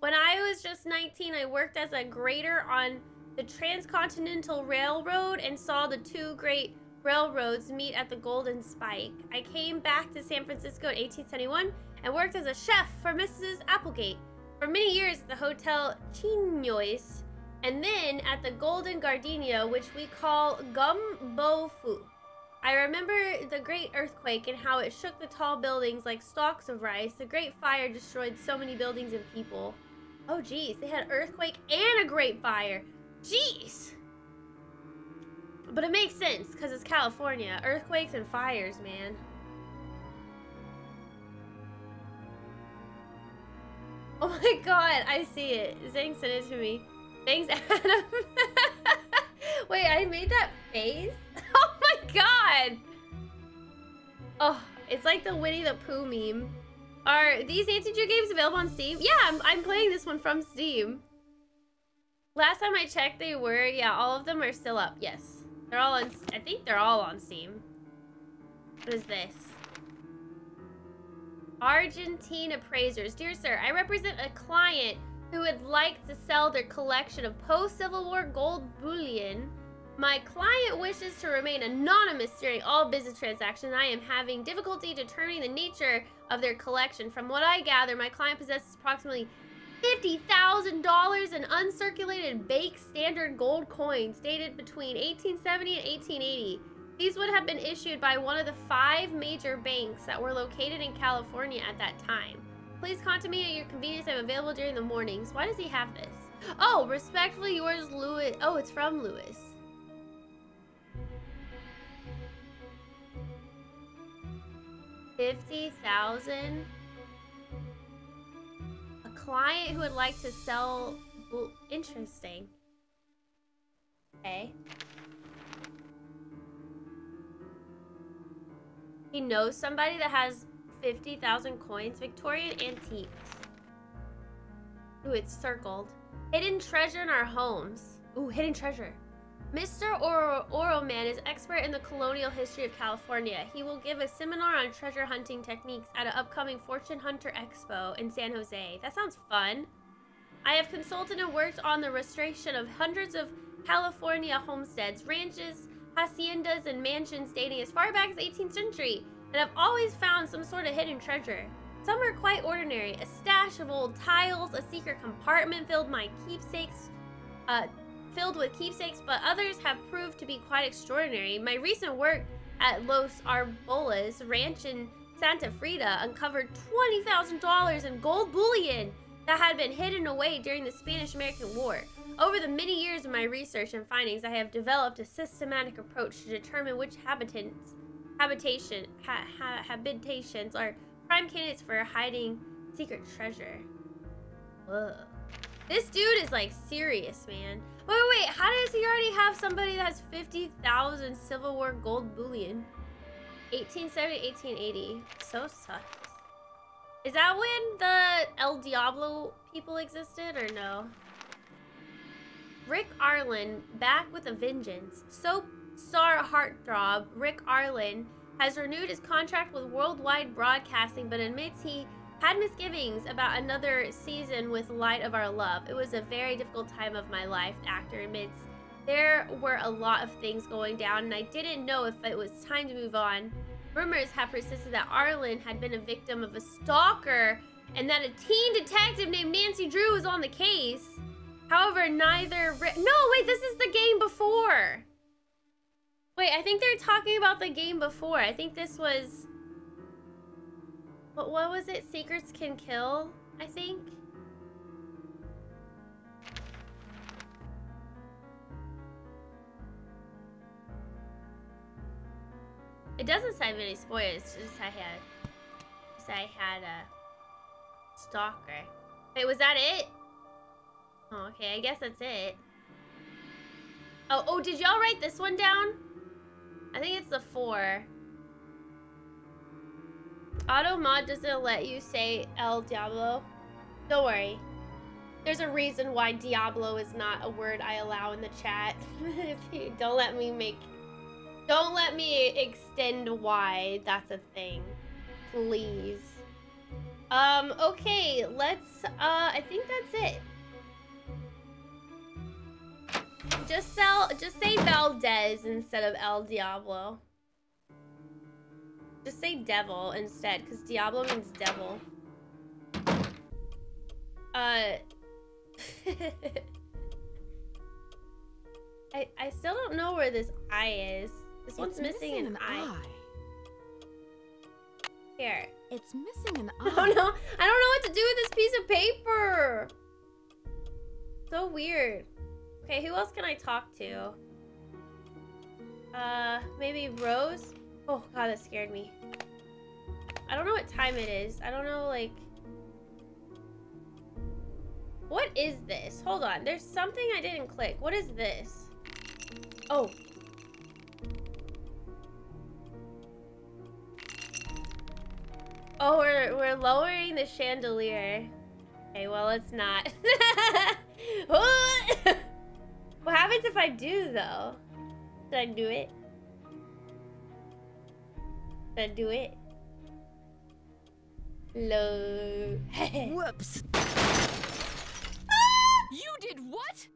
When I was just 19, I worked as a grader on the Transcontinental Railroad and saw the two great railroads meet at the Golden Spike. I came back to San Francisco in 1871 and worked as a chef for Mrs. Applegate for many years at the Hotel Chinois and then at the Golden Gardenia, which we call Gumbo Gumbofu. I remember the great earthquake and how it shook the tall buildings like stalks of rice. The great fire destroyed so many buildings and people. Oh geez, they had earthquake and a great fire. Jeez. But it makes sense because it's California. Earthquakes and fires, man. Oh my god, I see it. Zang sent it to me. Thanks, Adam. Wait, I made that face? Oh my god! Oh, it's like the Winnie the Pooh meme. Are these Nancy Drew games available on Steam? Yeah, I'm, I'm playing this one from Steam. Last time I checked, they were. Yeah, all of them are still up. Yes. They're all on... I think they're all on Steam. What is this? Argentine appraisers. Dear sir, I represent a client who would like to sell their collection of post-Civil War gold bullion. My client wishes to remain anonymous during all business transactions. I am having difficulty determining the nature of their collection. From what I gather, my client possesses approximately $50,000 in uncirculated Bank standard gold coins dated between 1870 and 1880. These would have been issued by one of the five major banks that were located in California at that time. Please contact me at your convenience. I'm available during the mornings. Why does he have this? Oh, respectfully yours, Louis. Oh, it's from Louis. Fifty thousand. Client who would like to sell. Well, interesting. Okay. He knows somebody that has 50,000 coins. Victorian antiques. Ooh, it's circled. Hidden treasure in our homes. Ooh, hidden treasure. Mr. Oro Oroman is expert in the colonial history of California. He will give a seminar on treasure hunting techniques at an upcoming Fortune Hunter Expo in San Jose. That sounds fun. I have consulted and worked on the restoration of hundreds of California homesteads, ranches, haciendas, and mansions dating as far back as 18th century, and have always found some sort of hidden treasure. Some are quite ordinary, a stash of old tiles, a secret compartment filled my keepsakes, uh, filled with keepsakes, but others have proved to be quite extraordinary. My recent work at Los Arbolas Ranch in Santa Frida uncovered $20,000 in gold bullion that had been hidden away during the Spanish-American War. Over the many years of my research and findings, I have developed a systematic approach to determine which habitants, habitation, ha, ha, habitations are prime candidates for hiding secret treasure. Ugh. This dude is like serious, man. Wait, wait. How does he already have somebody that has 50,000 Civil War gold bullion? 1870, 1880. So sucks. Is that when the El Diablo people existed or no? Rick Arlen back with a vengeance. Soap star heartthrob Rick Arlen has renewed his contract with Worldwide Broadcasting but admits he had misgivings about another season with Light of Our Love. It was a very difficult time of my life, actor admits. There were a lot of things going down and I didn't know if it was time to move on. Rumors have persisted that Arlen had been a victim of a stalker and that a teen detective named Nancy Drew was on the case. However, neither... no, wait, this is the game before. Wait, I think they're talking about the game before. I think this was... What, what was it? Secrets Can Kill, I think? It doesn't say any spoilers, just I had... Just I had a... Stalker. Wait, was that it? Oh, okay, I guess that's it. Oh, oh, did y'all write this one down? I think it's the four. Auto mod doesn't let you say El Diablo. Don't worry. There's a reason why Diablo is not a word I allow in the chat. don't let me make... Don't let me extend why that's a thing. Please. Um, okay, let's, uh, I think that's it. Just sell, just say Valdez instead of El Diablo. Just say devil instead, because Diablo means devil. Uh... I, I still don't know where this eye is. This one's missing, missing, an, an eye. eye. Here. It's missing an eye. Oh no. I don't know what to do with this piece of paper. So weird. Okay, who else can I talk to? Uh, maybe Rose? Oh god, that scared me. I don't know what time it is. I don't know, like... What is this? Hold on. There's something I didn't click. What is this? Oh. Oh, we're, we're lowering the chandelier. Okay, well, it's not. what happens if I do, though? Did I do it? Did I do it? Low. Whoops. You did what?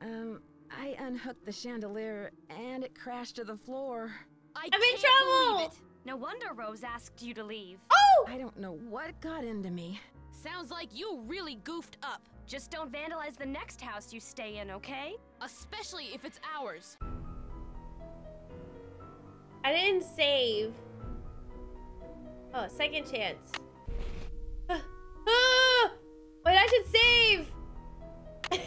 Um, I unhooked the chandelier and it crashed to the floor. I I'm in trouble! No wonder Rose asked you to leave. Oh! I don't know what got into me. Sounds like you really goofed up. Just don't vandalize the next house you stay in, okay? Especially if it's ours. I didn't save. Oh, second chance. Ah! Wait, I should save!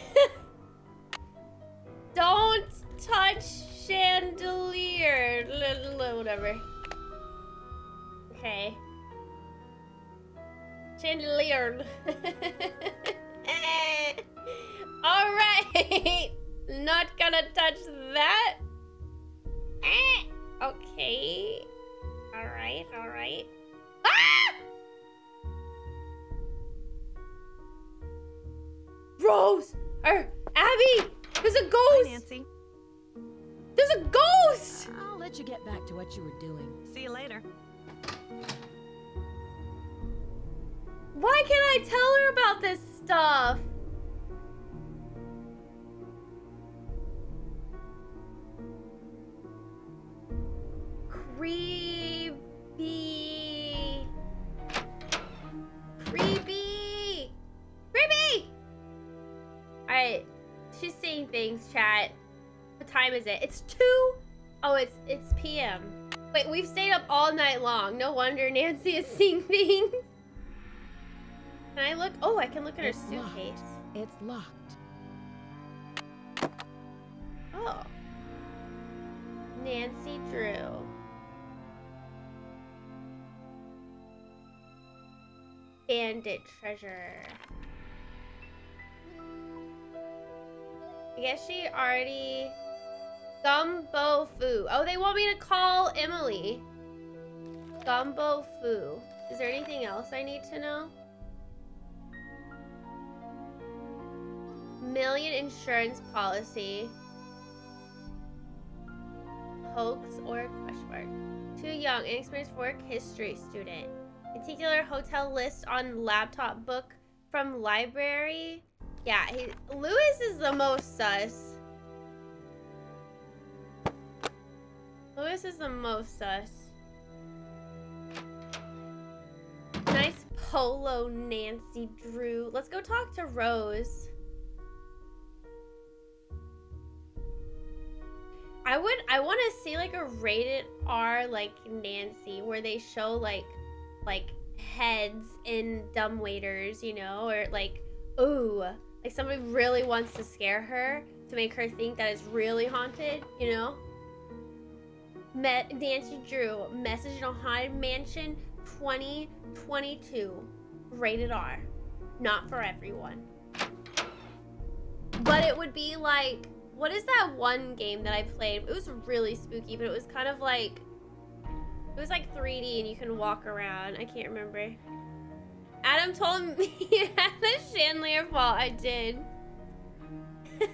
Don't touch chandelier. Whatever. Okay. Chandelier. Alright! Not gonna touch that. Eh, Okay. Alright, alright. Ah! Rose! Or Abby! There's a ghost! Nancy. There's a ghost! I'll let you get back to what you were doing. See you later. Why can't I tell her about this stuff? Creepy. Creepy! Alright. She's seeing things, chat. What time is it? It's 2? Oh, it's it's PM. Wait, we've stayed up all night long. No wonder Nancy is seeing things. Can I look? Oh, I can look at her It's locked. suitcase. It's locked. Oh. Nancy Drew. Bandit treasure. I guess she already... Gumbo Fu. Oh, they want me to call Emily. Gumbo Fu. Is there anything else I need to know? Million insurance policy. Hoax or question mark. Too young, inexperienced work history student. Particular hotel list on laptop book from library. Yeah, he, Louis is the most sus. Louis is the most sus. Nice polo, Nancy Drew. Let's go talk to Rose. I would I want to see like a rated R like Nancy where they show like like heads in dumb waiters, you know, or like ooh, like somebody really wants to scare her to make her think that it's really haunted, you know? Met Nancy Drew, Message in a Haunted Mansion 2022. Rated R. Not for everyone. But it would be like what is that one game that I played? It was really spooky, but it was kind of like it was like 3D and you can walk around. I can't remember. Adam told me you had the chandelier fault. I did.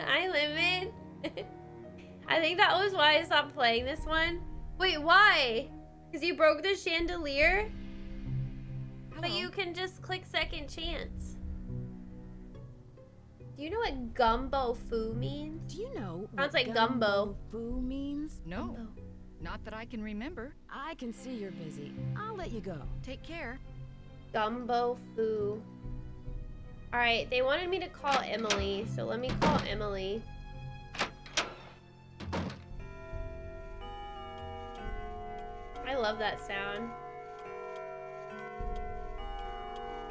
I live it. I think that was why I stopped playing this one. Wait, why? Because you broke the chandelier? But uh-huh. you can just click second chance. Do you know what gumbo foo means? Do you know Sounds what like gumbo. Foo means? No. Not that I can remember. I can see you're busy. I'll let you go. Take care. Gumbo foo. Alright, they wanted me to call Emily, so let me call Emily. I love that sound.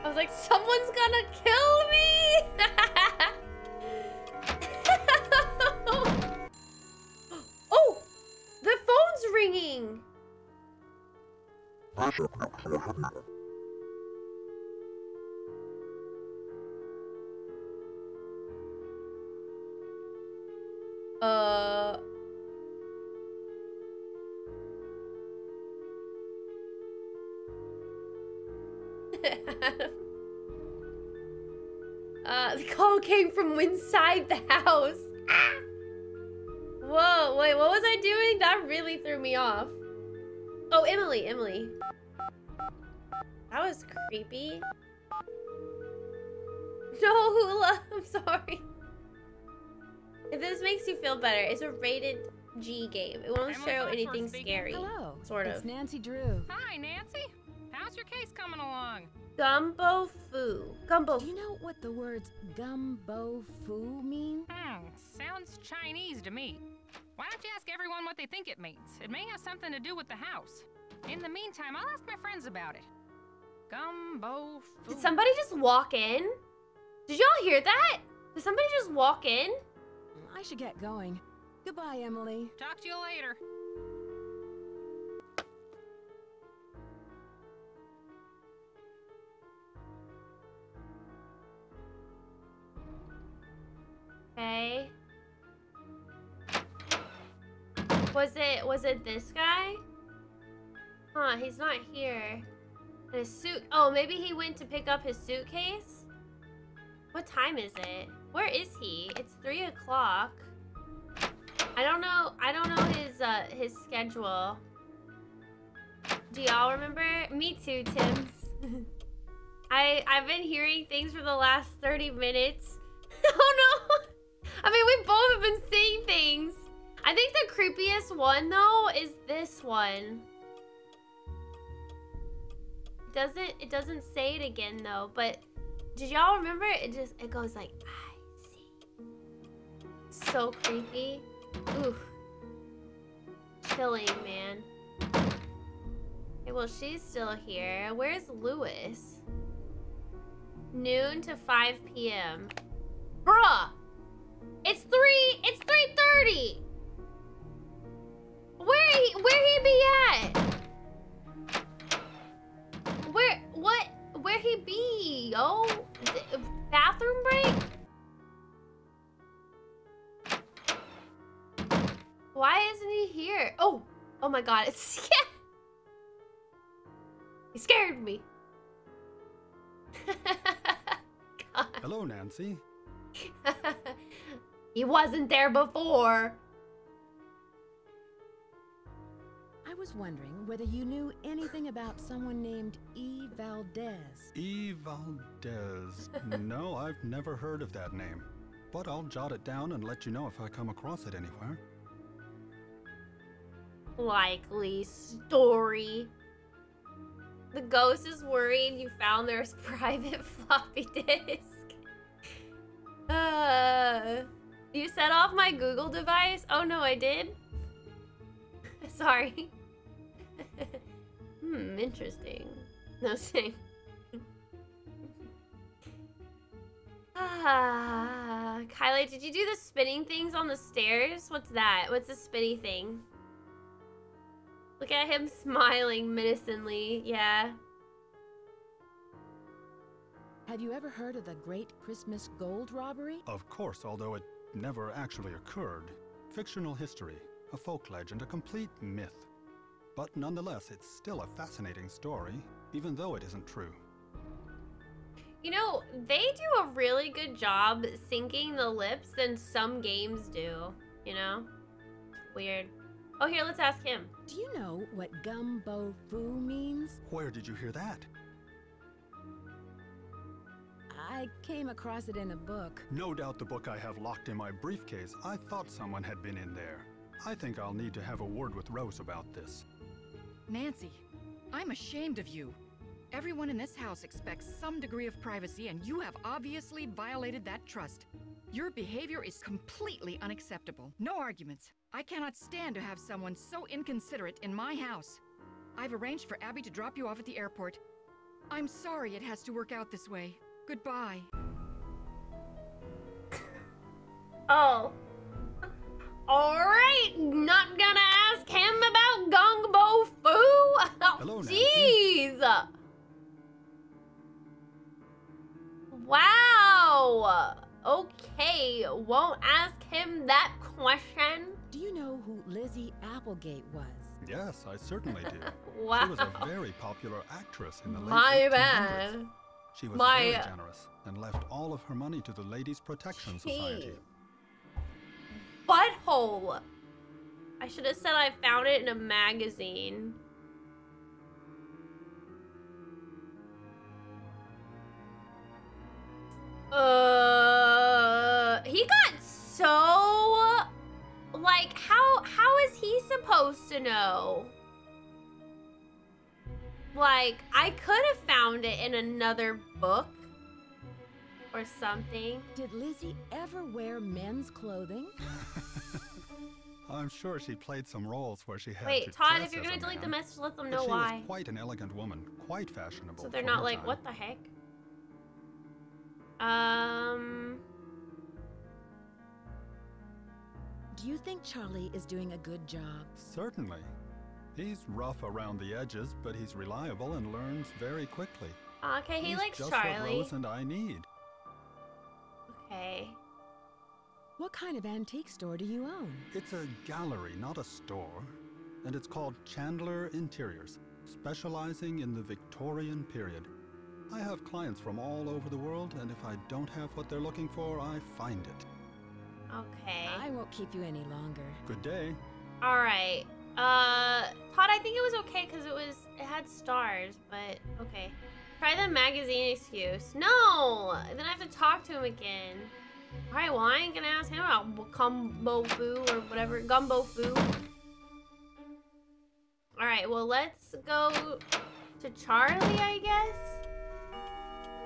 I was like, someone's gonna kill me! oh! The phone's ringing! Uh. uh, the call came from inside the house. Ah! Whoa, wait, what was I doing? That really threw me off. Oh, Emily, Emily. That was creepy. No, Hula, I'm sorry. If this makes you feel better, it's a rated G game. It won't Emily show anything scary. Hello. Sort It's. Nancy Drew. Hi, Nancy. How's your case coming along? Gumbo foo. Gumbo Do you know what the words gumbo foo mean? Hmm, sounds Chinese to me. Why don't you ask everyone what they think it means? It may have something to do with the house. In the meantime, I'll ask my friends about it. Gumbo food. Did somebody just walk in? Did y'all hear that? Did somebody just walk in? I should get going. Goodbye, Emily. Talk to you later. Okay. Was it was it this guy? Huh, he's not here. And his suit oh maybe he went to pick up his suitcase? What time is it? Where is he? It's three o'clock. I don't know I don't know his uh his schedule. Do y'all remember? Me too, Tim's. I I've been hearing things for the last 30 minutes. oh no! I mean, we both have been seeing things. I think the creepiest one though is this one. It doesn't it doesn't say it again though, but did y'all remember? It just it goes like see. So creepy. Oof. Chilling, man. Okay, well she's still here. Where's Louis? Noon to 5 p.m. Bruh! It's three. It's three thirty. Where he? Where he be at? Where? What? Where he be? Yo, bathroom break. Why isn't he here? Oh, oh my God! It's yeah. He scared me. Hello, Nancy. he wasn't there before. I was wondering whether you knew anything about someone named E. Valdez. E. Valdez. no, I've never heard of that name. But I'll jot it down and let you know if I come across it anywhere. Likely story. The ghost is worried you found their private floppy disk. Uh, you set off my Google device? Oh no, I did. Sorry. hmm, interesting. No saying. Ah, Kylie, did you do the spinning things on the stairs? What's that? What's the spinny thing? Look at him smiling menacingly. Yeah. Have you ever heard of the Great Christmas Gold Robbery? Of course, although it never actually occurred. Fictional history, a folk legend, a complete myth. But nonetheless, it's still a fascinating story, even though it isn't true. You know, they do a really good job syncing the lips than some games do. You know? Weird. Oh, here, let's ask him. Do you know what gumbo foo means? Where did you hear that? I came across it in a book. No doubt the book I have locked in my briefcase. I thought someone had been in there. I think I'll need to have a word with Rose about this. Nancy, I'm ashamed of you. Everyone in this house expects some degree of privacy, and you have obviously violated that trust. Your behavior is completely unacceptable. No arguments. I cannot stand to have someone so inconsiderate in my house. I've arranged for Abby to drop you off at the airport. I'm sorry it has to work out this way. Goodbye. Oh. Alright, not gonna ask him about Gongbo Foo. Hello, Jeez. Wow. Okay, won't ask him that question. Do you know who Lizzie Applegate was? Yes, I certainly do. She was a very popular actress in the late My 1800s. bad. She was My- very generous and left all of her money to the Ladies Protection Society. Butthole. I should have said I found it in a magazine. Uh, he got so like how how is he supposed to know? Like I could have found it in another book or something. Did Lizzie ever wear men's clothing? I'm sure she played some roles where she had Wait, to Todd, if you're gonna a delete the message, let them but know she why. was quite an elegant woman, quite fashionable. So they're not like, time. what the heck? Um, Do you think Charlie is doing a good job? Certainly. He's rough around the edges, but he's reliable and learns very quickly. okay, he He's likes just what Charlie. Rose and I need. Okay. What kind of antique store do you own? It's a gallery, not a store, and it's called Chandler Interiors, specializing in the Victorian period. I have clients from all over the world, and if I don't have what they're looking for, I find it. Okay. I won't keep you any longer. Good day. All right. Uh, Todd, I think it was okay because it was it had stars, but okay. Try the magazine excuse. No, then I have to talk to him again. All right, well I ain't gonna ask him about gumbo foo or whatever gumbo foo. All right, well let's go to Charlie, I guess,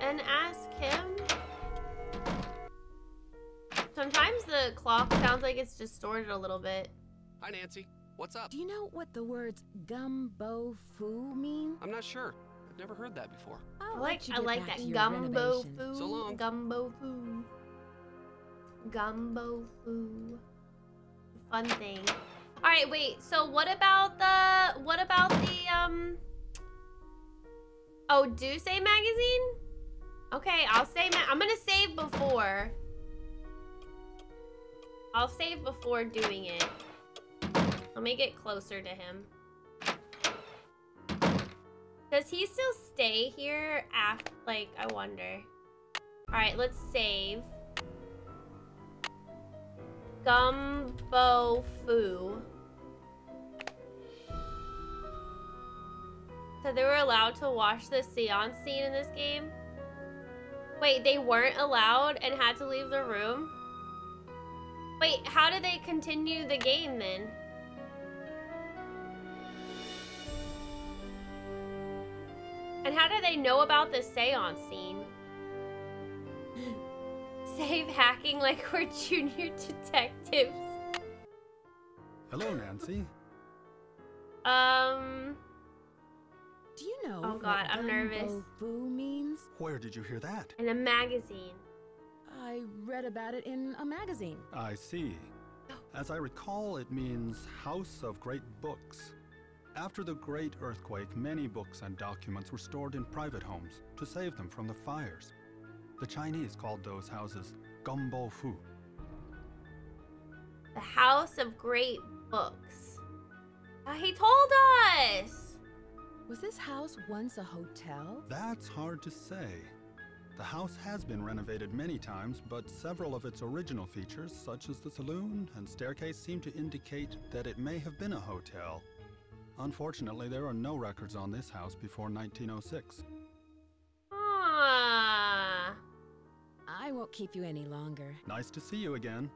and ask him. Sometimes the clock sounds like it's distorted a little bit. Hi, Nancy. What's up? Do you know what the words gumbo foo mean? I'm not sure. I've never heard that before. I'll I like I like that your gumbo foo. So long. Gumbo foo. Gumbo foo. Fun thing. All right, wait. So what about the what about the um? Oh, do say magazine? Okay, I'll say ma- I'm gonna save before. I'll save before doing it. Let me get closer to him. Does he still stay here after, like, I wonder. Alright, let's save. Gumbo Foo. So they were allowed to watch the seance scene in this game? Wait, they weren't allowed and had to leave the room? Wait, how do they continue the game then? And how do they know about the seance scene? Save hacking like we're junior detectives. Hello, Nancy. Um, Do you know Oh, what God, I'm gumbo nervous. foo means? Where did you hear that? in a magazine. I read about it in a magazine. I see. As I recall, it means House of Great Books. After the Great Earthquake, many books and documents were stored in private homes to save them from the fires. The Chinese called those houses Gumbo Fu. The House of Great Books. Uh, he told us! Was this house once a hotel? That's hard to say. The house has been renovated many times, but several of its original features, such as the saloon and staircase, seem to indicate that it may have been a hotel. Unfortunately, there are no records on this house before 1906. Ah. I won't keep you any longer. Nice to see you again.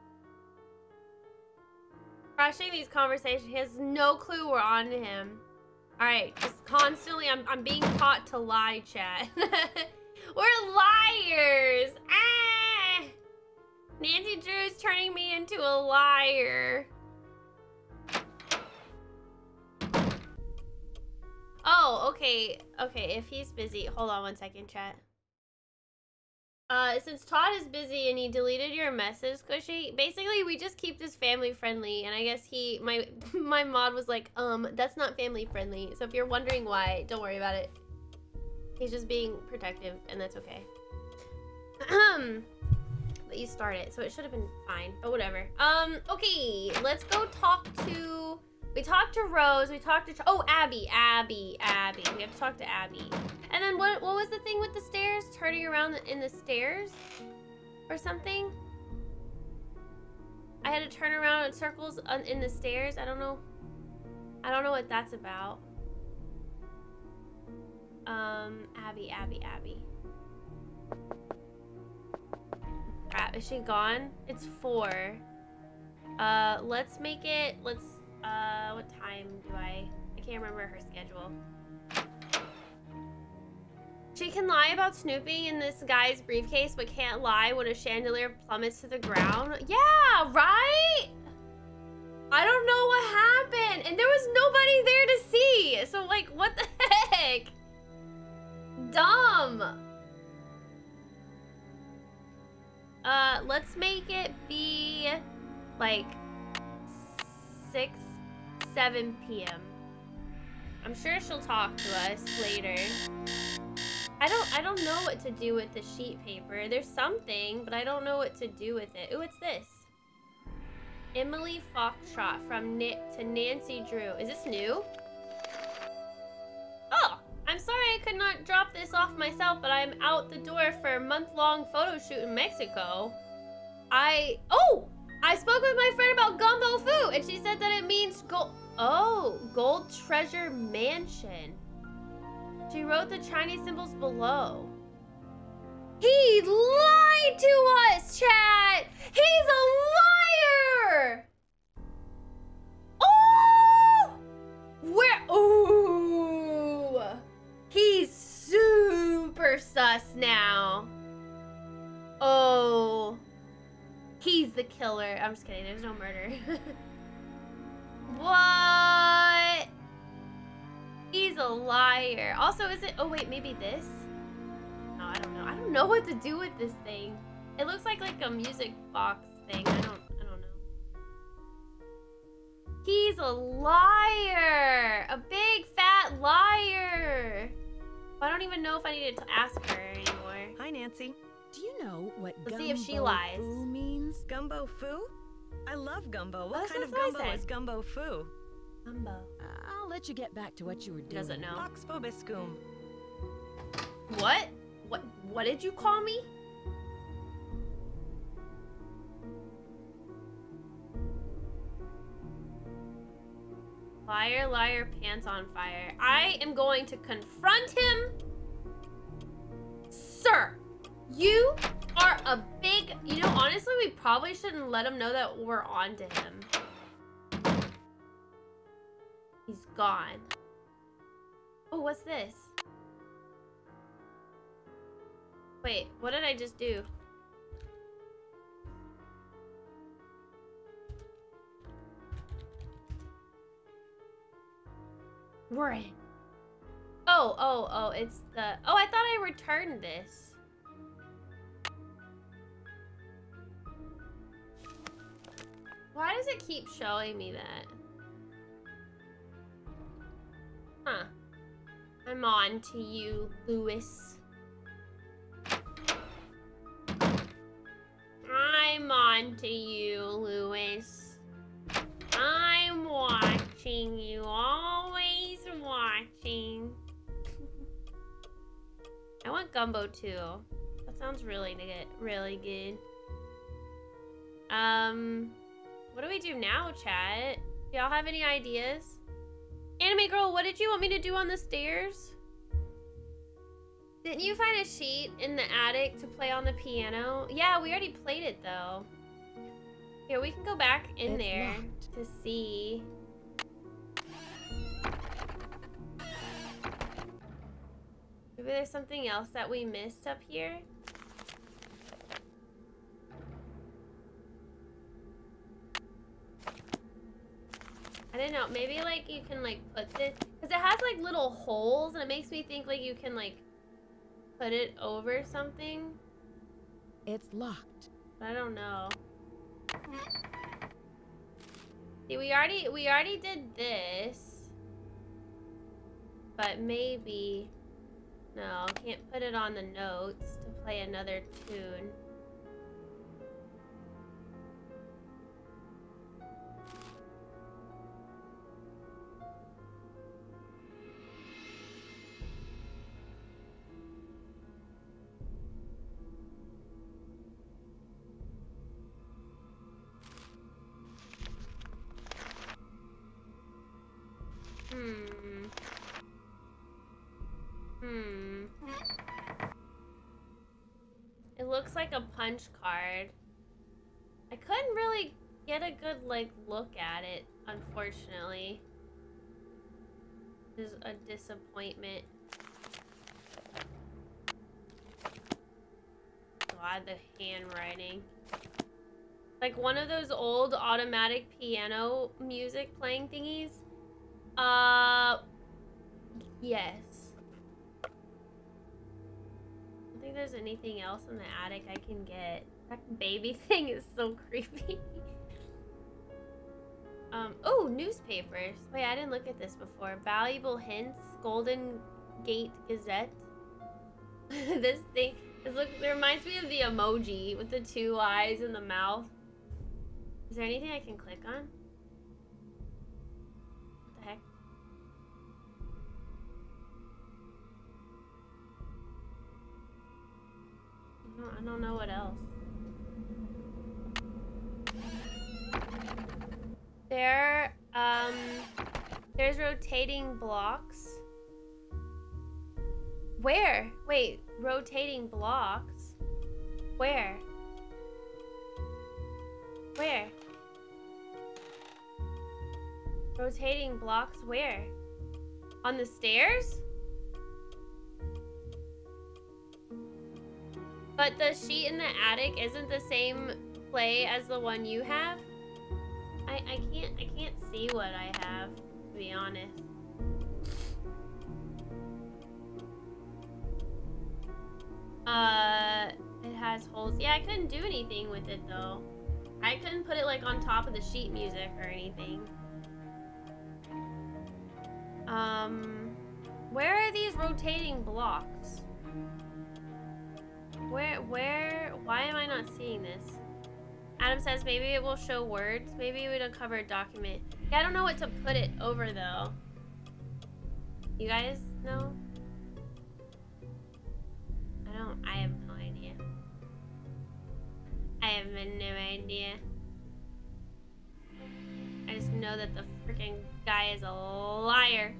Crushing these conversations, he has no clue we're on to him. Alright, just constantly, I'm, I'm being taught to lie, chat. we're liars! Ah! Nancy Drew's turning me into a liar. Oh, okay. Okay, if he's busy. Hold on one second, chat. Uh, since Todd is busy and he deleted your message, Squishy, basically we just keep this family friendly, and I guess he, my, my mod was like, um, that's not family friendly. So if you're wondering why, don't worry about it. He's just being protective, and that's okay. but you start it, so it should have been fine. But whatever. Um, okay, let's go talk to We talked to Rose. We talked to oh Abby, Abby, Abby. We have to talk to Abby. And then what? What was the thing with the stairs? Turning around in the stairs, or something? I had to turn around in circles in the stairs. I don't know. I don't know what that's about. Um, Abby, Abby, Abby. Is she gone? It's four. Uh, let's make it, let's, uh, what time do I, I can't remember her schedule. She can lie about snooping in this guy's briefcase, but can't lie when a chandelier plummets to the ground. Yeah, right? I don't know what happened. And there was nobody there to see. So, like, what the heck? Dumb. Uh, let's make it be, like, 6, 7 p.m. I'm sure she'll talk to us later. I don't I don't know what to do with the sheet paper. There's something, but I don't know what to do with it. Ooh, what's this? Emily Foxtrot from Nick to Nancy Drew. Is this new? Oh, I'm sorry I could not drop this off myself, but I'm out the door for a month-long photo shoot in Mexico. I, oh, I spoke with my friend about gumbo foo, and she said that it means gold, oh, gold treasure mansion. She wrote the Chinese symbols below. He lied to us, chat! He's a liar! Oh! Where? Ooh! He's super sus now. Oh. He's the killer. I'm just kidding. There's no murder. what? He's a liar. Also, is it... Oh, wait. Maybe this? No, I don't know. I don't know what to do with this thing. It looks like like a music box thing. I don't... I don't know. He's a liar. A big fat liar. I don't even know if I needed to ask her anymore. Hi, Nancy. Do you know what Let's see if she lies. Foo means? Gumbo foo? I love gumbo. What Oh, kind of gumbo is gumbo foo? Gumbo. I'll let you get back to what you were doing. Doesn't know. Ox vobiscum. What? What? What did you call me? Liar, liar, pants on fire. I am going to confront him. Sir, you are a big... You know, honestly, we probably shouldn't let him know that we're on to him. He's gone. Oh, what's this? Wait, what did I just do? We're. Oh, oh, oh, it's the... Oh, I thought I returned this. Why does it keep showing me that? Huh. I'm on to you, Louis. I'm on to you, Louis. I'm watching you, always watching. I want gumbo too. That sounds really good. Really good. Um, what do we do now, chat? Do y'all have any ideas? Anime girl, what did you want me to do on the stairs? Didn't you find a sheet in the attic to play on the piano? Yeah, we already played it though. Here, we can go back in It's there locked. to see. Maybe there's something else that we missed up here. I don't know. Maybe like you can like put this because it has like little holes and it makes me think like you can like put it over something. It's locked. But I don't know. See, we already we already did this, but maybe no, can't put it on the notes to play another tune. Like a punch card. I couldn't really get a good like look at it, unfortunately. This is a disappointment. God, the handwriting. Like one of those old automatic piano music playing thingies. Uh, yes. There's anything else in the attic I can get. That baby thing is so creepy. um, oh, newspapers. Wait, I didn't look at this before. Valuable hints, Golden Gate Gazette. this thing, this looks, it reminds me of the emoji with the two eyes and the mouth. Is there anything I can click on? I don't, know what else. There, um, there's rotating blocks. Where? Wait, rotating blocks? Where? Where? Rotating blocks where? On the stairs? But the sheet in the attic isn't the same play as the one you have? I, I can't I can't see what I have, to be honest. Uh it has holes. Yeah, I couldn't do anything with it though. I couldn't put it like on top of the sheet music or anything. Um, where are these rotating blocks? Where, where, why am I not seeing this? Adam says maybe it will show words. Maybe it would uncover a document. Yeah, I don't know what to put it over though. You guys know? I don't, I have no idea. I have no idea. I just know that the freaking guy is a liar.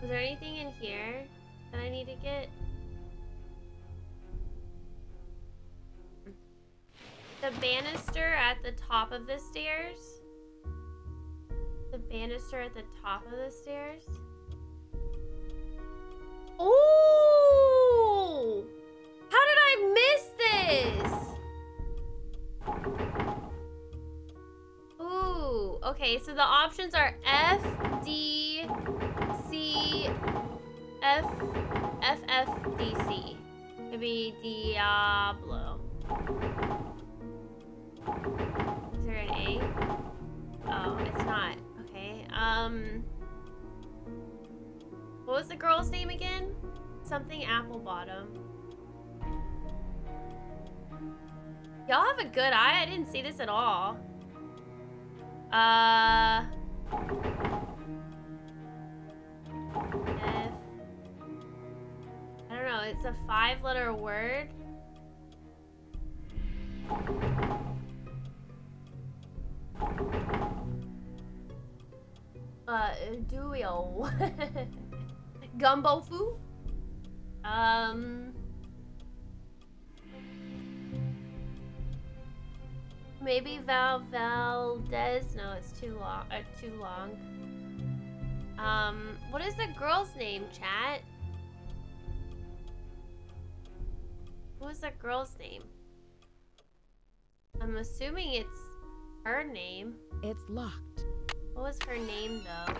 Was there anything in here that I need to get? The banister at the top of the stairs? The banister at the top of the stairs? Oh! How did I miss this? Ooh, okay, so the options are F, D, C, F, F, F, D, C. Maybe Diablo. Is there an A? Oh, it's not. Okay, um... What was the girl's name again? Something Applebottom. Y'all have a good eye. I didn't see this at all. Uh... know. It's a five-letter word. Uh, duo. Gumbo foo? Um... Maybe Val Valdez? No, it's too long. Uh, too long. Um, what is the girl's name, chat? What was that girl's name? I'm assuming it's her name. It's locked. What was her name, though?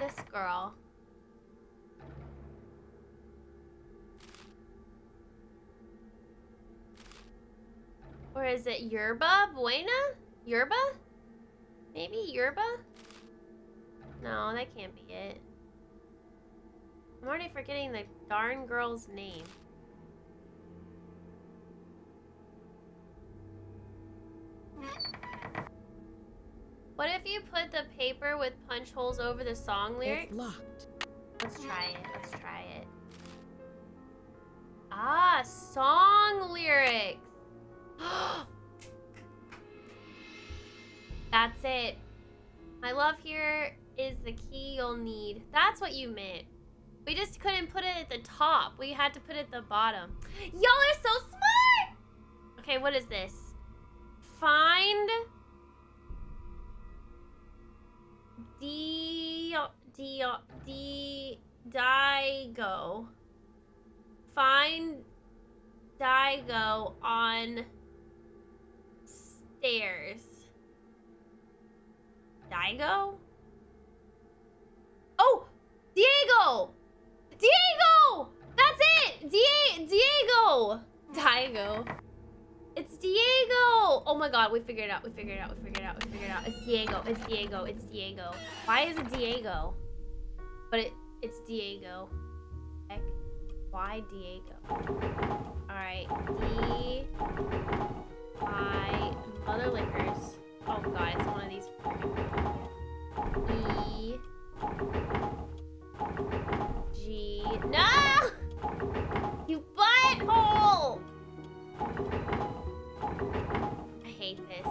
This girl. Or is it Yerba Buena? Yerba? Maybe Yerba? No, that can't be it. I'm already forgetting the darn girl's name. What if you put the paper with punch holes over the song lyrics? It's locked. Let's try it. Let's try it. Ah, song lyrics. That's it. My love here is the key you'll need. That's what you meant. We just couldn't put it at the top. We had to put it at the bottom. Y'all are so smart! Okay, what is this? Find... D... D... D... Daigo. Find Daigo on stairs. Daigo? Oh! Diego! Diego! That's it! Die Diego! Diego. It's Diego! Oh my god, we figured it out, we figured it out, we figured it out, we figured it out. It's Diego, it's Diego, it's Diego. Why is it Diego? But it, it's Diego. Heck. Why Diego? Alright, D... I... Mother Liquors. Oh god, it's one of these E... No! You butthole! I hate this.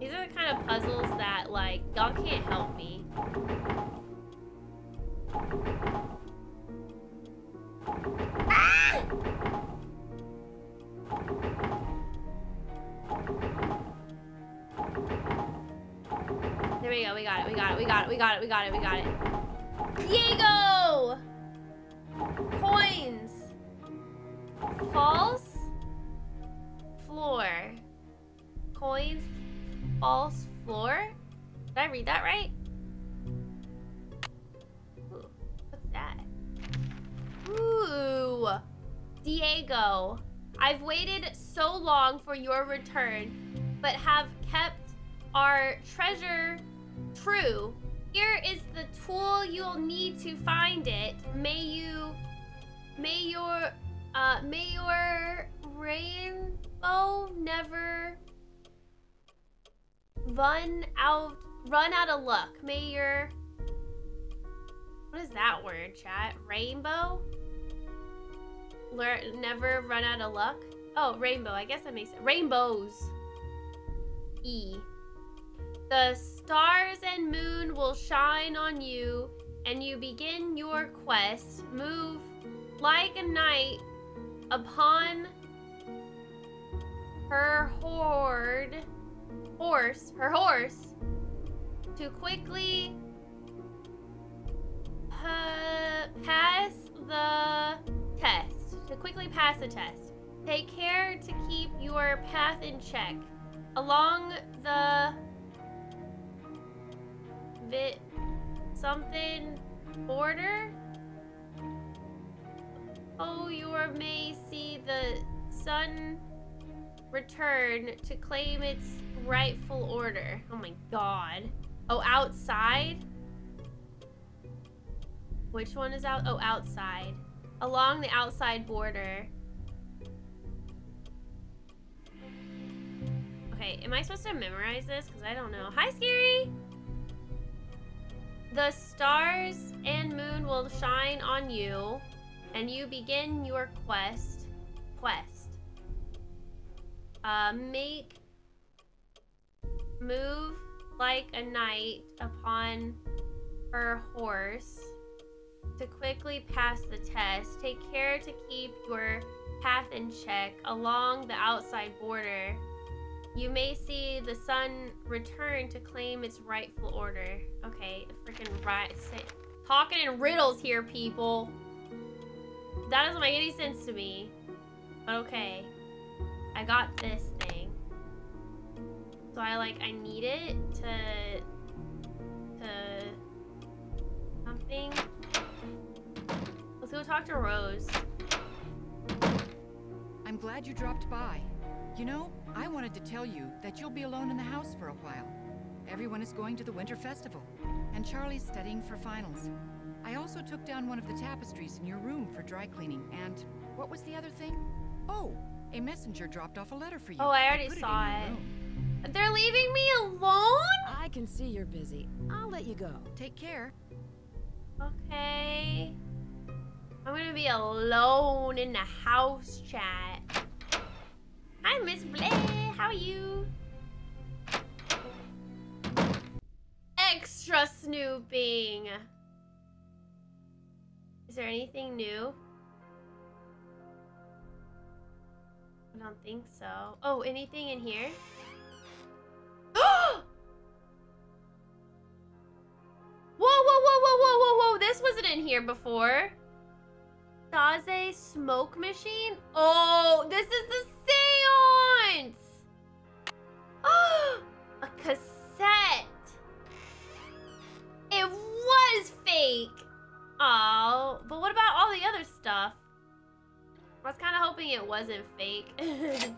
These are the kind of puzzles that, like, y'all can't help me. Ah! There we go, we got it, we got it, we got it, we got it, we got it, we got it. Diego! Coins. False. Floor. Coins. False floor. Did I read that right? Ooh, what's that? Ooh. Diego. I've waited so long for your return, but have kept our treasure true. Here is the tool you'll need to find it. May you, may your, uh, may your rainbow never run out, run out of luck. May your, what is that word, chat? Rainbow? Never run out of luck? Oh, rainbow. I guess that makes it. Rainbows. E. The stars and moon will shine on you, and you begin your quest. Move like a knight upon her horde, horse, her horse, to quickly pass the test. To quickly pass the test. Take care to keep your path in check. Along the bit something border. Oh, you may see the sun return to claim its rightful order. Oh my god. Oh, outside? Which one is out? Oh, outside. Along the outside border. Okay, am I supposed to memorize this? Because I don't know. Hi, Scary! The stars and moon will shine on you, and you begin your quest. Quest. Uh, make move like a knight upon her horse to quickly pass the test. Take care to keep your path in check along the outside border. You may see the sun return to claim its rightful order. Okay, freaking right. Talking in riddles here, people. That doesn't make any sense to me. But okay. I got this thing. So I like, I need it to, to something. Let's go talk to Rose. I'm glad you dropped by. You know, I wanted to tell you that you'll be alone in the house for a while. Everyone is going to the Winter Festival, and Charlie's studying for finals. I also took down one of the tapestries in your room for dry cleaning, and what was the other thing? Oh, a messenger dropped off a letter for you. Oh, I already put saw it. it. They're leaving me alone? I can see you're busy. I'll let you go. Take care. Okay. I'm gonna be alone in the house chat. Hi, Miss Blair. How are you? Extra snooping. Is there anything new? I don't think so. Oh, anything in here? whoa, whoa, whoa, whoa, whoa, whoa, whoa. This wasn't in here before. Daze smoke machine? Oh, this is the seance! a cassette. It was fake. Oh, but what about all the other stuff? I was kind of hoping it wasn't fake.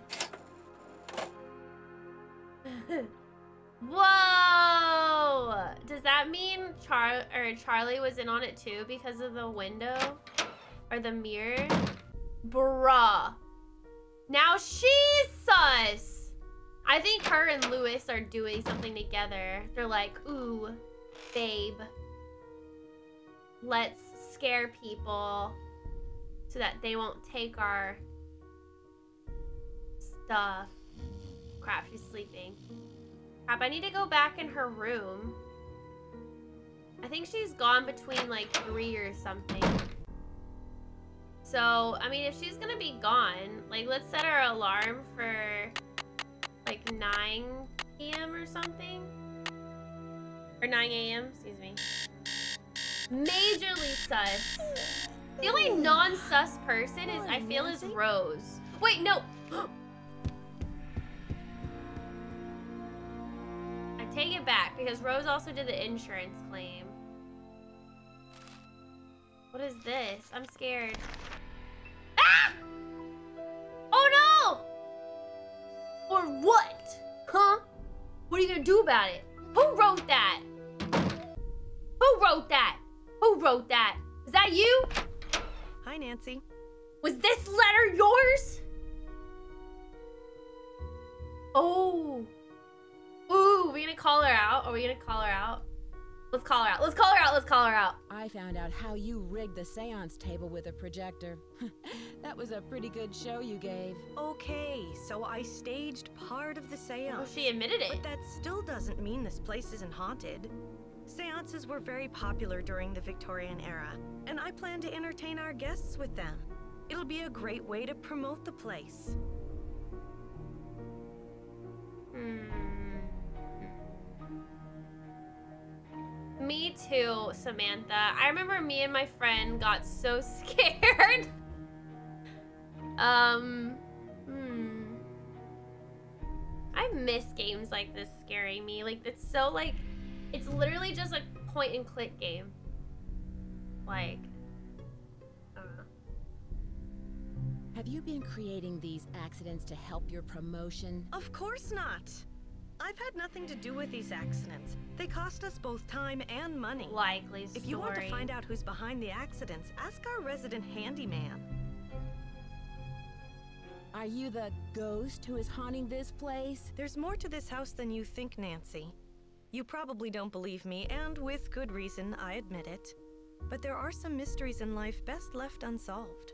Whoa! Does that mean Char or Charlie was in on it too because of the window or the mirror? Bruh. Now she's sus. I think her and Louis are doing something together. They're like, ooh, babe. Let's scare people so that they won't take our stuff. Crap, she's sleeping. Crap, I need to go back in her room. I think she's gone between like three or something. So, I mean, if she's gonna be gone, like, let's set our alarm for like 9 p.m. or something. Or 9 a.m., excuse me. Majorly sus. The only non-sus person is, I feel, is Rose. Wait, no. I take it back because Rose also did the insurance claim. What is this? I'm scared. Ah! Oh no! Or what? Huh? What are you gonna do about it? Who wrote that? Who wrote that? Who wrote that? Is that you? Hi, Nancy. Was this letter yours? Oh. Ooh, we gonna call her out? Are we gonna call her out? Let's call her out. Let's call her out. Let's call her out. I found out how you rigged the seance table with a projector. that was a pretty good show you gave. Okay, so I staged part of the seance. Oh, she admitted it. But that still doesn't mean this place isn't haunted. Seances were very popular during the Victorian era, and I plan to entertain our guests with them. It'll be a great way to promote the place. Hmm. Me too, Samantha. I remember me and my friend got so scared. um, hmm. I miss games like this scaring me. Like, it's so, like, it's literally just a point and click game. Like, I. Have you been creating these accidents to help your promotion? Of course not. I've had nothing to do with these accidents. They cost us both time and money. Likely story. If you want to find out who's behind the accidents, ask our resident handyman. Are you the ghost who is haunting this place? There's more to this house than you think, Nancy. You probably don't believe me, and with good reason, I admit it. But there are some mysteries in life best left unsolved.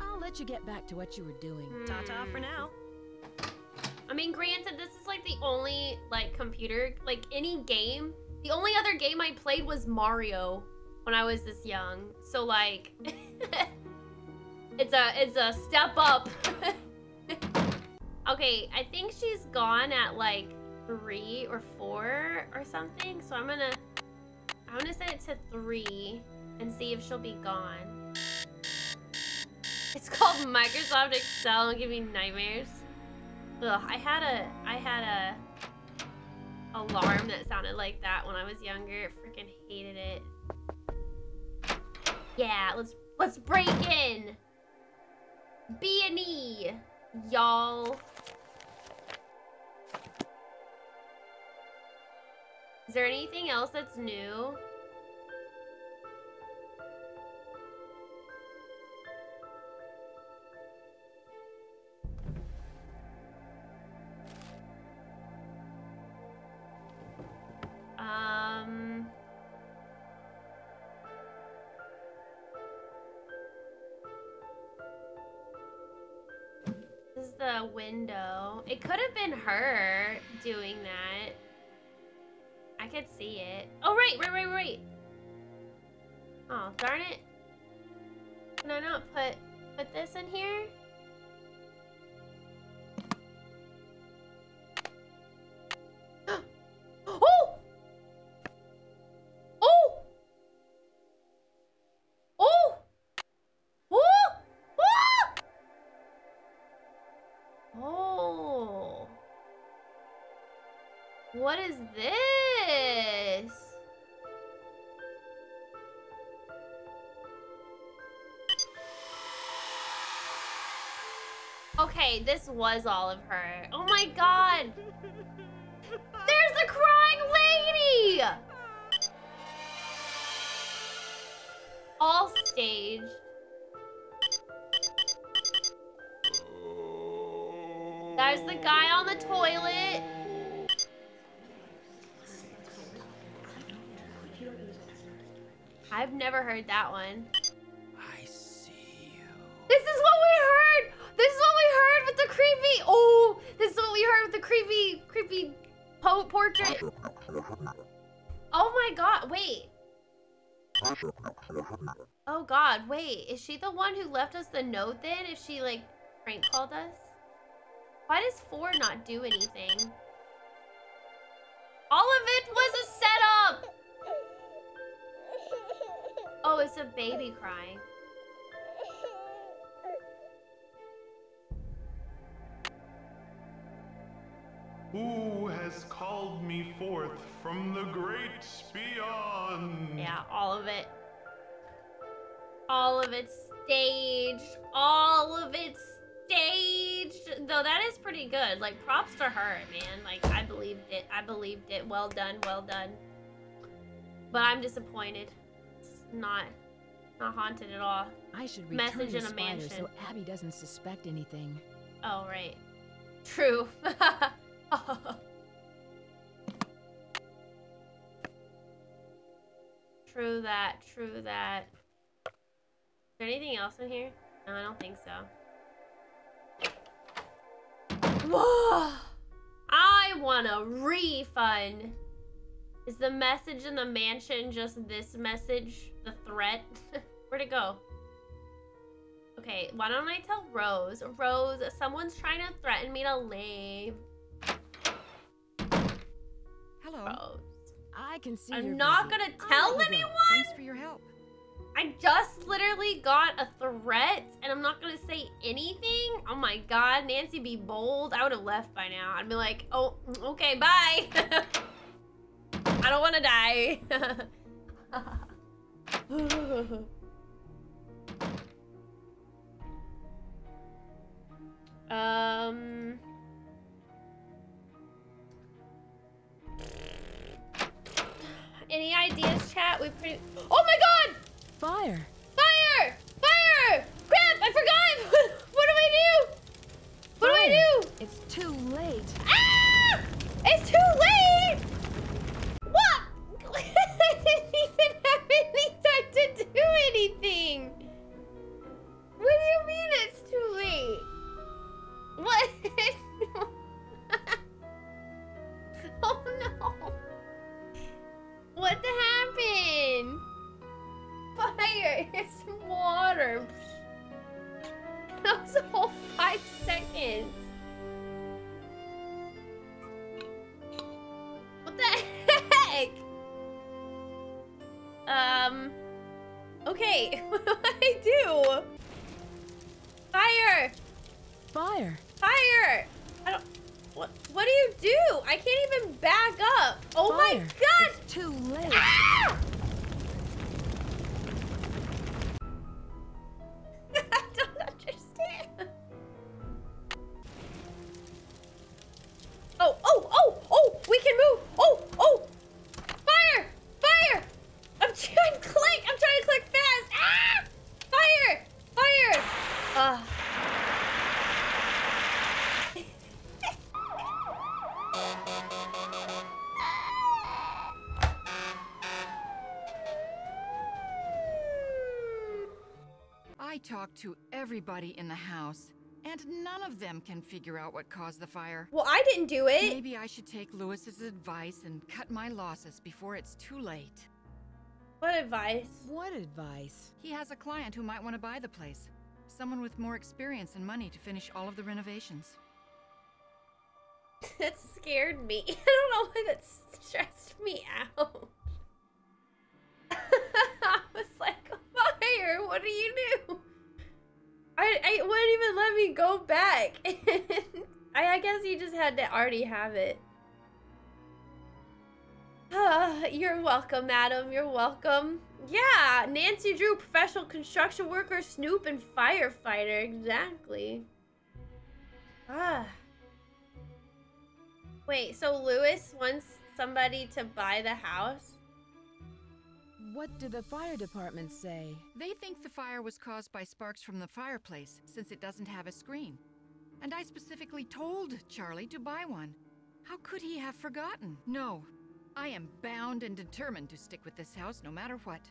I'll let you get back to what you were doing. Ta-ta for now. I mean, granted, this is like the only like computer, like any game. The only other game I played was Mario when I was this young. So like, it's a it's a step up. okay, I think she's gone at like three or four or something. So I'm gonna I'm gonna set it to three and see if she'll be gone. It's called Microsoft Excel give me nightmares. Ugh, I had a I had a alarm that sounded like that when I was younger. Freaking hated it. Yeah, let's let's break in. B and E, y'all. Is there anything else that's new? Window. It could have been her doing that. I could see it. Oh, right, right, right, right. Oh, darn it. Can I not put put this in here? What is this? Okay, this was all of her. Oh my god! There's the crying lady! All staged. There's the guy on the toilet. I've never heard that one. I see you. This is what we heard! This is what we heard with the creepy. Oh, this is what we heard with the creepy, creepy po portrait. Oh my god, wait. Oh god, wait. Is she the one who left us the note then? If she like prank called us? Why does four not do anything? Oh, it's a baby crying. Who has called me forth from the great beyond? Yeah, all of it. All of it staged. All of it staged. Though that is pretty good. Like, props to her, man. Like, I believed it. I believed it. Well done, well done. But I'm disappointed. Not, not haunted at all. I should return Message in a mansion. so Abby doesn't suspect anything. Oh, right. True. true that, true that. Is there anything else in here? No, I don't think so. Whoa! I want a refund. Is the message in the mansion just this message? The threat? Where'd it go? Okay, why don't I tell Rose? Rose, someone's trying to threaten me to leave. Hello. Rose. I can see I'm not busy. gonna tell go. anyone? Thanks for your help. I just literally got a threat and I'm not gonna say anything? Oh my god, Nancy be bold. I would have left by now. I'd be like, oh, okay, bye. I don't wanna die. um. Any ideas, chat? We pretty. Oh my god! Fire! Fire! Fire! Crap! I forgot! what do I do? What do I do? It's too late. Ah! It's too late! Everybody in the house. And none of them can figure out what caused the fire. Well, I didn't do it. Maybe I should take Louis's advice and cut my losses before it's too late. What advice? What advice? He has a client who might want to buy the place. Someone with more experience and money to finish all of the renovations. that scared me. I don't know why that stressed me out. I was like, fire, what do you do? I, I wouldn't even let me go back. I, I guess you just had to already have it. Uh, you're welcome, madam. You're welcome. Yeah, Nancy Drew, professional construction worker, snoop, and firefighter. Exactly. Ah. Wait, so Louis wants somebody to buy the house? What did the fire department say? They think the fire was caused by sparks from the fireplace, since it doesn't have a screen. And I specifically told Charlie to buy one. How could he have forgotten? No, I am bound and determined to stick with this house no matter what.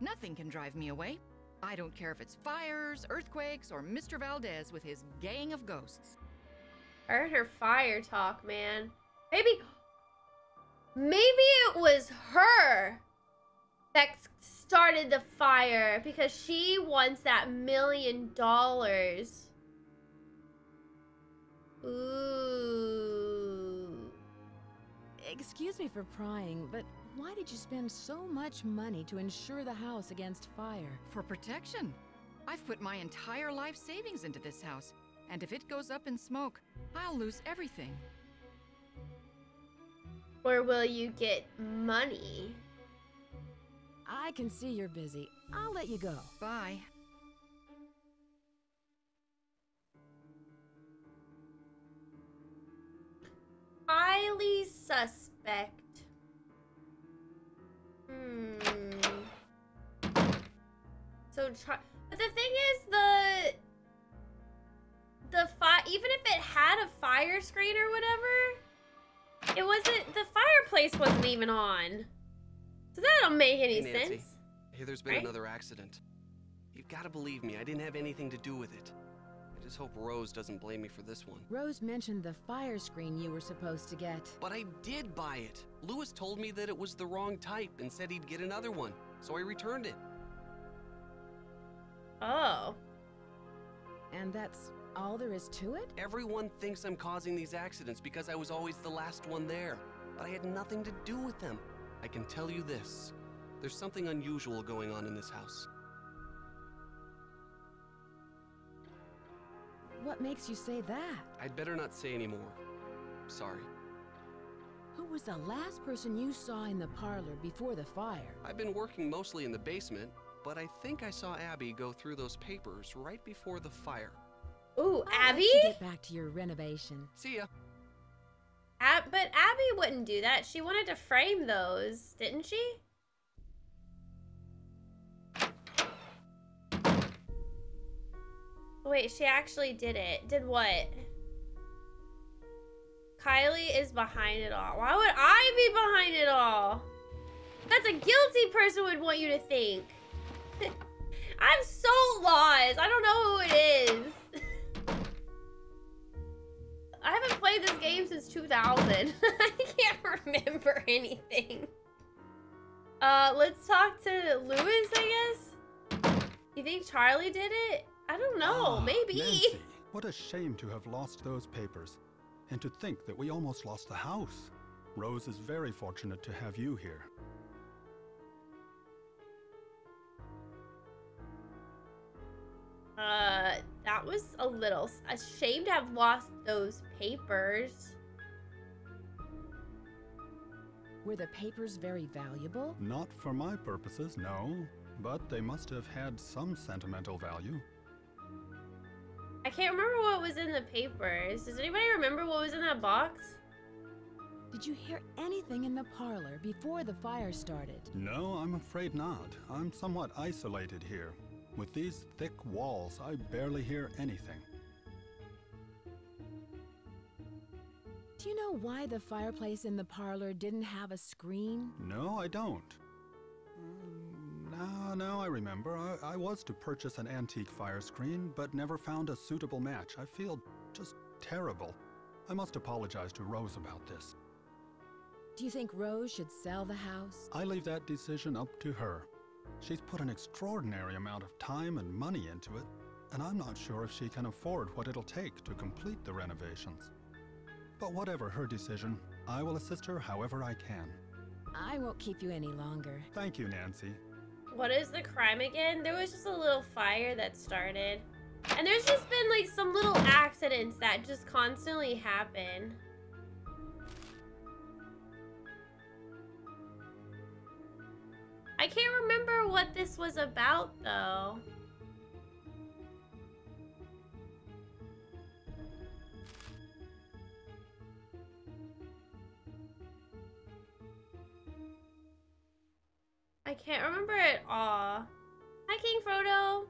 Nothing can drive me away. I don't care if it's fires, earthquakes, or Mr. Valdez with his gang of ghosts. I Heard her fire talk, man. Maybe, maybe it was her that started the fire because she wants that million dollars. Ooh. Excuse me for prying, but why did you spend so much money to insure the house against fire? For protection. I've put my entire life savings into this house, and if it goes up in smoke, I'll lose everything. Or will you get money? I can see you're busy. I'll let you go. Bye. Highly suspect. Hmm. So try. But the thing is, the the fire. Even if it had a fire screen or whatever, it wasn't. The fireplace wasn't even on. So that don't make any Hey, Nancy. sense. Hey, there's been Right? another accident. You've got to believe me, I didn't have anything to do with it. I just hope Rose doesn't blame me for this one. Rose mentioned the fire screen you were supposed to get. But I did buy it. Louis told me that it was the wrong type and said he'd get another one, so I returned it. Oh. And that's all there is to it? Everyone thinks I'm causing these accidents because I was always the last one there, but I had nothing to do with them. I can tell you this there's something unusual going on in this house. What makes you say that? I'd better not say anymore. Sorry. Who was the last person you saw in the parlor before the fire? I've been working mostly in the basement, but I think I saw Abby go through those papers right before the fire. Ooh, I'll let Abby? you get back to your renovation. See ya. Ab- but Abby wouldn't do that. She wanted to frame those, didn't she? Wait, she actually did it. Did what? Kylie is behind it all. Why would I be behind it all? That's a guilty person would want you to think. I'm so lost. I don't know who it is. I haven't played this game since 2000. I can't remember anything. Uh, let's talk to Louis, I guess. You think Charlie did it? I don't know. Ah, maybe. Nancy, what a shame to have lost those papers. And to think that we almost lost the house. Rose is very fortunate to have you here. Uh, that was a little ashamed to have lost those papers. Were the papers very valuable? Not for my purposes, no. But they must have had some sentimental value. I can't remember what was in the papers. Does anybody remember what was in that box? Did you hear anything in the parlor before the fire started? No, I'm afraid not. I'm somewhat isolated here. With these thick walls, I barely hear anything. Do you know why the fireplace in the parlor didn't have a screen? No, I don't. Ah, now I remember. I, I was to purchase an antique fire screen, but never found a suitable match. I feel just terrible. I must apologize to Rose about this. Do you think Rose should sell the house? I leave that decision up to her. She's put an extraordinary amount of time and money into it, and I'm not sure if she can afford what it'll take to complete the renovations. But whatever her decision, I will assist her however I can. I won't keep you any longer. Thank you, Nancy. What is the crime again? There was just a little fire that started. And there's just been like some little accidents that just constantly happen. I can't remember what this was about though. I can't remember it all. Hi, King Frodo.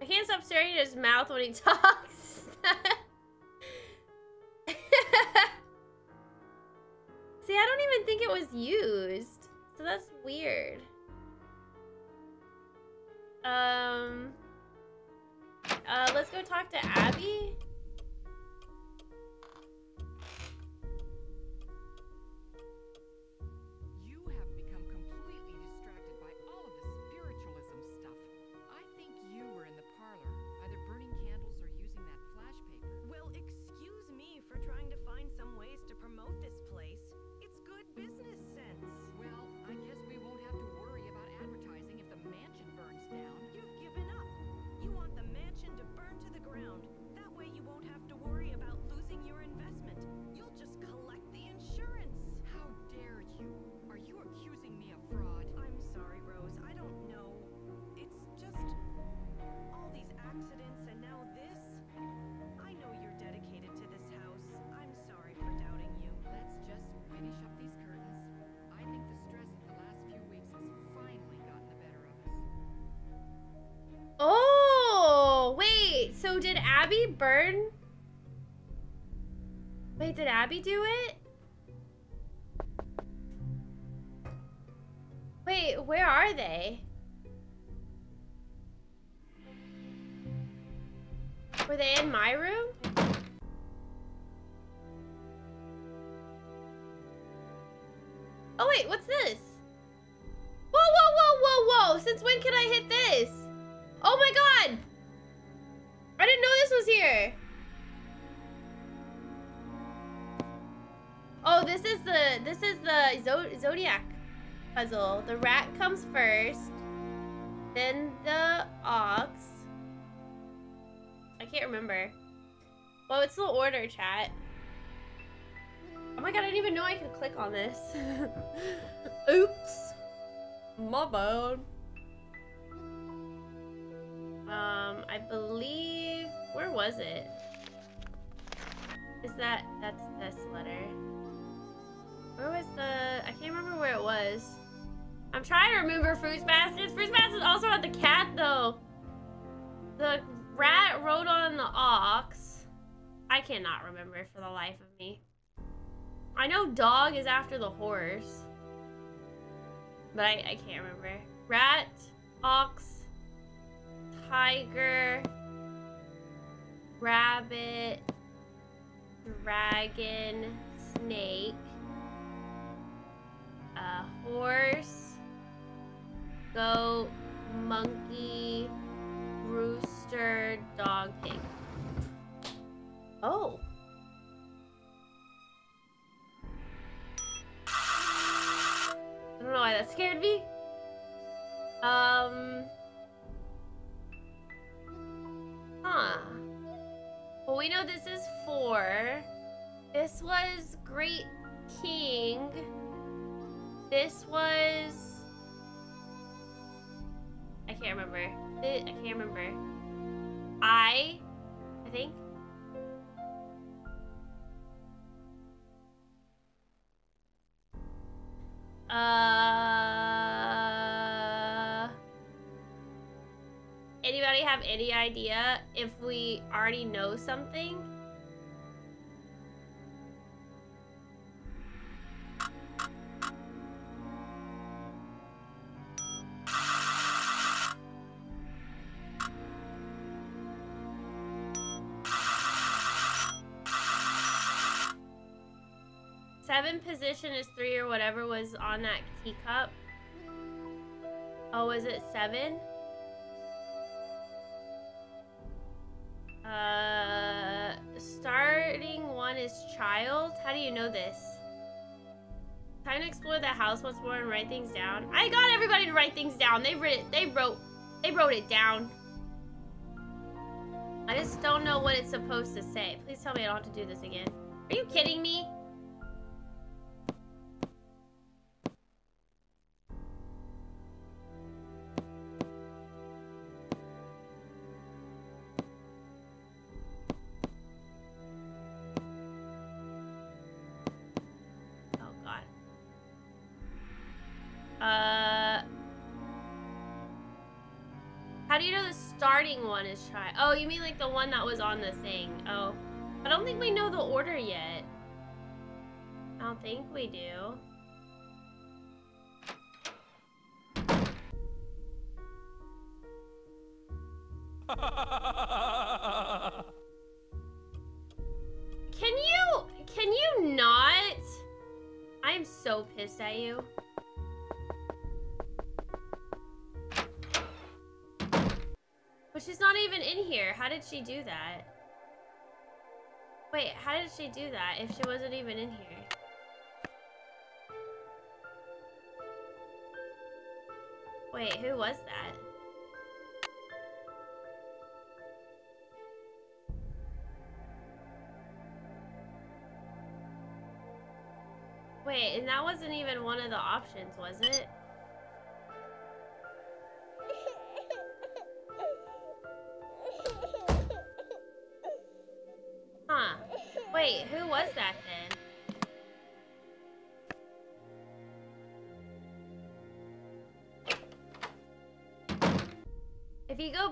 I can't stop staring at his mouth when he talks. See, I don't even think it was used. So that's weird. Um... Uh, let's go talk to Abby. Abby burn? Wait, did Abby do it? Order, chat. Oh my god, I didn't even know I could click on this. Oops. My bad. Um, I believe... Where was it? Is that... That's this letter. Where was the... I can't remember where it was. I'm trying to remember Fruits Baskets. Fruits Baskets also had the cat, though. The rat rode on the ox. I cannot remember for the life of me. I know dog is after the horse. But I, I can't remember. Rat, ox, tiger, rabbit, dragon, snake, a horse, goat, monkey, rooster, dog, pig. Oh. I don't know why that scared me. Um. Huh. Well, we know this is four. This was Great King. This was. I can't remember. I can't remember. I. I think. Uh. Anybody have any idea if we already know something? Is three or whatever was on that teacup. Oh, was it seven? Uh, starting one is child. How do you know this? Time to explore the house once more and write things down. I got everybody to write things down. They writ they wrote they wrote it down. I just don't know what it's supposed to say. Please tell me I don't have to do this again. Are you kidding me? Starting one is try? Oh, you mean like the one that was on the thing. Oh. I don't think we know the order yet. I don't think we do. Can you can you not? I am so pissed at you. Even in here. How did she do that? Wait, how did she do that if she wasn't even in here? Wait, who was that? Wait, and that wasn't even one of the options, was it?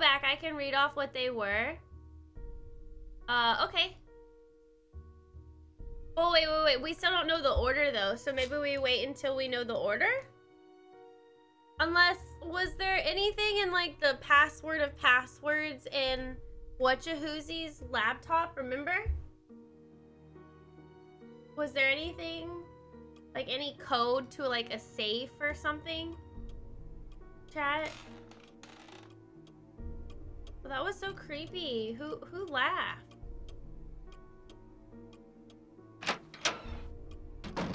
Back, I can read off what they were. Uh, okay. Oh, wait, wait, wait. We still don't know the order, though. So maybe we wait until we know the order? Unless, was there anything in, like, the password of passwords in Whatchahoozy's laptop, remember? Was there anything, like, any code to, like, a safe or something? Chat? Well, that was so creepy. Who, who laughed?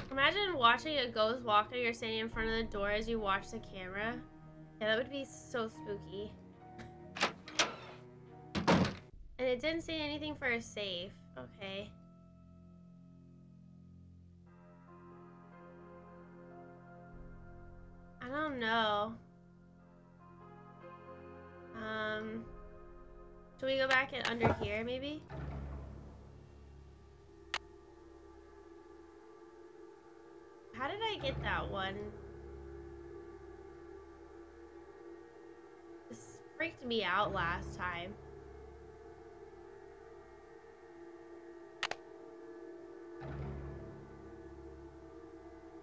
Imagine watching a ghost walk and you're standing in front of the door as you watch the camera. Yeah, that would be so spooky. And it didn't say anything for a safe. Okay. I don't know. Um, should we go back and under here, maybe? How did I get that one? This freaked me out last time.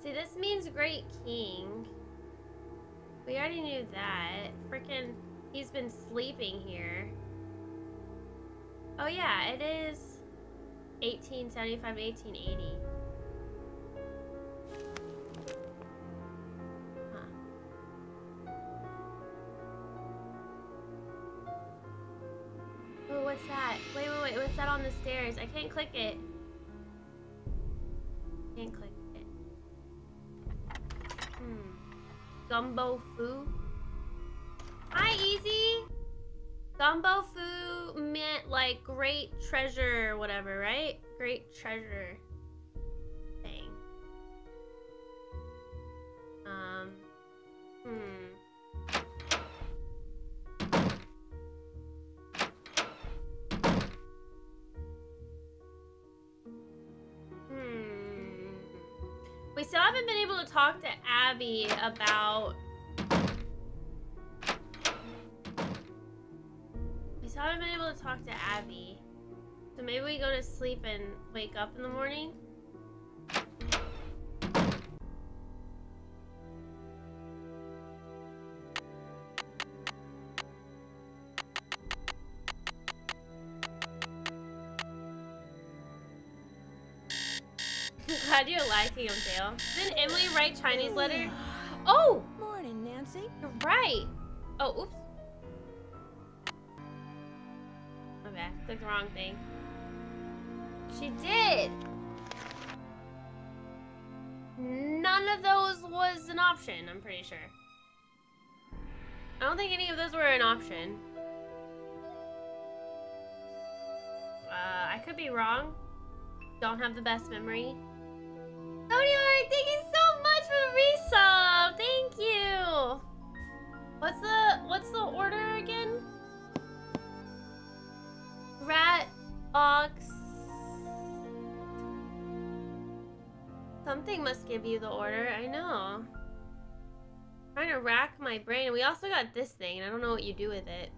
See, this means Great King. We already knew that. Freaking, he's been sleeping here. Oh yeah, it is 1875, 1880. Oh, what's that? Wait, wait, wait. What's that on the stairs? I can't click it. Can't click it. Hmm. Gumbo Foo. Hi, Easy. Gumbo Foo meant like great treasure or whatever, right? Great treasure thing. Um. Hmm. Hmm. We still haven't been able to talk to Abby about. Haven't been able to talk to Abby. So maybe we go to sleep and wake up in the morning? glad you're liking them, Dale. Didn't Emily write Chinese letter? Oh! Morning, Nancy. You're right. Oh, oops. Clicked the wrong thing. She did. None of those was an option, I'm pretty sure. I don't think any of those were an option. Uh, I could be wrong. Don't have the best memory. Zodiac, thank you so much for resub. Thank you. What's the what's the order again? Rat, ox. Something must give you the order. I know. trying to rack my brain. We also got this thing, and I don't know what you do with it.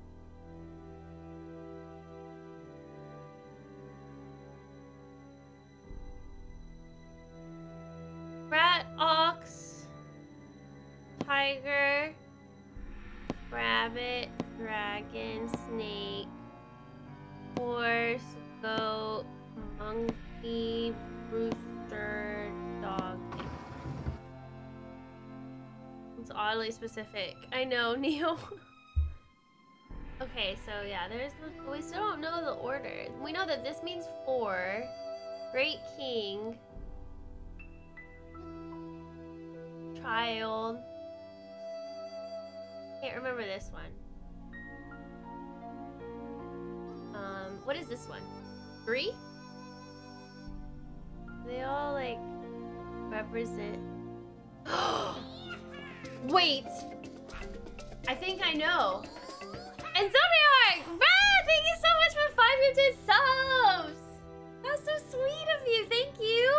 Rat, ox, tiger, rabbit, dragon, snake, horse, goat, monkey, rooster, dog. It's oddly specific. I know, Neil. okay, so yeah, there's we still don't know the order. We know that this means four. Great King. Child. Can't remember this one. Um, what is this one? Three? They all like represent. Wait! I think I know. And Zodiac! Red! Thank you so much for 500 subs! That's so sweet of you. Thank you.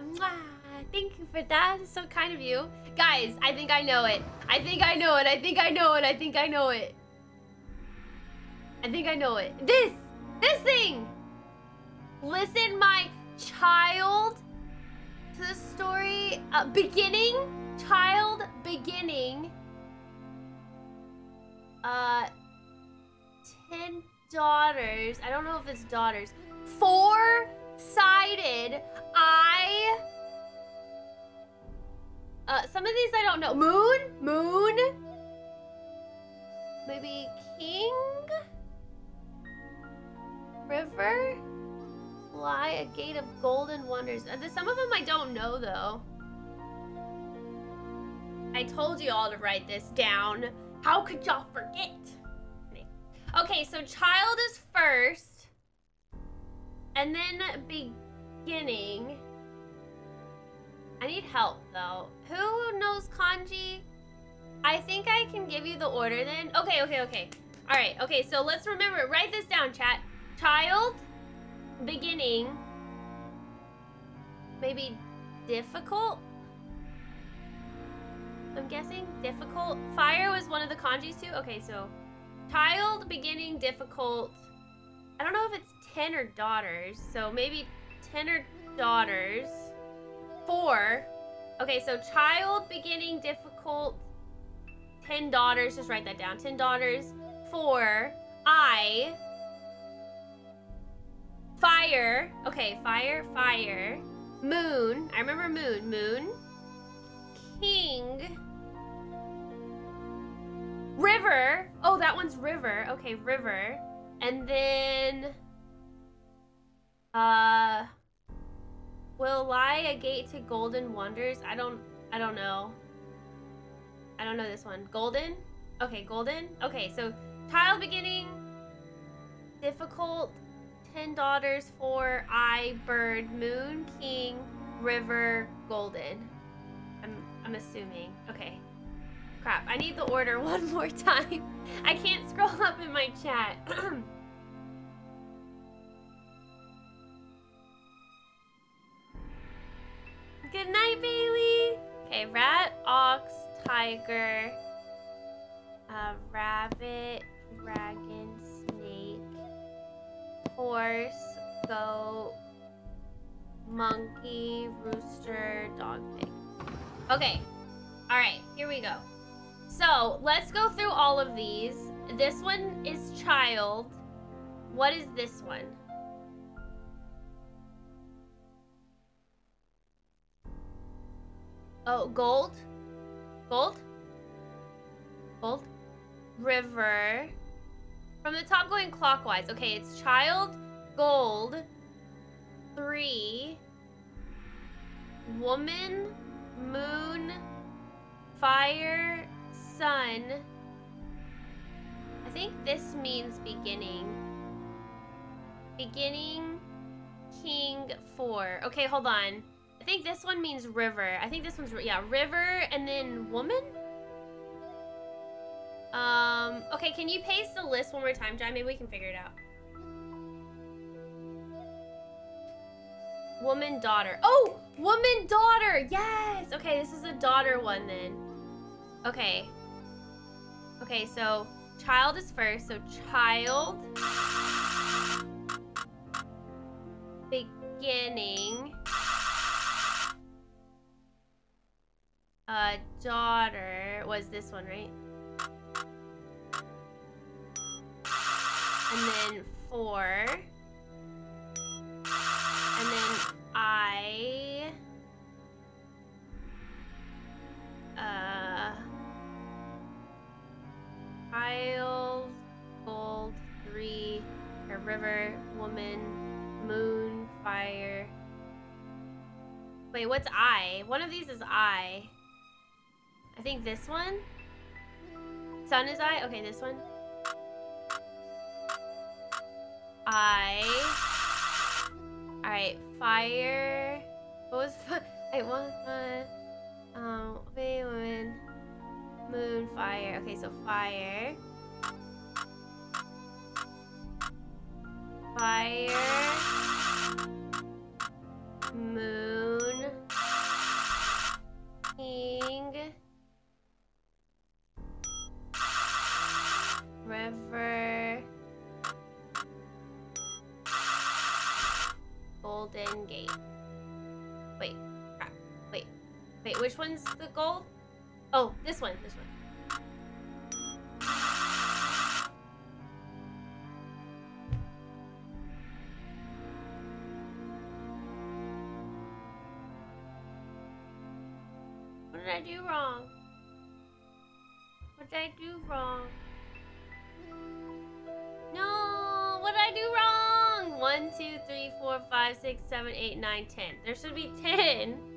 Mwah. Thank you for that. It's so kind of you. Guys, I think I know it. I think I know it. I think I know it. I think I know it. I think I know it. This! This thing! Listen, my child, to the story. Uh, beginning. Child beginning. Uh, ten daughters. I don't know if it's daughters. Four-sided. I. Uh, some of these I don't know. Moon? Moon? Maybe king? River? Fly a gate of golden wonders. Uh, Some of them I don't know though. I told you all to write this down. How could y'all forget? Okay, so child is first. And then beginning. I need help though. Who knows kanji? I think I can give you the order then. Okay, okay, okay. All right, okay, so let's remember. Write this down, chat. Child, beginning, maybe difficult? I'm guessing difficult. Fire was one of the kanjis too? Okay, so child, beginning, difficult. I don't know if it's 10 or daughters, so maybe 10 or daughters. Four. Okay, so child, beginning, difficult, 10 daughters. Just write that down. 10 daughters. Four. I. Fire. Okay, fire, fire. Moon. I remember moon. Moon. King. River. Oh, that one's river. Okay, river. And then... Uh... Will lie a gate to golden wonders? I don't... I don't know. I don't know this one. Golden? Okay, golden. Okay, so tile beginning, difficult, ten daughters, for I, bird, moon, king, river, golden. I'm, I'm assuming. Okay. Crap, I need the order one more time. I can't scroll up in my chat. Good night, Bailey. Okay, rat, ox, tiger, uh, rabbit, dragon, horse, goat, monkey, rooster, dog, pig. Okay. All right, here we go. So let's go through all of these. This one is child. What is this one? Oh, gold? Gold? Gold? River. From the top going clockwise. Okay, it's child, gold, three, woman, moon, fire, sun. I think this means beginning. Beginning, king, four. Okay, hold on. I think this one means river. I think this one's, yeah, river and then woman? Um, okay, can you paste the list one more time, John? Maybe we can figure it out. Woman, daughter. Oh, woman, daughter. Yes. Okay, this is a daughter one then. Okay. Okay, so child is first. So child. Beginning. Uh, daughter was this one, right? And then four. And then I. Uh. Child, gold, three, a river, woman, moon, fire. Wait, what's I? One of these is I. I think this one? Sun is I? Okay, this one. I. Alright, fire. What was I want fun. Um, wait. Moon, fire. Okay, so fire. Fire. Six, seven, eight, nine, ten. There should be ten.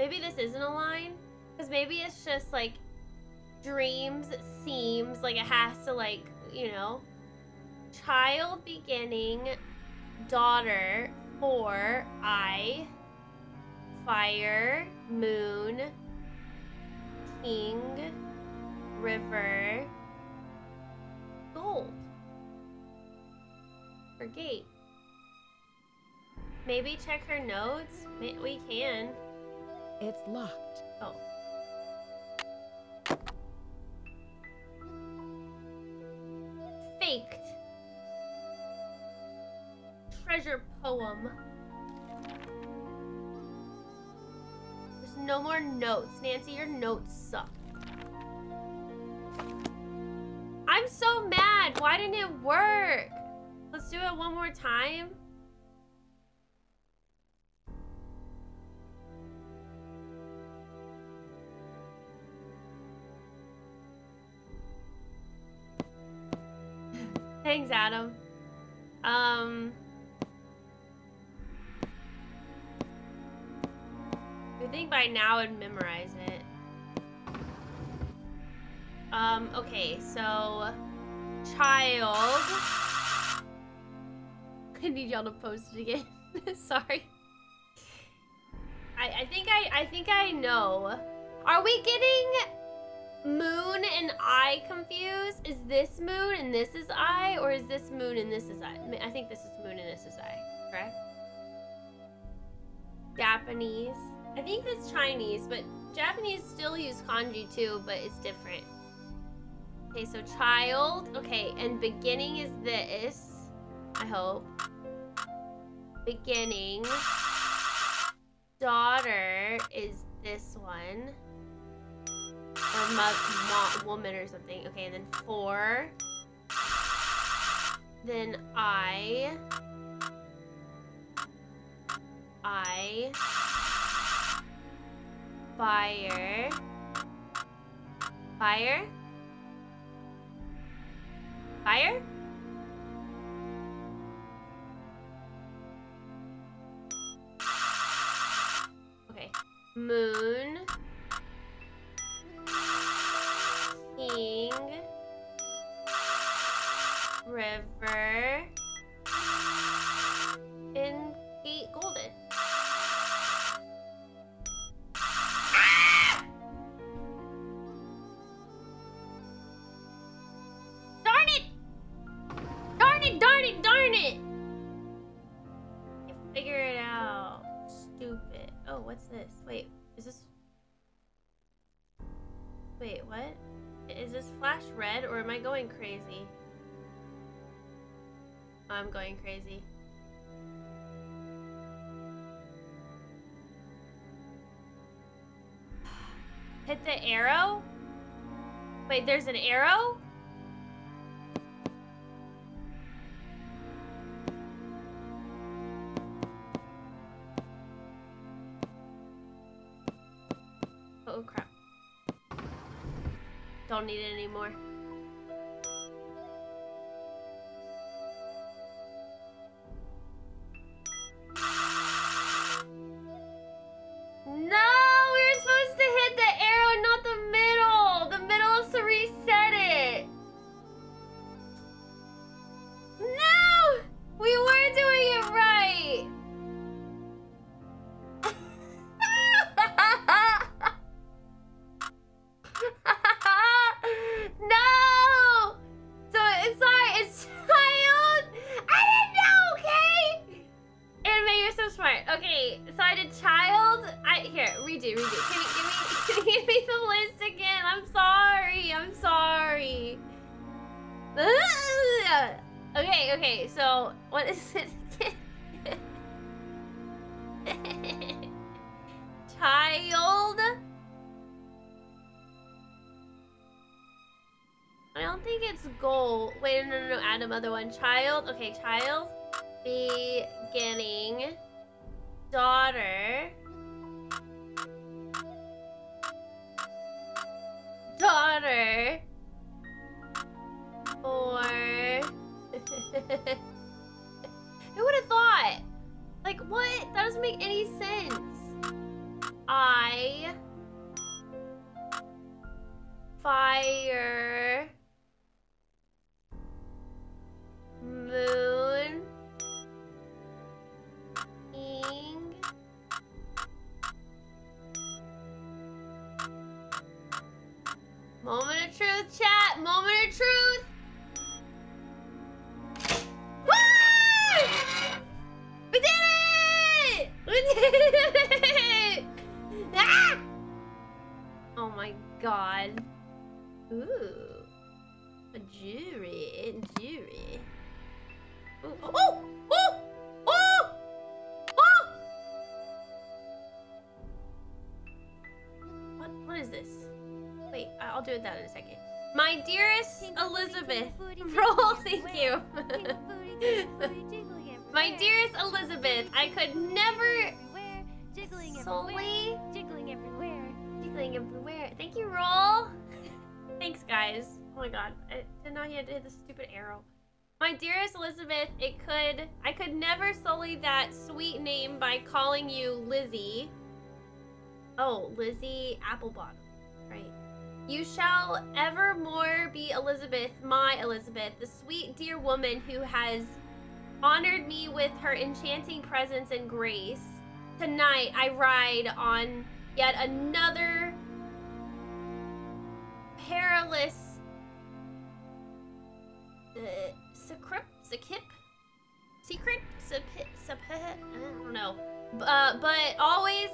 Maybe this isn't a line. Because maybe it's just like dreams seems like it has to like, you know. Child beginning, daughter, four, I, fire, moon, king, river, gold. or gate. Maybe check her notes? We can. It's locked. Oh. Faked. Treasure poem. There's no more notes. Nancy, your notes suck. I'm so mad. Why didn't it work? Let's do it one more time. Thanks, Adam. Um. I think by now I'd memorize it. Um, okay, so child. I need y'all to post it again. Sorry. I, I think I I think I know. Are we getting moon and I confused? Is this moon and this is I, or is this moon and this is I? I think this is moon and this is I, correct? Japanese. I think that's Chinese, but Japanese still use kanji too, but it's different. Okay, so child. Okay, and beginning is this. I hope. Beginning. Daughter is this one. Or mo woman or something. Okay, and then four. Then I. I. Fire. Fire. Fire? Okay. Moon. King. River. Going crazy? I'm going crazy. Hit the arrow? Wait, there's an arrow? Oh crap. Don't need it anymore. Okay, child is this? Wait, I'll do it that in a second. My dearest Elizabeth. Roll, thank you. My dearest Elizabeth, I could never Jiggling solely everywhere. Jiggling everywhere. jiggling everywhere. Thank you, Roll. Thanks, guys. Oh my god, I did not hit hit the stupid arrow. My dearest Elizabeth, it could I could never sully that sweet name by calling you Lizzie. Oh, Lizzie Applebottom. Right. You shall evermore be Elizabeth, my Elizabeth, the sweet dear woman who has honored me with her enchanting presence and grace. Tonight I ride on yet another perilous uh, secret, secret, secip, I don't know. Uh, but always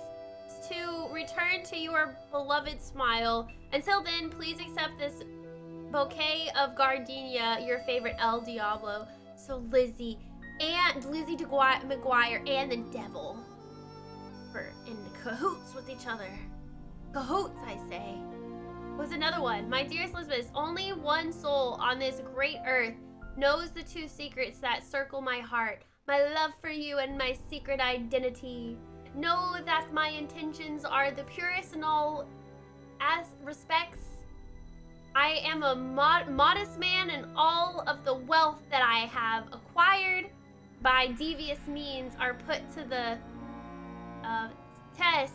to return to your beloved smile. Until then, please accept this Bouquet of Gardenia, your favorite El Diablo. So Lizzie and Lizzie McGuire and the devil were in the cahoots with each other. Cahoots, I say. Was another one. My dearest Elizabeth, only one soul on this great earth knows the two secrets that circle my heart. My love for you and my secret identity. Know that my intentions are the purest in all as respects. I am a mod modest man, and all of the wealth that I have acquired by devious means are put to the uh, test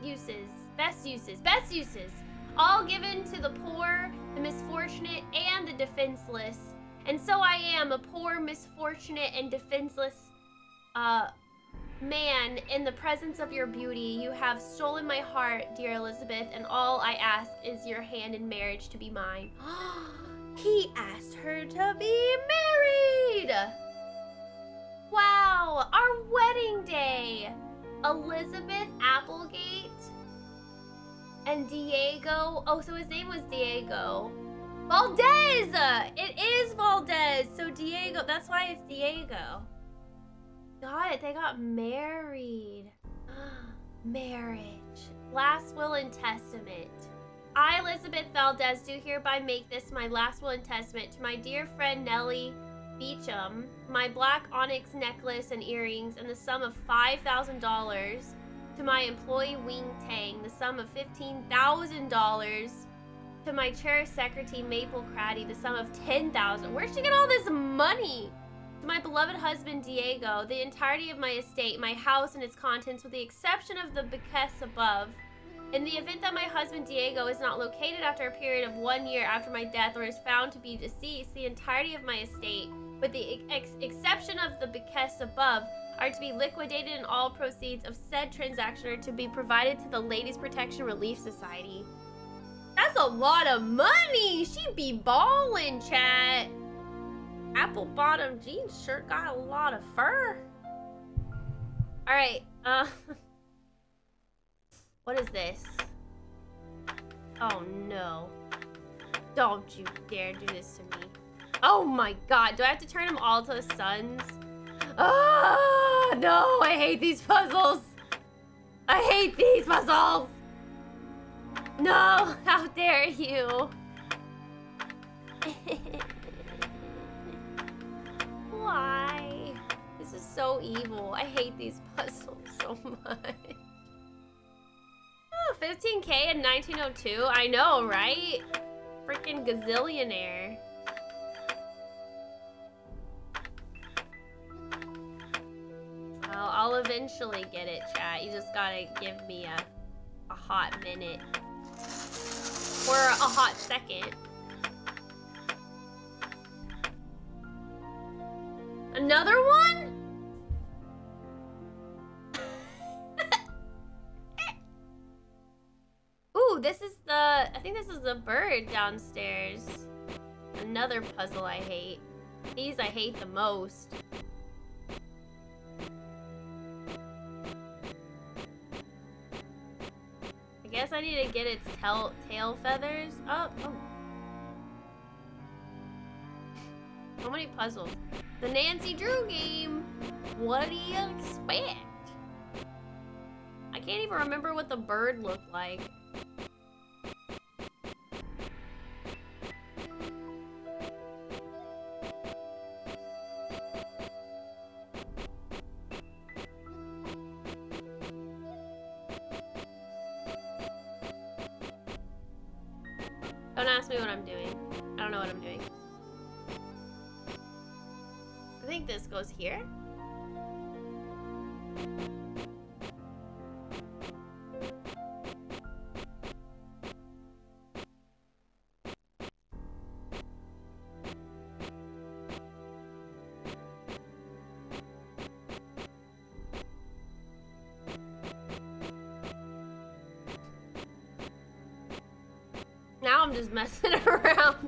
uses, best uses, best uses, all given to the poor, the misfortunate, and the defenseless. And so I am a poor, misfortunate, and defenseless uh, man in the presence of your beauty. You have stolen my heart, dear Elizabeth, and all I ask is your hand in marriage to be mine. he asked her to be married! Wow, our wedding day! Elizabeth Applegate and Diego. Oh, so his name was Diego. Valdez! It is Valdez. So Diego, that's why it's Diego. Got it. They got married. Marriage. Last will and testament. I, Elizabeth Valdez, do hereby make this my last will and testament to my dear friend Nellie Beecham, my black onyx necklace and earrings, and the sum of $5,000 to my employee Wing Tang, the sum of $15,000 to my cherished secretary Maple Craddy, the sum of 10000 Where'd she get all this money? To my beloved husband Diego, the entirety of my estate, my house and its contents, with the exception of the bequests above. In the event that my husband Diego is not located after a period of one year after my death or is found to be deceased, the entirety of my estate, with the ex exception of the bequests above, are to be liquidated and all proceeds of said transaction are to be provided to the Ladies Protection Relief Society. That's a lot of money! She be ballin', chat! Apple bottom jeans shirt got a lot of fur. Alright, uh... what is this? Oh no. Don't you dare do this to me. Oh my god, do I have to turn them all to the suns? Oh no, I hate these puzzles. I hate these puzzles. No, how dare you? Why? This is so evil. I hate these puzzles so much. Oh, 15k in 1902? I know, right? Freaking gazillionaire. Well, I'll eventually get it, chat. You just gotta give me a, a hot minute. Or a hot second. Another one? Ooh, this is the... I think this is the bird downstairs. Another puzzle I hate. These I hate the most. I guess I need to get its tail, tail feathers up. Oh. How many puzzles. The Nancy Drew game. What do you expect? I can't even remember what the bird looked like.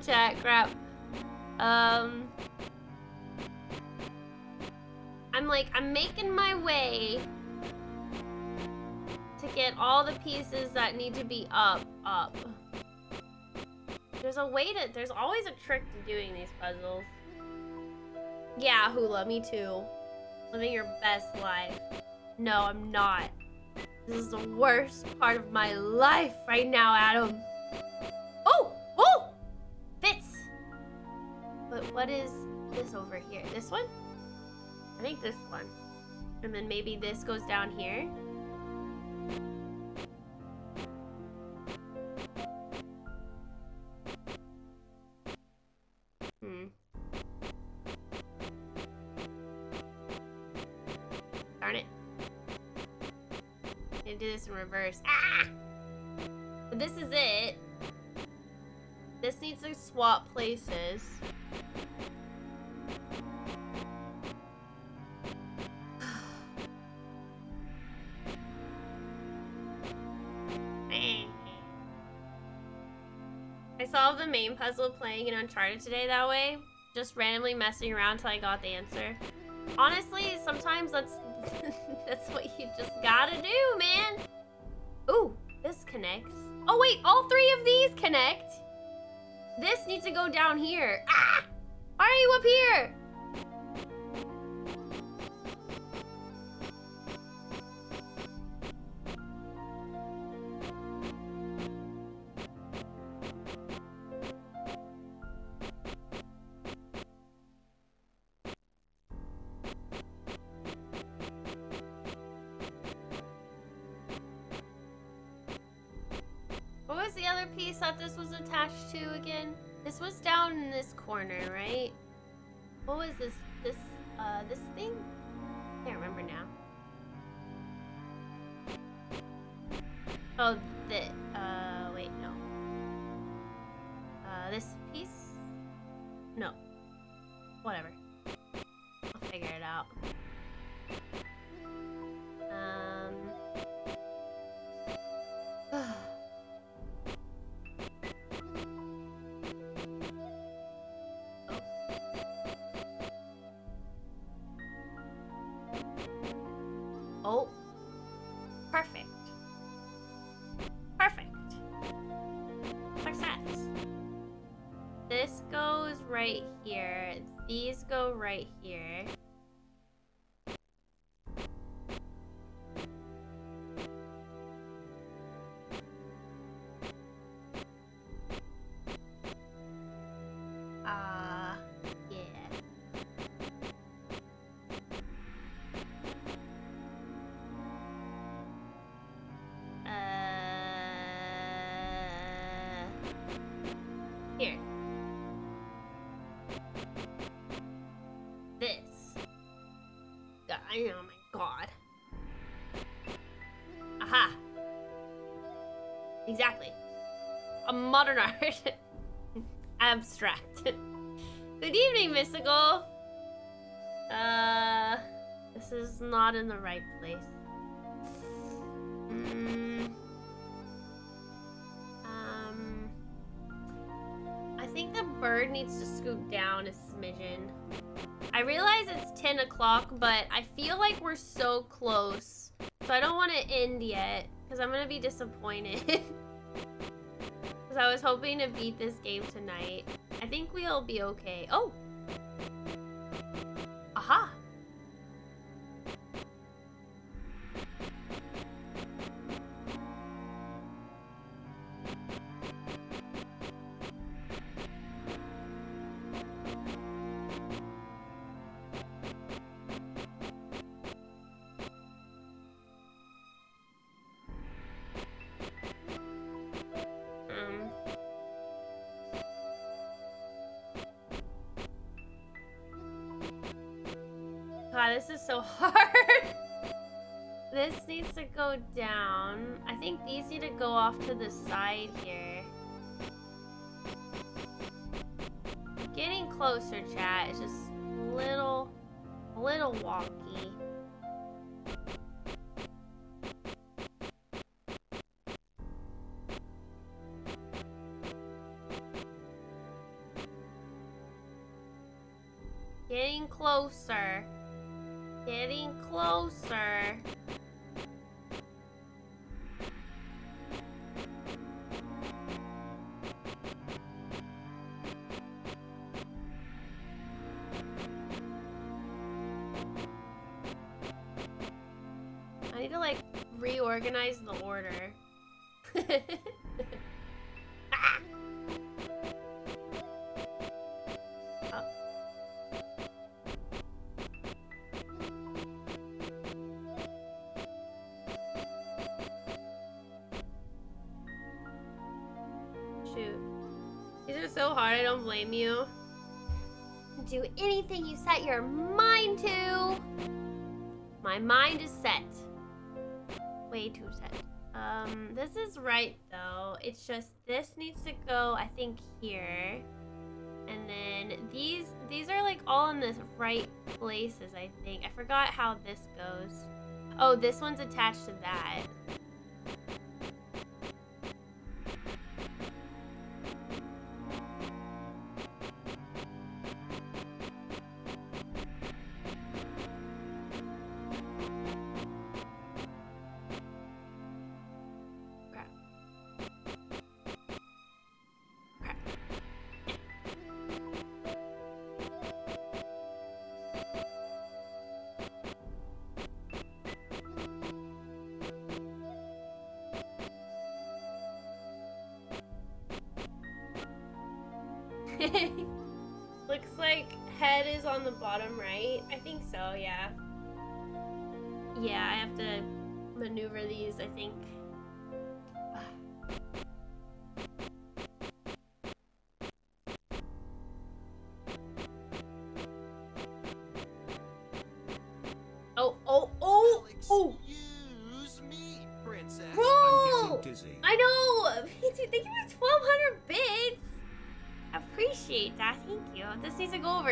Chat crap. Um, I'm like, I'm making my way to get all the pieces that need to be up, up. There's a way to, there's always a trick to doing these puzzles. Yeah, Hula, me too. Living your best life. No, I'm not. This is the worst part of my life right now, Adam. What is this over here? This one? I think this one. And then maybe this goes down here. Hmm. Darn it. Gonna do this in reverse. Ah! This is it. This needs to swap places. The main puzzle playing in Uncharted today that way. Just randomly messing around until I got the answer. Honestly, sometimes that's that's what you just gotta do, man. Ooh, this connects. Oh wait, all three of these connect. This needs to go down here. Ah! Why are you up here? Was the other piece that this was attached to again? This was down in this corner, right? What was this, this, uh, this thing? I Can't remember now. Oh, oh my god. Aha. Exactly. A modern art. Abstract. Good evening, Mystical. Uh, this is not in the right place. Mm. Um, I think the bird needs to scoop down a smidgen. I realize it's 10 o'clock, but I feel like we're so close. So I don't want to end yet, because I'm going to be disappointed. Because I was hoping to beat this game tonight. I think we'll be okay. Oh! So hard. this needs to go down. I think these need to go off to the side here. Getting closer, chat. It's just a little, a little wonky. Getting closer. Getting closer. Blame you. Do anything you set your mind to. My mind is set. Way too set. Um, this is right though. It's just this needs to go, I think, here. And then these these are like all in the right places, I think. I forgot how this goes. Oh, this one's attached to that.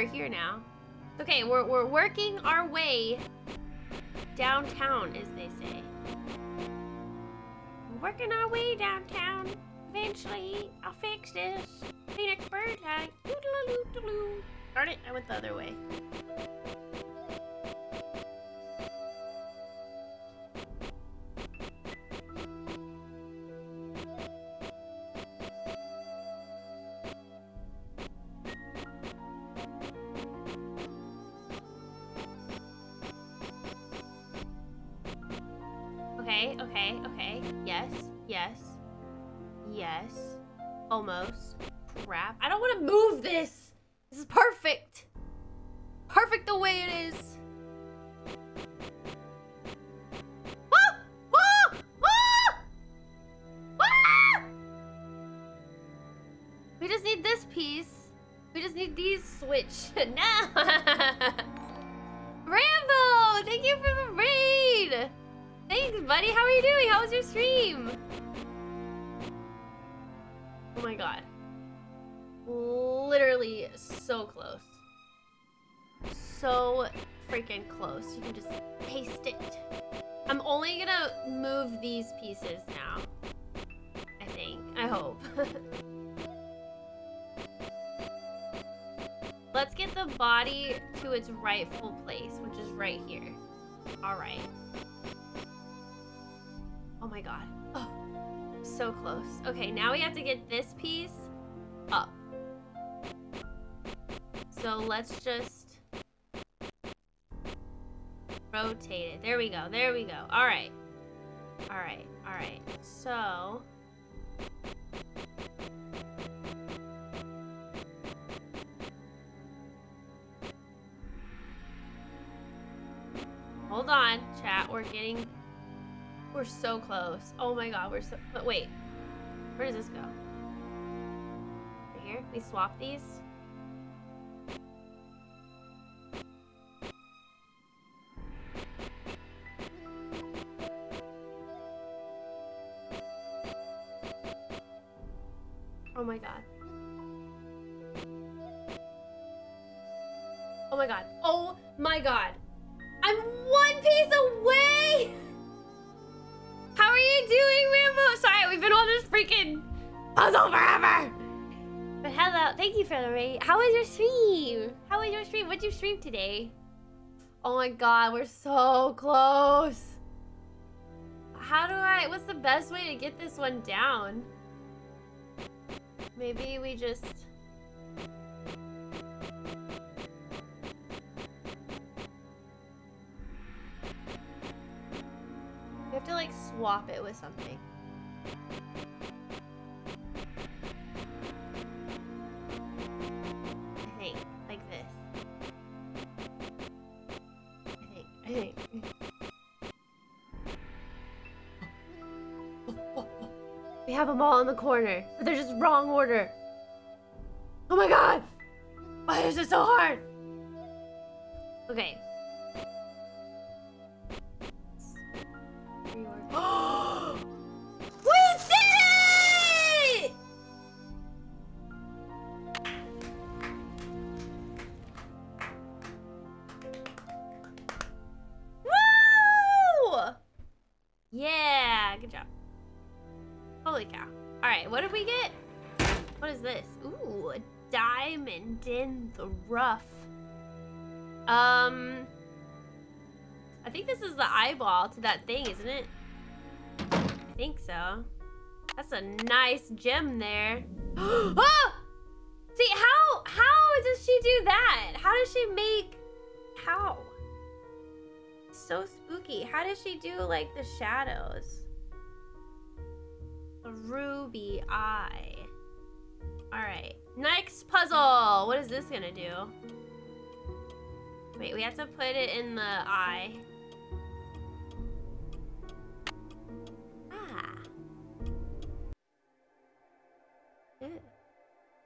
Over here now. Okay, we're, we're working our way downtown, as they say. We're working our way downtown. Eventually, I'll fix this. Phoenix bird high. Darn it, I went the other way. Okay, now we have to get this piece up. So let's just rotate it. There we go. There we go. All right. All right. All right. So Hold on, chat. We're getting we're so close. Oh my god, we're so but wait. Where does this go? Right here? We swap these? Oh my god. Oh my god. Oh my god. Freaking puzzle forever. But hello, thank you for the raid. How was your stream? How was your stream? What'd you stream today? Oh my god, we're so close. How do I, what's the best way to get this one down? Maybe we just... We have to like swap it with something. Them all in the corner, but they're just wrong order. Oh my god! Why is it so hard? Okay. Eyeball to that thing, isn't it? I think so. That's a nice gem there. oh! See, how, how does she do that? How does she make, how? So spooky. How does she do, like, the shadows? A ruby eye. Alright. Next puzzle! What is this gonna do? Wait, we have to put it in the eye. Ew.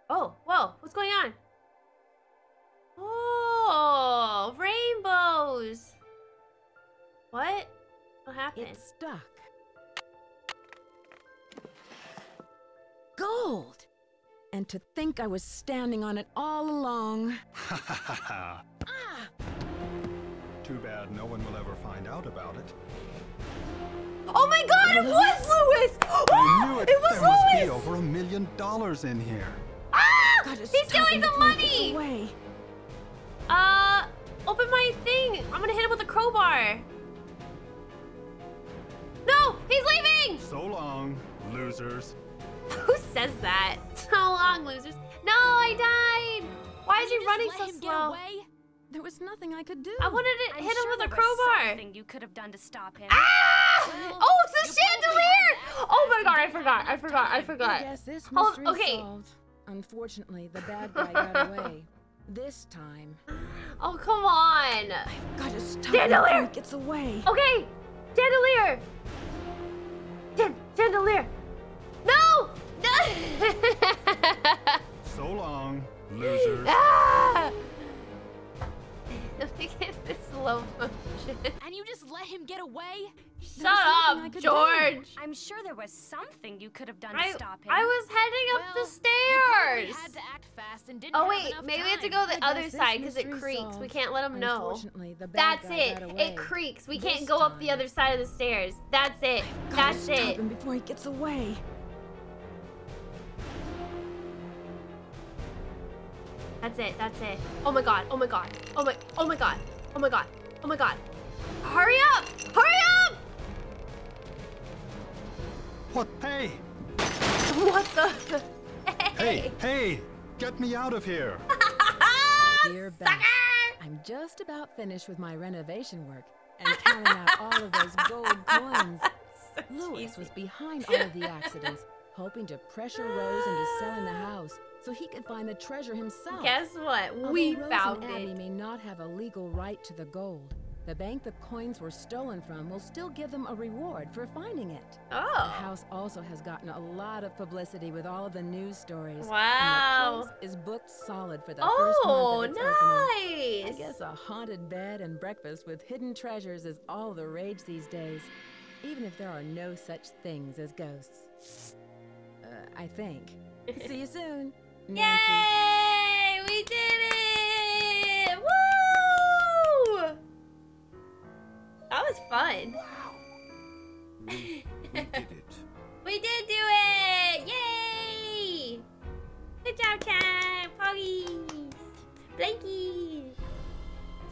Oh, whoa, what's going on? Oh, rainbows. What? What happened? It's stuck. Gold! And to think I was standing on it all along. Ha ha ha ha. Too bad no one will ever find out about it. Oh my god, it was Louis! I knew it. It was there must be over a million dollars in here. Ah! Gotta He's stealing the before he gets money! away. Uh, open my thing. I'm gonna hit him with a crowbar. No, he's leaving! So long, losers. Who says that? So long, losers. No, I died. Why is he running so him get slow? Away? There was nothing I could do. I wanted to I'm hit him with a there was crowbar. Something you could have done to stop him. Ah! Well, oh, it's you the chandelier! Oh my god, I forgot. I forgot. I forgot. Yes, guess this Hold- mystery's okay. solved. Unfortunately, the bad guy got away. This time. Oh, come on. I've Gotta stop him Chandelier! before he gets away. Okay, chandelier. Chan- chandelier. No! No! So long, loser. ah! Look at this slow motion. And you just let him get away? Shut up, could do. George. I'm sure there was something you could have done I, to stop him. I was heading up Well, the stairs. had to act fast and didn't Oh wait, enough maybe we have to time. go the I other side because it mystery's creaks. We can't let him know. Unfortunately, the bad That's it. It creaks. We This can't go up the other side of the stairs. That's it. Gotta That's stop it. him before he gets away. That's it. That's it. Oh my god. Oh my god. Oh my. Oh my god. Oh my god. Oh my god. Hurry up! Hurry up! What? Hey! What the? Hey! Hey! hey Get me out of here! Dear Beth, I'm just about finished with my renovation work and counting out all of those gold coins. Louis was behind all of the accidents, hoping to pressure Rose into selling the house so he could find the treasure himself. Guess what? Although we Rose found and Abby it. may not have a legal right to the gold. The bank the coins were stolen from will still give them a reward for finding it. Oh. The Oh. house also has gotten a lot of publicity with all of the news stories. Wow. And the place is booked solid for the Oh, first month of its opening. nice. I guess a haunted bed and breakfast with hidden treasures is all the rage these days, even if there are no such things as ghosts. Uh, I think. See you soon. Nancy. Yay! We did it! Woo! That was fun. We, we did it. We did do it! Yay! Good job, Chan! Poggies! Blankies!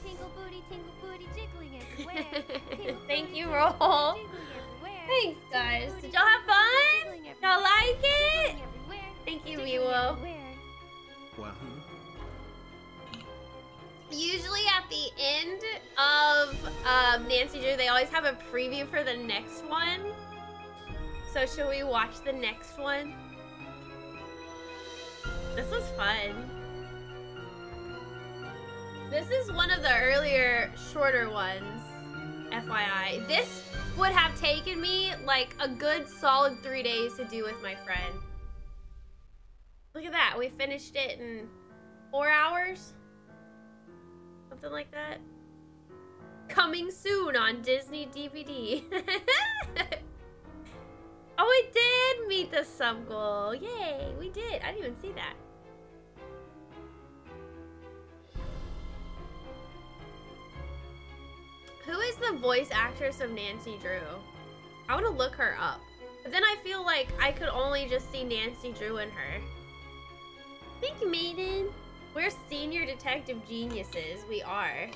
Tingle booty, tingle booty, jiggling everywhere. Tingle Thank booty, you, tingle Roll. booty, jiggling everywhere. Thanks, guys. Did y'all have fun? Y'all like it? Thank you, Jiggling Miwo. Wahoo. Usually at the end of um, Nancy Drew, they always have a preview for the next one. So should we watch the next one? This was fun. This is one of the earlier, shorter ones, FYI. This would have taken me like a good solid three days to do with my friend. Look at that, we finished it in four hours? Something like that. Coming soon on Disney DVD. oh, we did meet the sub goal. Yay, we did. I didn't even see that. Who is the voice actress of Nancy Drew? I want to look her up. But then I feel like I could only just see Nancy Drew in her. Thank you, Maiden. We're senior detective geniuses. We are.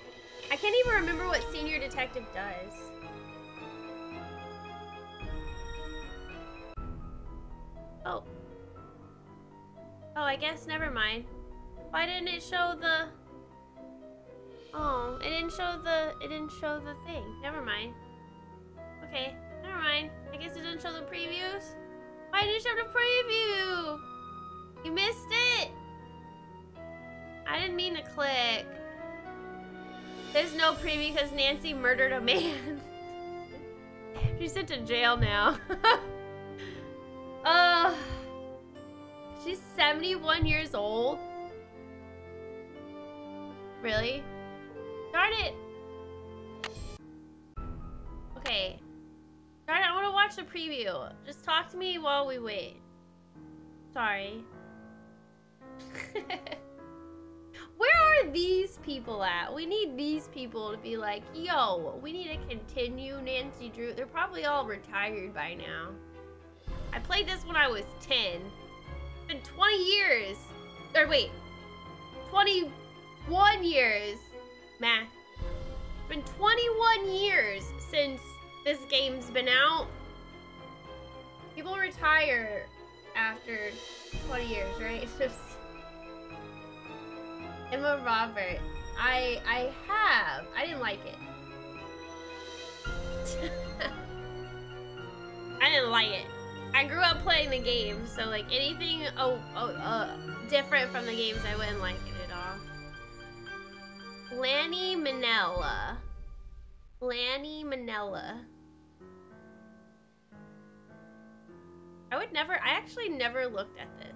I can't even remember what senior detective does. Oh. Oh, I guess never mind. Why didn't it show the... Oh, it didn't show the... It didn't show the thing. Never mind. Okay, never mind. I guess it didn't show the previews. Why didn't it show the preview? You missed it. I didn't mean to click. There's no preview because Nancy murdered a man. she's sent to jail now. uh, she's 71 years old. Really? Darn it. Okay. Darn it, I want to watch the preview. Just talk to me while we wait. Sorry. Where are these people at? We need these people to be like, yo, we need to continue Nancy Drew. They're probably all retired by now. I played this when I was 10. It's been 20 years. Or wait, 21 years. Math. It's been 21 years since this game's been out. People retire after 20 years, right? Emma Robert. I I have. I didn't like it. I didn't like it. I grew up playing the game, so like anything oh, oh uh, different from the games, I wouldn't like it at all. Lani Minella. Lani Minella. I would never, I actually never looked at this.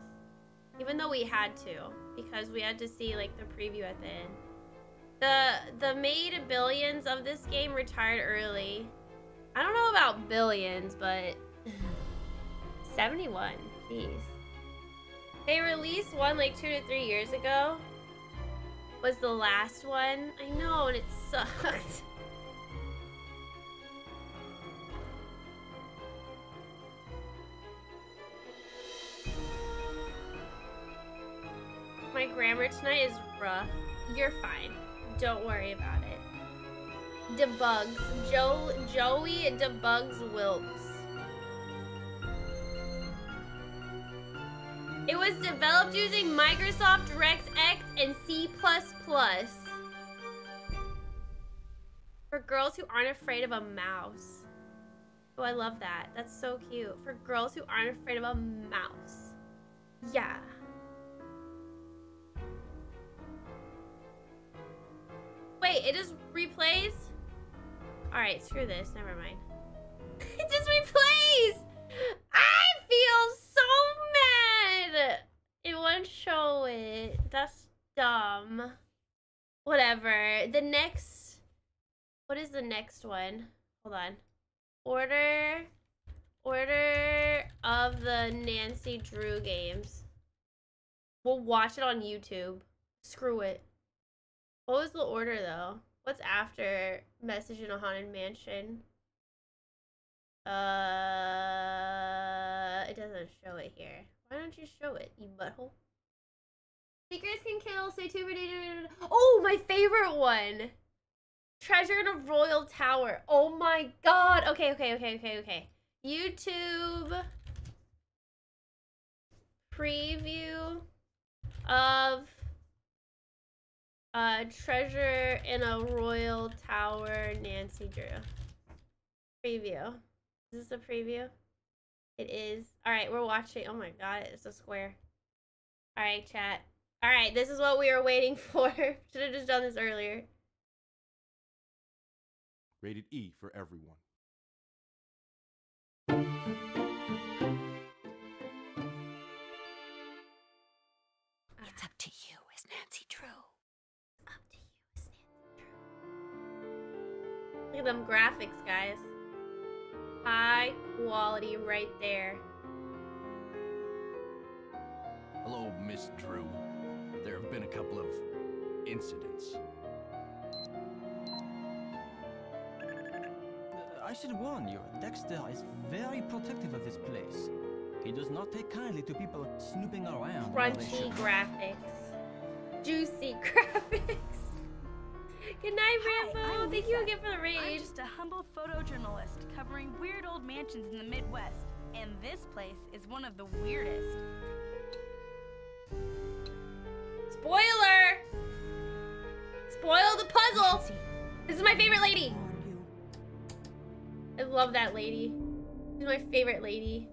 Even though we had to because we had to see like the preview at the end. The the made billions of this game retired early. I don't know about billions, but 71. Jeez. They released one like two to three years ago. Was the last one. I know, and it sucked. My grammar tonight is rough. You're fine. Don't worry about it. Debugs. Joe Joey debugs Wilkes. It was developed using Microsoft DirectX and C++. For girls who aren't afraid of a mouse. Oh, I love that. That's so cute. For girls who aren't afraid of a mouse. Yeah. Wait, it just replays? Alright, screw this. Never mind. it just replays! I feel so mad! It won't show it. That's dumb. Whatever. The next... What is the next one? Hold on. Order... Order of the Nancy Drew games. We'll watch it on YouTube. Screw it. What was the order though? What's after Message in a Haunted Mansion? Uh, it doesn't show it here. Why don't you show it, you butthole? Secrets can kill. Stay tuned Oh, my favorite one. Treasure in a royal tower. Oh my god. Okay, okay, okay, okay, okay. YouTube preview of uh, treasure in a royal tower, Nancy Drew. Preview. Is this a preview? It is. All right, we're watching. Oh my god, it's a square. All right, chat. All right, this is what we were waiting for. Should have just done this earlier. Rated E for everyone. It's up to you as Nancy Drew. At them graphics, guys. High quality right there. Hello, Miss Drew. There have been a couple of incidents. I should warn you, Dexter is very protective of this place. He does not take kindly to people snooping around. while Crunchy graphics. Juicy graphics. Good night, Rambo. I'm Thank you again for the raid. I'm just a humble photojournalist covering weird old mansions in the Midwest, and this place is one of the weirdest. Spoiler! Spoil the puzzle! This is my favorite lady. I love that lady. She's my favorite lady.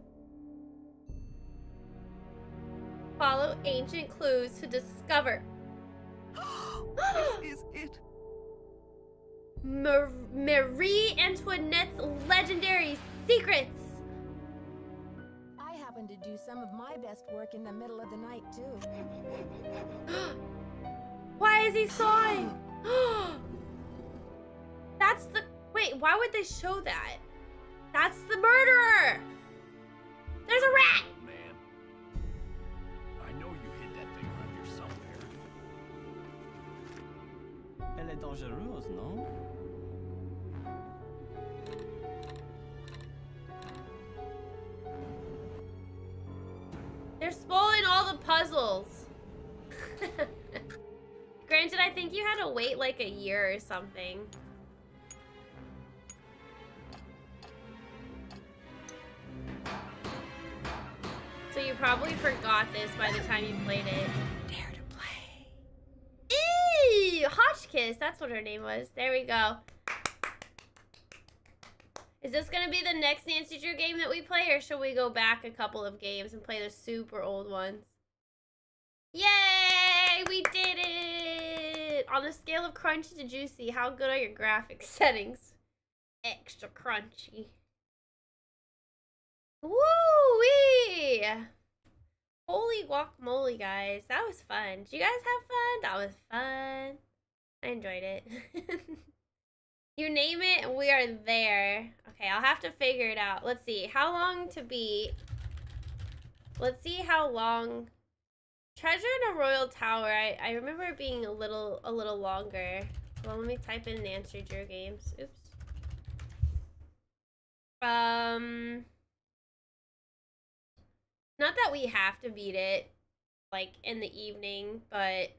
Follow ancient clues to discover. this is it. Mar- Marie Antoinette's legendary secrets. I happen to do some of my best work in the middle of the night, too. Why is he sawing? That's the. Wait, why would they show that? That's the murderer! There's a rat! Elle est dangereuse, non? They're spoiling all the puzzles. Granted, I think you had to wait like a year or something. So you probably forgot this by the time you played it. To. Eee! Hotchkiss, that's what her name was. There we go. Is this gonna be the next Nancy Drew game that we play, or should we go back a couple of games and play the super old ones? Yay! We did it! On a scale of crunchy to juicy, how good are your graphic settings? Extra crunchy. Woo-wee! Holy guacamole, guys. That was fun. Did you guys have fun? That was fun. I enjoyed it. you name it, and we are there. Okay, I'll have to figure it out. Let's see. How long to beat? Let's see how long. Treasure in a Royal Tower. I, I remember it being a little a little longer. Well, let me type in an Nancy Drew games. Oops. Um. Not that we have to beat it, like in the evening, but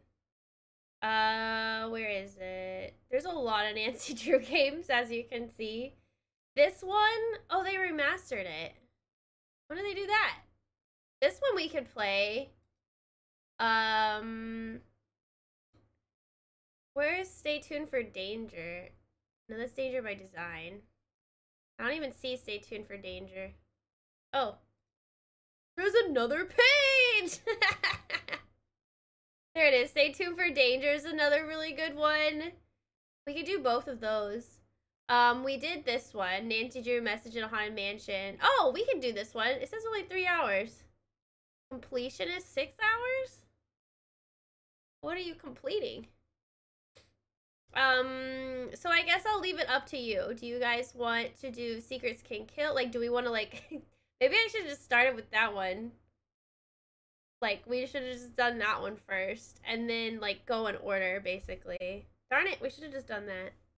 uh, where is it? There's a lot of Nancy Drew games, as you can see. This one, oh, they remastered it. When did they do that? This one we could play. Um, where's Stay Tuned for Danger? No, that's Danger by Design. I don't even see Stay Tuned for Danger. Oh, there's another page! there it is. Stay tuned for Danger is another really good one. We could do both of those. Um, we did this one. Nancy Drew Message in a Haunted Mansion. Oh, we can do this one. It says only three hours. Completion is six hours? What are you completing? Um, so I guess I'll leave it up to you. Do you guys want to do Secrets Can Kill? Like, do we want to, like, maybe I should just started with that one. Like, we should have just done that one first, and then, like, go in order, basically. Darn it, we should have just done that.